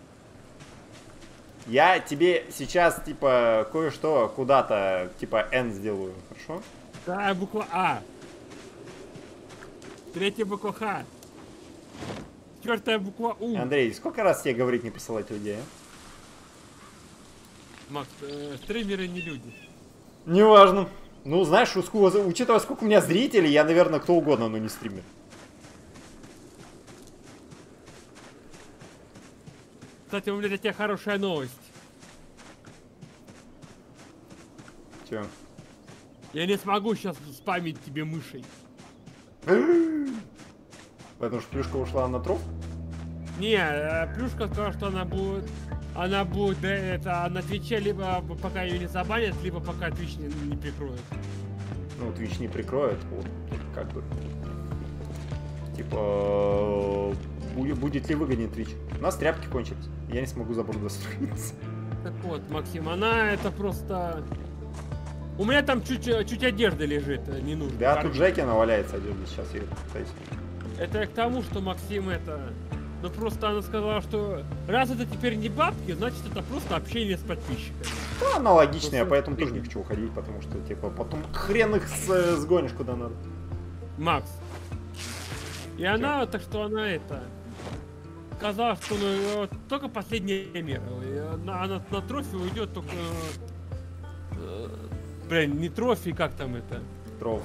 Я тебе сейчас, типа, кое-что куда-то, типа, N сделаю, хорошо? Вторая буква А. Третья буква Х. Четвертая буква У. Андрей, сколько раз тебе говорить не посылать людей, а? Макс, э, стримеры не люди. Неважно. Ну, знаешь, учитывая, сколько у меня зрителей, я, наверное, кто угодно, но не стример. Кстати, у меня для тебя хорошая новость. Че? Я не смогу сейчас спамить тебе мышей. Потому что плюшка ушла на троп? Не, э, Плюшка сказала, что она будет... Она будет э, это на Твиче, либо пока ее не забанят, либо пока Твич не, не прикроет. Ну, Twitch не прикроет, вот, как бы. Типа, бу- будет ли выгоднее Twitch? У нас тряпки кончились. Я не смогу забор достроиться. Так вот, Максим, она это просто... У меня там чуть, чуть одежды лежит, э, не нужно. Да, тут Джекина валяется одежда сейчас. Я пытаюсь. Это я к тому, что Максим это... Ну просто она сказала, что раз это теперь не бабки, значит это просто общение с подписчиками. Ну, аналогично, я поэтому тоже не хочу уходить, потому что, типа, потом хрен их с- э, сгонишь куда надо. Макс. И она, так что она это... Сказала, что ну, э, только последняя мера. Она, она на трофи уйдет только... э, блин, не трофи, как там это? Тров.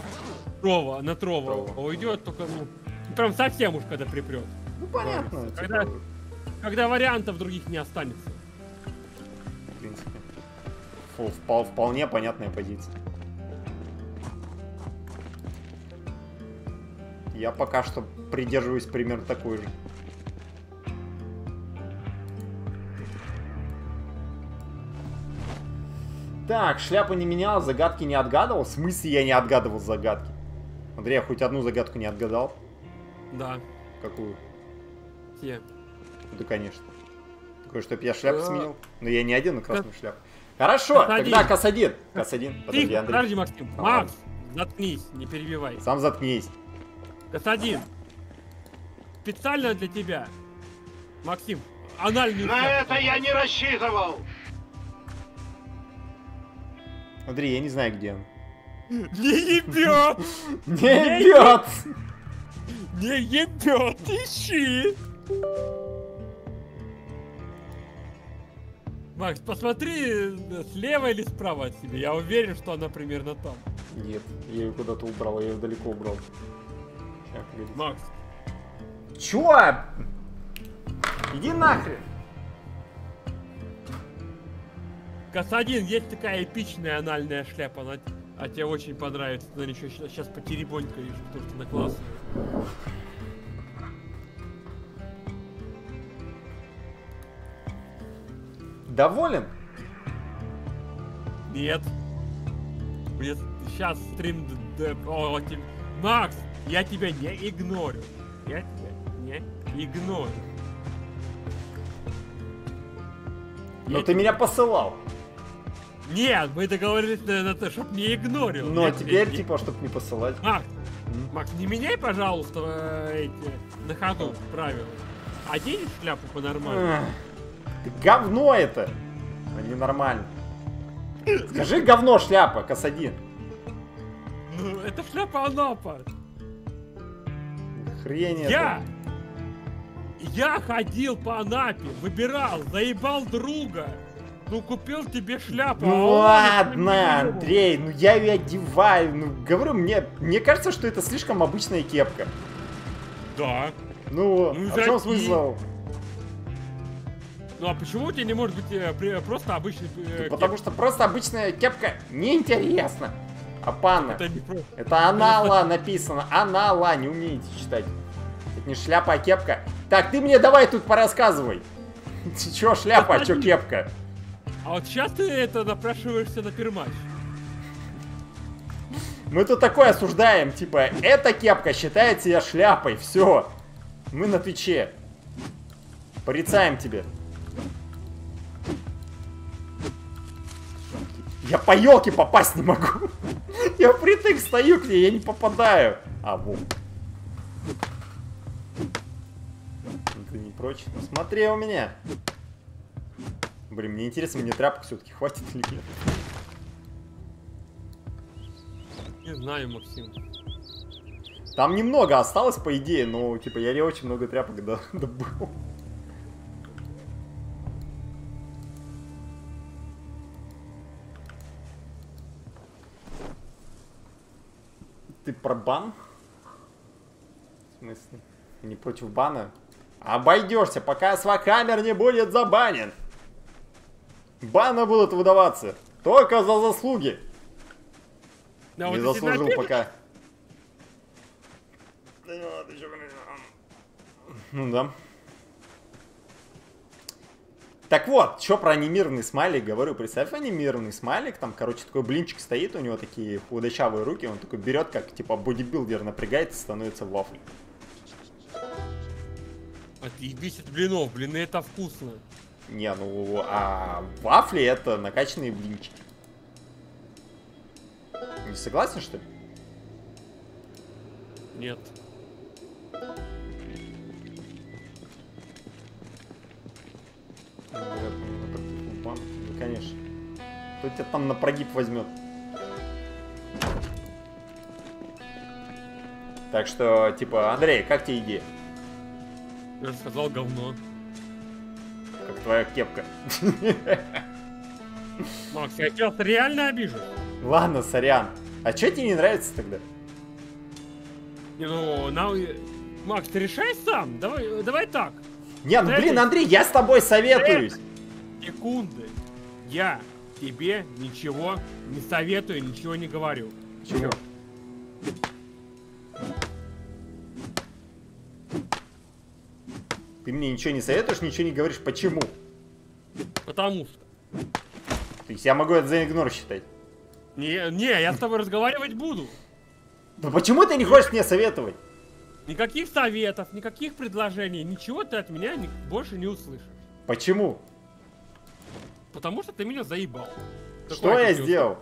Трова, на Трова. Трова. Уйдет только, ну, прям совсем уж когда припрет. Понятно. типа, Когда- Когда вариантов других не останется. в принципе. Фу, впол- вполне понятная позиция. Я пока что придерживаюсь примерно такой же. Так, шляпу не менял, загадки не отгадывал. В смысле я не отгадывал загадки? Андрей, я хоть одну загадку не отгадал? Да, Какую? Те. Да, конечно. Такое, чтобы я шляпу Да. сменил. Но я не один на красную шляпу. Хорошо, Кас тогда один. кас один. Кас один. Подожди, Тихо, Андрей. подожди, Максим. А, Макс, заткнись, не перебивай. Сам заткнись. Господин, специально для тебя. Максим, анальный На это я не рассчитывал! Андрей, я не знаю, где он. Не ебет! Не бьет! Не ебет! Ищи! Макс, посмотри слева или справа от себя. Я уверен, что она примерно там. Нет, я ее куда-то убрал, я ее далеко убрал. Погоди. Макс, Чё? Иди нахрен! Касадин, есть такая эпичная анальная шляпа, она а тебе очень понравится. Ты еще сейчас потеребонькаешь, потому что она классная. Доволен? Нет. Мне сейчас стрим... о, Макс, я тебя не игнорю. Я тебя не игнорю. Но Я ты меня посылал. Нет, мы договорились на, на то, чтобы не игнорил. Но Я тебя теперь, не- типа, чтобы не посылать. Макс, М. Макс, не меняй, пожалуйста, эти на ходу правила. Одень шляпу по-нормальному. Ты Говно это! А не нормально. Скажи говно шляпа, Касадин. Ну, это шляпа Анапа. Хрень это. Я! Я ходил по Анапе, выбирал, заебал друга. Ну, купил тебе шляпу. а Ну он ладно, Андрей, ну я ее одеваю. Ну, говорю, мне, мне кажется, что это слишком обычная кепка. Да. Ну, Ну, а в чем смысл? Ну, а почему у тебя не может быть э, просто обычный э, Потому что просто обычная кепка неинтересна. Апанна. Это не про... Это анала написано. Анала, не умеете читать. Это не шляпа, а кепка. Так, ты мне давай тут порассказывай. Чё шляпа, а чё кепка? А вот сейчас ты это напрашиваешься на перматч. Мы тут такое осуждаем, типа, эта кепка считает себя шляпой, все. Мы на Твиче. Порицаем тебе. Я по елке попасть не могу. Я впритык стою к ней, я не попадаю. А, вот. Ты не прочь? Смотри у меня. Блин, мне интересно, мне тряпок все-таки хватит или нет. Не знаю, Максим. Там немного осталось, по идее, но, типа, я не очень много тряпок до- добыл. Про бан? В смысле? Не против бана? Обойдешься, пока свакамер не будет забанен. Баны будут выдаваться только за заслуги. Да, не вот заслужил пока. Да не надо, ещё, блин. Ну да. Так вот, что про анимированный смайлик говорю. Представь анимированный смайлик, там, короче, такой блинчик стоит, у него такие худощавые руки, он такой берет, как, типа, бодибилдер напрягается, становится вафлей. Отъебись от блинов, блины это вкусно. Не, ну, а вафли это накачанные блинчики. Не согласен, что ли? Нет. Ну, помню, на прогиб упал. Ну, конечно. Кто тебя там на прогиб возьмет? Так что, типа, Андрей, как тебе идея? Я же сказал говно. Как твоя кепка? Макс, я сейчас реально обижу. Ладно, сорян. А что тебе не нравится тогда? Не, ну, нам... Макс, ты решай сам. Давай, давай так. Не, ну блин, Андрей, я с тобой советуюсь. Секунды. Я тебе ничего не советую, ничего не говорю. Почему? Ты мне ничего не советуешь, ничего не говоришь. Почему? Потому что. То есть я могу это за игнор считать. Не, не, я с тобой разговаривать буду. Ну почему ты не хочешь мне советовать? Никаких советов, никаких предложений, ничего ты от меня ни- больше не услышишь. Почему? Потому что ты меня заебал. Что я сделал?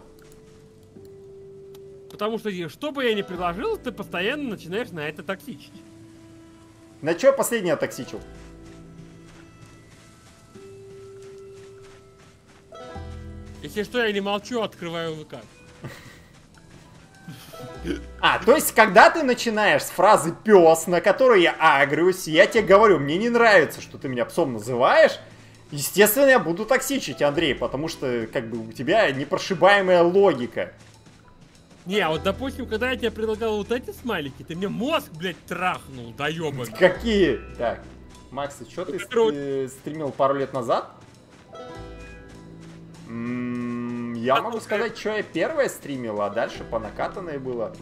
Потому что что бы я ни предложил, ты постоянно начинаешь на это токсичить. На что последний отоксичил? Если что, я не молчу, открываю ВК. А, то есть, когда ты начинаешь с фразы пес, на которую я агрюсь, я тебе говорю, мне не нравится, что ты меня псом называешь, естественно, я буду токсичить, Андрей, потому что, как бы, у тебя непрошибаемая логика. Не, а вот допустим, когда я тебе предлагал вот эти смайлики, ты мне мозг, блядь, трахнул, да ёбаный. Какие? Так, Макс, что ты стри- стримил пару лет назад? М, Я могу сказать, что я первое стримил, а дальше по накатанной было.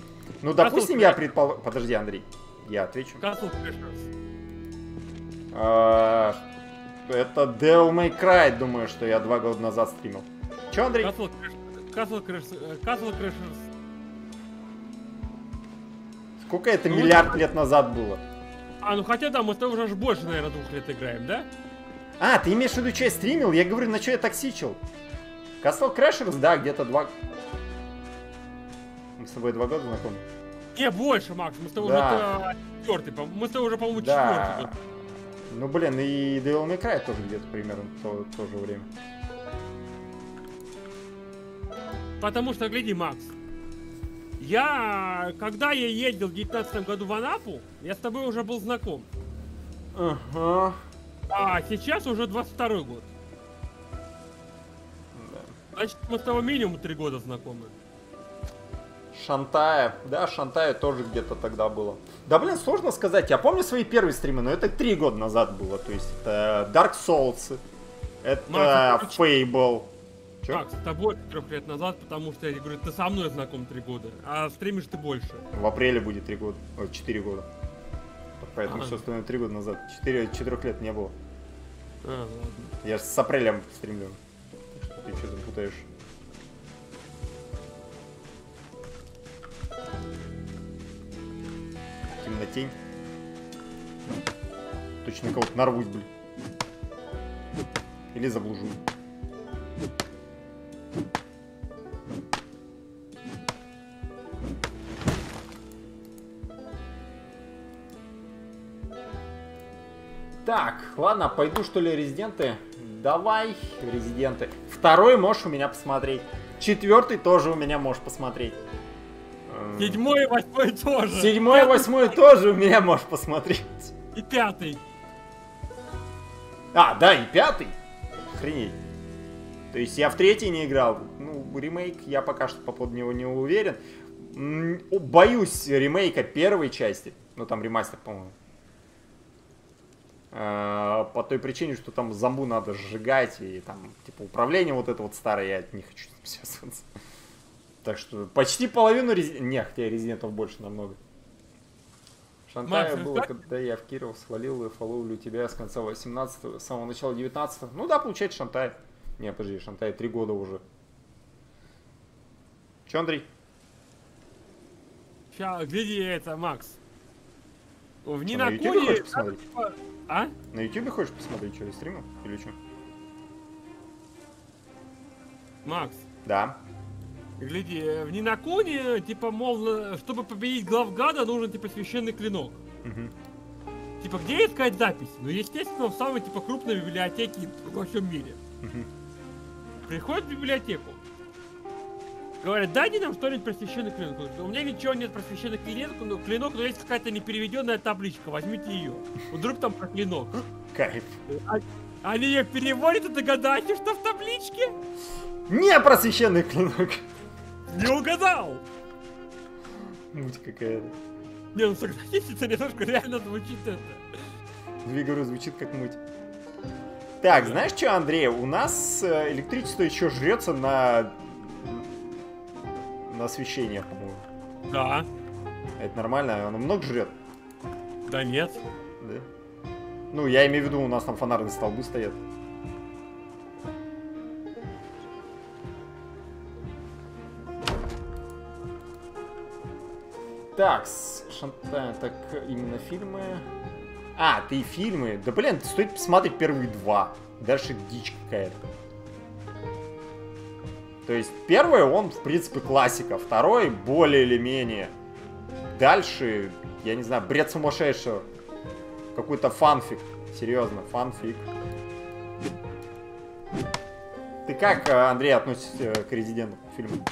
Ну, допустим, я предполагаю... Подожди, Андрей, я отвечу. А, Это Devil May Cry, думаю, что я два года назад стримил. Че, Андрей? Castle Crash- Castle Crash- Castle Crashers. Сколько это Ну, миллиард лет назад было? А, ну хотя да, мы с тобой уже больше, наверное, двух лет играем, да? А, ты имеешь в виду, что я стримил? Я говорю, на что я токсичил? Castle Crashers, да, где-то два... Мы с тобой два года знакомы? Не, больше, Макс, мы с тобой Да. уже четвертый, мы с тобой уже, по-моему, Да. четвертый. Ну, блин, и Devil May Cry тоже где-то примерно в то, то же время. Потому что, гляди, Макс, я, когда я ездил в 19 году в Анапу, я с тобой уже был знаком. Ага. А сейчас уже 22 год. Значит, мы с тобой минимум три года знакомы. Шантая. Да, Шантая тоже где-то тогда было. Да, блин, сложно сказать. Я помню свои первые стримы, но это три года назад было. То есть это Dark Souls, это Макс, Fable. Чё? Так, с тобой трех лет назад, потому что, я говорю, ты со мной знаком три года, а стримишь ты больше. В апреле будет три года. Ой, четыре года. Поэтому А. все остальное три года назад. Четыре, четырех лет не было. А, ладно. Я с апреля стримлю. Ты что-то путаешь. Темнотень. Точно кого-то нарвусь, блин. Или заблужу. Так, ладно, пойду что ли резиденты. Давай, резиденты. Второй можешь у меня посмотреть. Четвертый тоже у меня можешь посмотреть. Эм, Седьмой и восьмой тоже. Седьмой, восьмой тоже у меня можешь посмотреть. И пятый. А, да, и пятый. Охренеть. То есть я в третий не играл. Ну, ремейк я пока что по поводу него не уверен. Боюсь ремейка первой части. Ну, там ремастер, по-моему. Э, По той причине, что там зомбу надо сжигать, и там, типа, управление вот это вот старое, я не хочу связываться. Так что почти половину резидентов... Не, хотя резидентов больше намного. Шантая Макс, было, когда я в Киров свалил и фолловлю тебя с конца 18 с самого начала 19 Ну да, получается Шантай. Не, подожди, Шантай три года уже. Че, Андрей? Сейчас, гляди это, Макс. В посмотреть? типа- А? На Ютубе хочешь посмотреть через стрима? Или что? Макс, Да. гляди, э, в Нинаконе, типа, мол, чтобы победить главгада, нужен, типа, священный клинок. Мгм. Типа, где искать запись? Ну, естественно, в самой, типа, крупной библиотеке во всем мире. Мгм. Приходит в библиотеку. Говорят, дайте нам что-нибудь про священный клинок. У меня ничего нет про священный клинок, но, клинок, но есть какая-то непереведенная табличка, возьмите ее. Вдруг там про клинок. Кайф. А- Они ее переводят и догадайте, что в табличке? Не просвещенный клинок. Не угадал! Муть какая-то. Не, ну согласитесь, это немножко реально звучит это. Говорю, звучит как муть. Так, знаешь что, Андрей, у нас э, электричество еще жрется на... на освещение, по-моему. Да. Это нормально? Оно много жрет? Да нет. Да? Ну, я имею в виду, у нас там фонарные столбы стоят. Так, с- Шантай, так именно фильмы. А, ты фильмы. Да блин, стоит посмотреть первые два. Дальше дичь какая-то. То есть первый он, в принципе, классика, второй более или менее. Дальше, я не знаю, бред сумасшедшего. Какой-то фанфик. Серьезно, фанфик. Ты как, э, Андрей, относишься э, к резиденту фильму?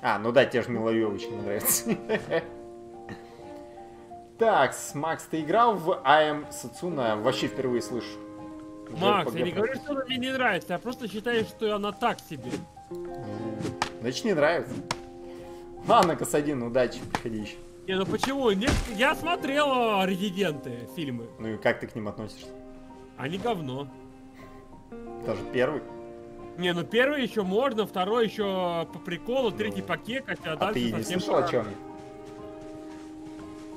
А, ну да, тебе же Мила Йович не нравится. Так, Макс, ты играл в Am Сацуна? Вообще впервые слышу. Макс, я не говорю, что она мне не нравится, я просто считаю, что она так себе. Значит, не нравится. Ладно, Касадин, удачи, приходи еще. Не, ну почему? Я смотрел э, Резиденты фильмы. Ну и как ты к ним относишься? Они говно. Даже первый. Не, ну первый еще можно, второй еще по приколу, третий по кекать, а, А дальше ты не слышал о чем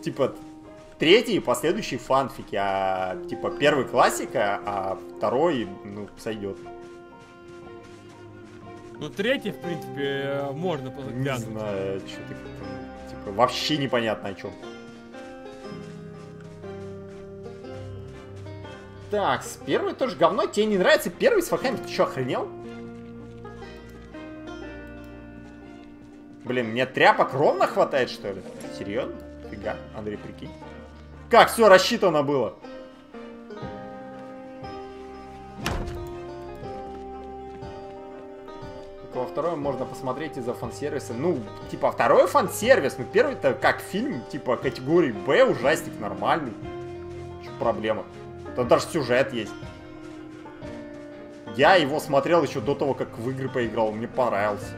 Типа, третий и последующий фанфики, а типа первый классика, а второй, ну, сойдет. Ну третий, в принципе, можно Не глянуть. знаю, что ты типа, вообще непонятно о чем. Так, с первый тоже говно. Тебе не нравится первый с факами? Ты что, охренел? Блин, мне тряпок ровно хватает, что ли? Серьезно? Фига, Андрей, прикинь. Как все рассчитано было? Во втором можно посмотреть из-за фан-сервиса. Ну, типа, второй фан-сервис, ну, первый-то как фильм, типа, категории Б, ужастик нормальный. Что проблема? Там даже сюжет есть. Я его смотрел еще до того, как в игры поиграл, мне понравился.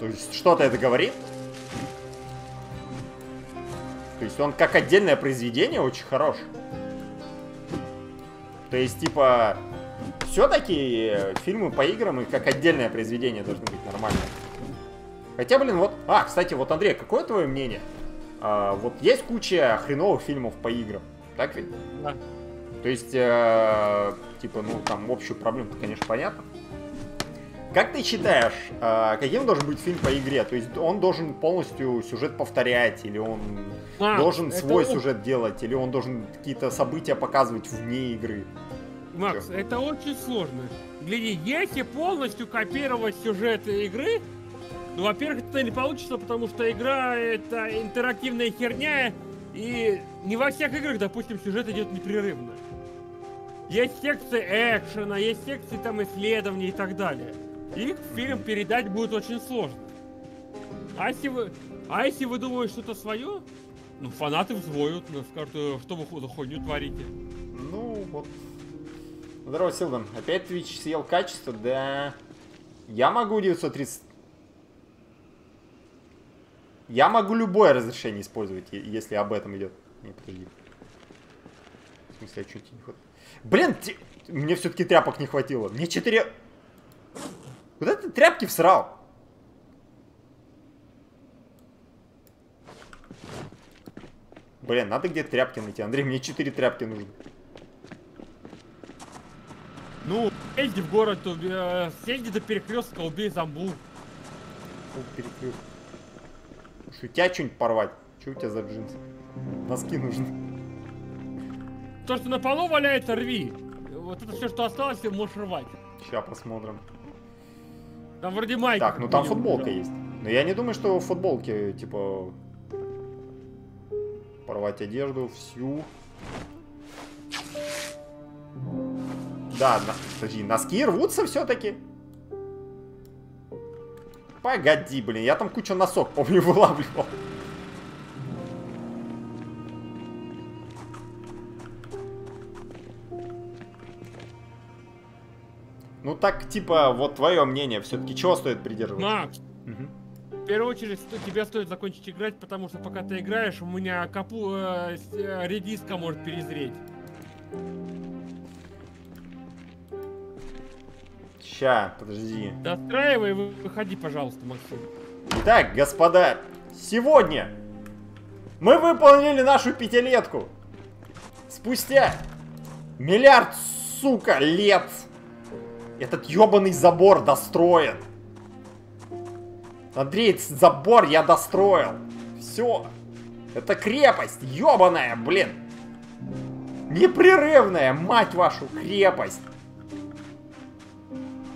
То есть, что-то это говорит? То есть, он как отдельное произведение очень хорош. То есть, типа, все-таки фильмы по играм и как отдельное произведение должны быть нормальные. Хотя, блин, вот... А, кстати, вот, Андрей, какое твое мнение? А, вот есть куча хреновых фильмов по играм, так ведь? Да. То есть, э, типа, ну, там, общую проблему конечно, понятно. Как ты считаешь, э, каким должен быть фильм по игре? То есть он должен полностью сюжет повторять, или он А, должен свой сюжет делать, или он должен какие-то события показывать вне игры? Макс, это очень сложно. Гляди, если полностью копировать сюжет игры, ну, во-первых, это не получится, потому что игра это интерактивная херня, и не во всех играх, допустим, сюжет идет непрерывно. Есть секции экшена, есть секции там исследований и так далее. Их в фильм передать будет очень сложно. А если вы, а если вы думаете что-то свое, ну, фанаты взвоют, ну, скажут, «Э, что вы за хуйню творите. Ну, вот. Здорово, Силдан. Опять Twitch съел качество, да. Я могу 930... Я могу любое разрешение использовать, если об этом идет. Не, подожди. В смысле, а что-то не хватает? Блин, те- мне все-таки тряпок не хватило. Мне 4... Куда ты тряпки всрал? Блин, надо где-то тряпки найти. Андрей, мне 4 тряпки нужно. Ну, езди в город, уби- э, съезди до перекрестка, убей зомбу. Перекрыл. Что, у тебя что-нибудь порвать? Что у тебя за джинсы? Носки нужны. То, что на полу валяется, рви. Вот это все, что осталось, ты можешь рвать. Сейчас посмотрим. Там вроде майки. Так, ну там футболка есть. Но я не думаю, что в футболке, типа, порвать одежду всю. Да, на... подожди, носки рвутся все-таки? Погоди, блин, я там кучу носок, помню, вылавливал. Ну так, типа, вот твое мнение, все-таки чего стоит придерживаться? Макс, Мгм. в первую очередь, тебе стоит закончить играть, потому что пока ты играешь, у меня капу э, э, редиска может перезреть. Ща, подожди. Достраивай выходи, пожалуйста, Максим. Итак, господа, сегодня мы выполнили нашу пятилетку. Спустя миллиард, сука, лет этот ебаный забор достроен. Андрей, забор я достроил. Все. Это крепость, ебаная, блин. Непрерывная, мать вашу, крепость.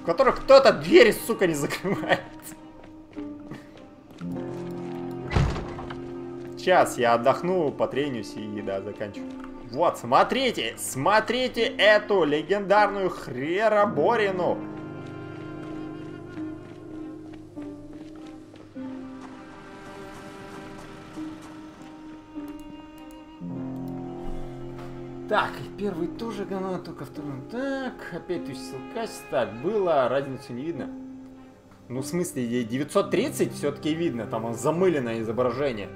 В которой кто-то двери, сука, не закрывает. Сейчас я отдохну, потренюсь и да, заканчиваю. Вот, смотрите, смотрите эту легендарную хрераборину. Так, первый тоже говно, только второй. Так, опять тысяча качеств. Так, было, разницу не видно. Ну, в смысле, 930 все-таки видно, там замыленное изображение.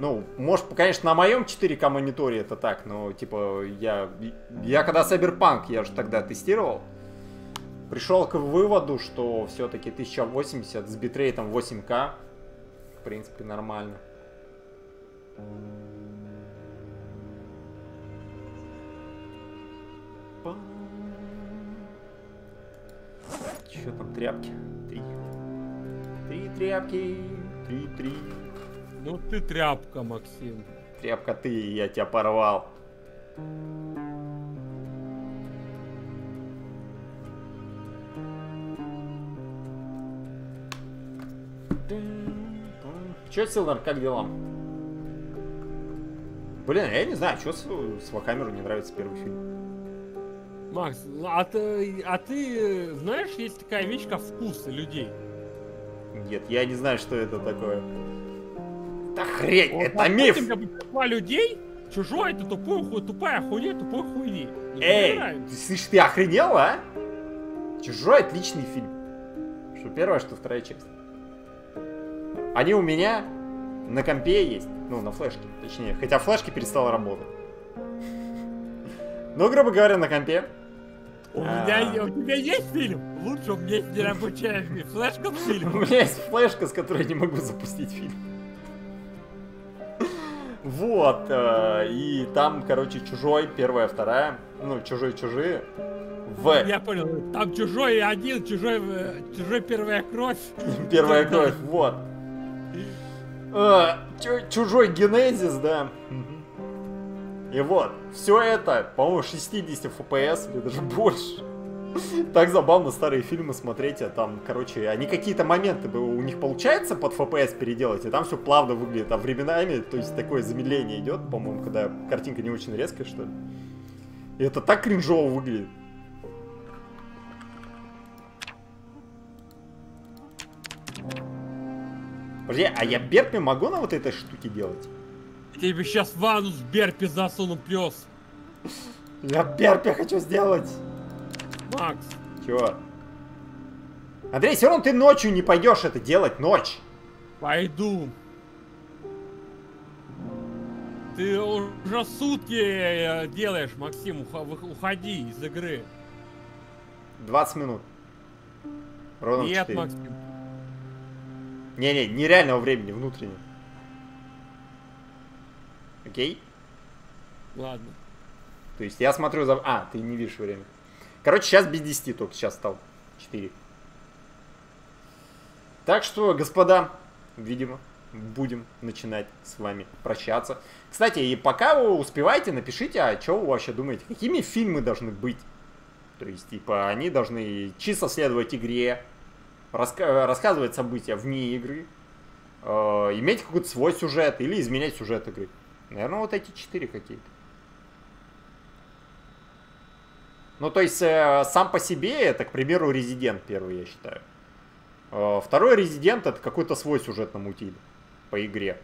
Ну, может, конечно, на моем 4К мониторе это так, но, типа, я, я когда Cyberpunk, я же тогда тестировал, пришел к выводу, что все-таки 1080 с битрейтом 8К, в принципе, нормально. Че там тряпки? Три. Три тряпки. Три, три. Ну ты тряпка, Максим. Тряпка ты, я тебя порвал. Че, Силнер, как дела? Блин, я не знаю, что с, с Вакамеру не нравится первый фильм. Макс, ну, а ты, а ты знаешь, есть такая вещь, как вкусы людей. Нет, я не знаю, что это такое. Это хрень, Вот, это миф. большинство людей, чужой это тупой хуй, тупая хуйня, тупой хуйни. Эй, ты слышишь, ты охренел, а? Чужой отличный фильм. Что первая, что вторая часть. Они у меня на компе есть. Ну, на флешке, точнее. Хотя флешки перестала работать. Ну, грубо говоря, на компе. У А. меня, у тебя есть фильм? Лучше у меня есть нерабочая флешка с У фильмом. меня есть флешка, с которой я не могу запустить фильм. Вот, э, и там, короче, чужой, первая, вторая, ну, чужой, чужие. В Я понял. Там чужой один, чужой, э, чужой первая кровь. первая кровь, вот. Э, чу- чужой генезис, да. И вот, все это, по-моему, 60 FPS или даже больше. Так забавно старые фильмы смотреть, а там, короче, они какие-то моменты у них получается под FPS переделать, и там все плавно выглядит, а временами, то есть такое замедление идет, по-моему, когда картинка не очень резкая, что ли. И это так кринжово выглядит. Подожди, а я берпи могу на вот этой штуке делать? Тебе сейчас ванну с Берпи засуну, пес. Я берпи хочу сделать. Макс, Чего? Андрей, все равно ты ночью не пойдешь это делать, ночь. пойду. Ты уже сутки э, делаешь, Максим, уходи из игры. 20 минут. Ровно Нет, 4. Максим. Не-не, нереального времени, внутреннего. Окей? Ладно. То есть я смотрю за... А, ты не видишь время. Короче, сейчас без 10 только сейчас стал. 4. Так что, господа, видимо, будем начинать с вами прощаться. Кстати, и пока вы успеваете, напишите, а что вы вообще думаете, какими фильмы должны быть? То есть, типа, они должны чисто следовать игре, раска- рассказывать события вне игры, э, иметь какой-то свой сюжет или изменять сюжет игры. Наверное, вот эти четыре какие-то. Ну, то есть, э, сам по себе, это, к примеру, Резидент первый, я считаю. Э, второй Резидент это какой-то свой сюжет намутили по игре.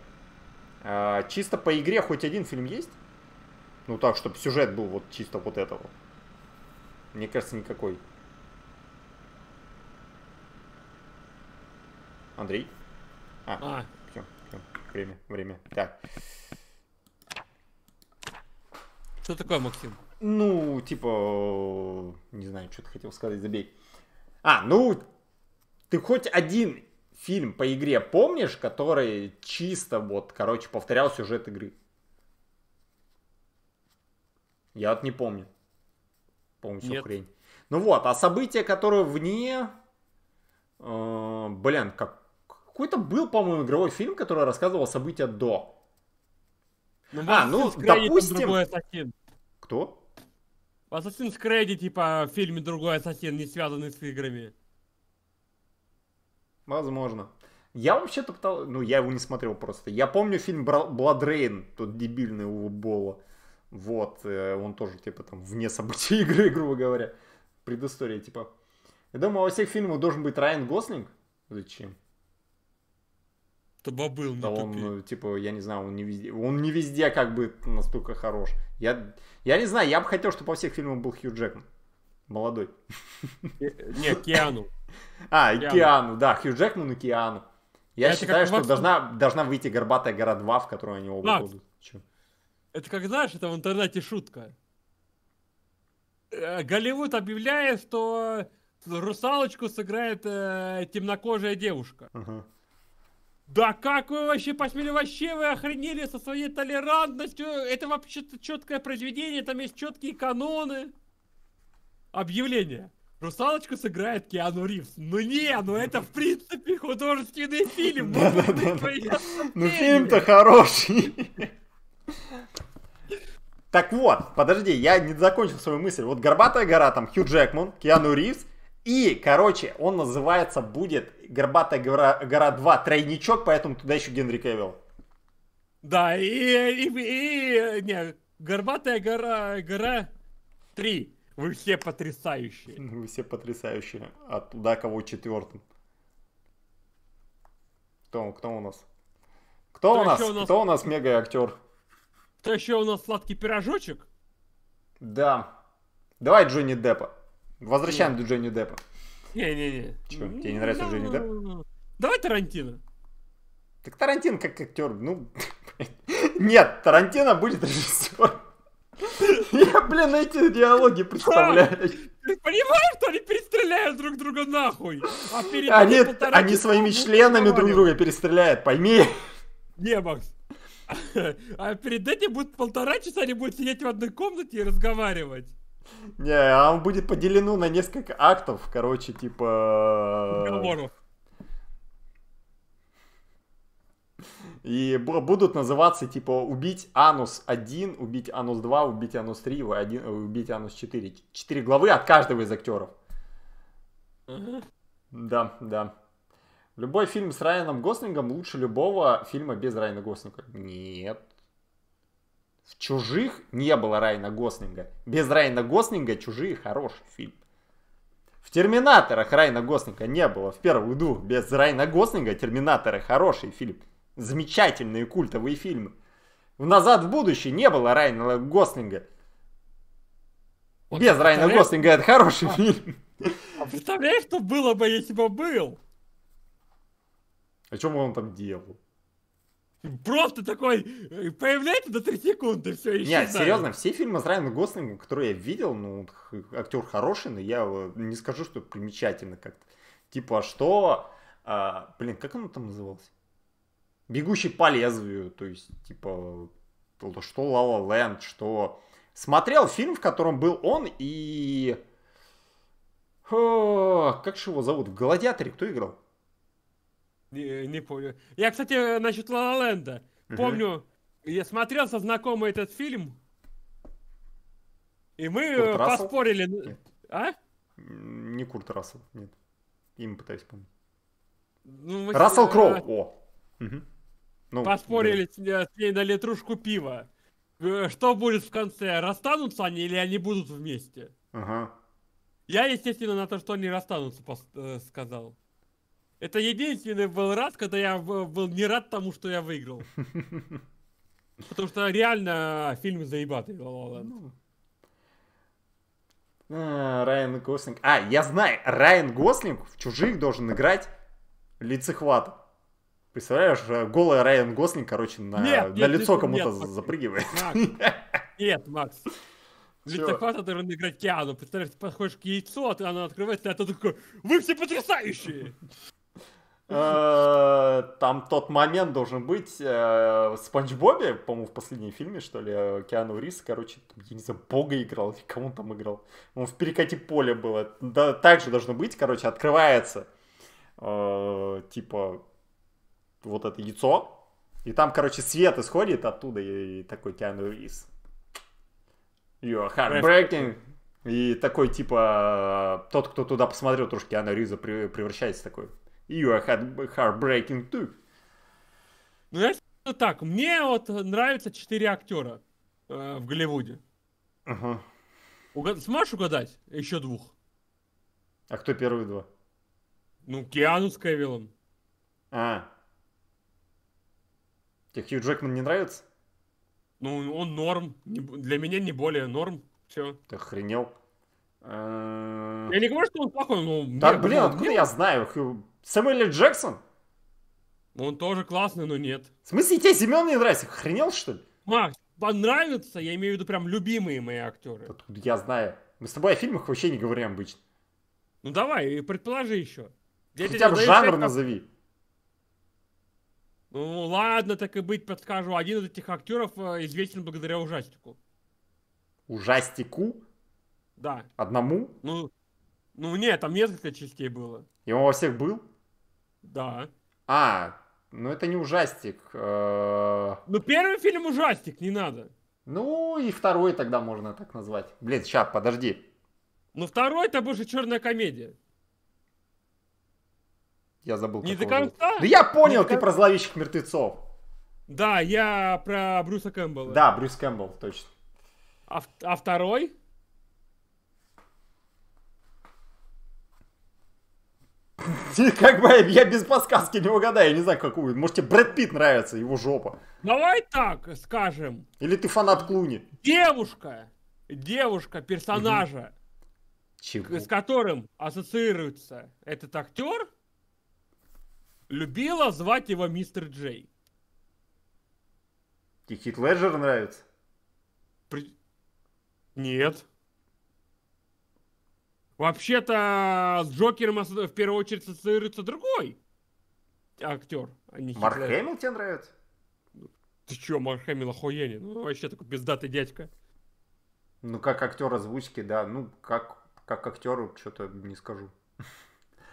Э, чисто по игре хоть один фильм есть? Ну так, чтобы сюжет был вот чисто вот этого. Мне кажется, никакой. Андрей? А, А, все, время, время. Так. что такое, Максим? Ну, типа, не знаю, что ты хотел сказать, забей. А, ну, ты хоть один фильм по игре помнишь, который чисто вот, короче, повторял сюжет игры? Я вот не помню. Помню, Нет. хрень. Ну вот, а события, которые вне... э, блин, как... Какой-то был, по-моему, игровой фильм, который рассказывал события до. Ну, А, ну, допустим-. Кто? В Assassin's Creed, типа, в фильме другой ассасин, не связанный с играми. Возможно. Я вообще-то пытал... Ну, я его не смотрел просто. Я помню фильм Rain, тот дебильный у Бола. Вот, э, он тоже, типа, там, вне событий игры, грубо говоря. Предыстория, типа. Я думаю, во всех фильмах должен быть Райан Гослинг. Зачем? Чтобы был, не Да он, тупи. ну, типа, я не знаю, он не везде... Он не везде, как бы, настолько хорош. Я, я не знаю, я бы хотел, чтобы во всех фильмах был Хью Джекман. Молодой. Э, Не, Киану. А, Киану. Киану, да, Хью Джекман и Киану. Я Это считаю, что должна, должна выйти «Горбатая гора 2», в которую они оба будут. Это как, знаешь, это в интернете шутка. Э, Голливуд объявляет, что русалочку сыграет э, темнокожая девушка. Ага. Да как вы вообще посмели, вообще вы охренели со своей толерантностью? Это вообще-то четкое произведение, там есть четкие каноны. Объявление. Русалочку сыграет Киану Ривз. Ну не, ну это в принципе художественный фильм. Ну фильм-то хороший. Так вот, подожди, я не закончил свою мысль. Вот «Горбатая гора», там Хью Джекман, Киану Ривз. И, короче, он называется будет «Горбатая гора, гора 2. Тройничок», поэтому туда еще Генри Кевилл. Да, и, и, и- не, Горбатая гора, гора 3. Вы все потрясающие. Вы все потрясающие. А туда кого четвертым? Кто, кто у нас? Кто, Кто у нас? у нас? Кто у нас мега актер? Кто еще у нас сладкий пирожочек? Да. Давай Джонни Деппа. Возвращаем Джонни Деппа. Не-не-не. Чё, тебе не нравится Джонни Депп? Ну, Давай Тарантино. Так Тарантино как актер, ну... Нет, Тарантино будет режиссер. Я блин, эти диалоги представляешь? Ты понимаешь, что они перестреляют друг друга нахуй? А перед Они, они своими будут членами друг друга перестреляют, пойми. Не, Макс. А перед этим будет полтора часа они будут сидеть в одной комнате и разговаривать. Не, а он будет поделено на несколько актов, короче, типа... Разговоров. И бу- будут называться, типа, убить анус 1, убить анус 2, убить анус 3, вы один- э, убить анус 4. Четыре главы от каждого из актеров. Ага. Да, да. Любой фильм с Райаном Гослингом лучше любого фильма без Райана Гослинга. Нет. В «Чужих» не было Райана Гослинга. Без Райана Гослинга «Чужие» хороший фильм. В «Терминаторах» Райана Гослинга не было. В первых двух без Райана Гослинга «Терминаторы» хороший фильм. Замечательные культовые фильмы. В «Назад в будущее» не было Райана Гослинга. Вот Без Райана представляешь- Гослинга это хороший фильм. А представляешь, что было бы, если бы был? А что он там делал? Просто такой э, появляется до 3 секунды, все, Нет, серьезно, все фильмы с Райаном Гослингом, которые я видел, ну, актер хороший, но я не скажу, что примечательно как-то. Типа, что... а, блин, как он там назывался? Бегущий по лезвию, то есть, типа, то- что La Land, что... Смотрел фильм, в котором был он и... О, как же его зовут? В «Гладиаторе» кто играл? Не, не помню. Я, кстати, насчет Ла Ла Ленда. Мгм. Помню, я смотрел со знакомой этот фильм, и мы Курт э, Рассел? поспорили. Нет. А? Не Курт Рассел, нет. Им пытаюсь помнить. Ну, мы Рассел э, Кроу, о. Мгм. Ну, Поспорили с, э, с ней на литрушку пива. Э, Что будет в конце? Расстанутся они или они будут вместе? да. Ага. Я, естественно, на то, что они расстанутся, э, сказал. Это единственный был раз, когда я был не рад тому, что я выиграл. Потому что реально фильм заебатый. Ну. А, Райан Гослинг. А, я знаю, Райан Гослинг в «Чужих» должен играть лицехвата. Представляешь, э, голый Райан Гослинг, короче, на, Нет, на нет, лицо кому-то запрыгивает. Макс, Нет, Макс. Захвата должен играть Киану. Представляешь, ты подходишь к яйцу, а оно открывается, а ты такой, вы все потрясающие! Э, Там тот момент должен быть э, в Спанч Бобе, по-моему, в последнем фильме, что ли, Киану Рис, короче, я не знаю, Бога играл, кому там играл. Он в перекате поле было. Да, так же должно быть, короче, открывается, э, типа, вот это яйцо, и там, короче, свет исходит оттуда, и, такой Киану Рис. You're heartbreaking. И такой, типа, тот, кто туда посмотрел, тоже Киану Риза превращается такой. You are heart- heartbreaking too. Ну, знаешь, так, мне вот нравятся четыре актера э, в Голливуде. Ага. Угад- Сможешь угадать? Еще двух. А кто первые два? Ну, Киану с Кевиллом. А. Тебе Хью Джекман не нравится? Ну, он норм. Для меня не более норм. Все. Ты охренел. Я не говорю, что он плохой, но... Мне- блин, откуда я знаю? Хью- Сэмюэл. Джексон? Он тоже классный, но нет. В смысле, тебе Семен не нравится? Охренел, что ли? Макс, понравится, я имею в виду прям любимые мои актеры. Откуда я знаю? Мы с тобой о фильмах вообще не говорим обычно. Ну давай, предположи еще. Я Хотя бы жанр пять ак- назови. Ну ладно, так и быть, подскажу. Один из этих актеров э, известен благодаря ужастику. Ужастику? Да. Одному? Ну, ну нет, там несколько частей было. И он во всех был? Да. А, ну это не ужастик. э, Ну первый фильм ужастик, не надо. Ну и второй тогда можно так назвать. Блин, сейчас, подожди. Ну второй это больше черная комедия. Я забыл, Не до конца? Да я понял, Не ты про зловещих мертвецов. Да, я про Брюса Кэмпбелла. Да, Брюс Кэмпбелл, точно. А, а второй? Как бы я без подсказки не угадаю, я не знаю, какую. Может тебе Брэд Питт нравится, его жопа. Давай так скажем. Или ты фанат Клуни. Девушка, девушка персонажа, Чего? с которым ассоциируется этот актер, любила звать его мистер Джей. Тебе Хит Леджер нравится? При- Нет. Вообще-то с Джокером в первую очередь ассоциируется другой актер, а не Марк. Хэмилл тебе нравится? Ты чё, Марк Хэмилл охуенен? Ну, вообще такой пиздатый дядька. Ну, как актер озвучки, да. Ну, как, как актер, что-то не скажу.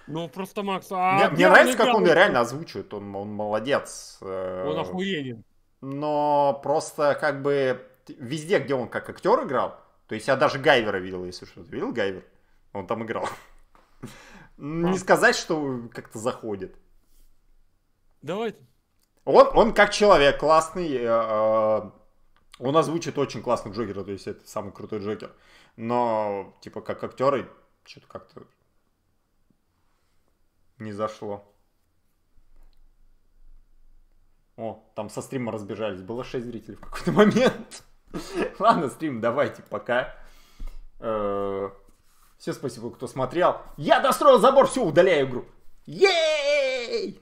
Ну, просто Макс, а мне мне нравится, как он реально озвучивает. Он, он молодец. Э, Он охуенен. Но просто как бы везде, где он как актер играл, то есть я даже Гайвера видел, если что. Ты видел Гайвер? Он там играл. Не А. сказать, что как-то заходит. Давай. Он, он как человек классный, э, э, он озвучит очень классно Джокера, то есть это самый крутой Джокер. Но, типа, как актеры, что-то как-то не зашло. О, там со стрима разбежались, было 6 зрителей в какой-то момент. Ладно, стрим, давайте, пока. Все спасибо, кто смотрел. Я достроил забор, все, удаляю игру. Ей!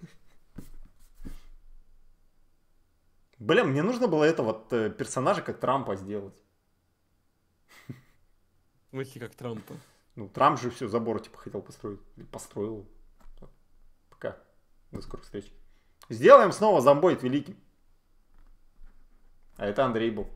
Блин, мне нужно было это вот э, персонажа как Трампа сделать. В смысле, как Трампа. Ну, Трамп же все, забор типа хотел построить. Построил. Пока. До скорых встреч. Сделаем снова зомбоид великим. А это Андрей был.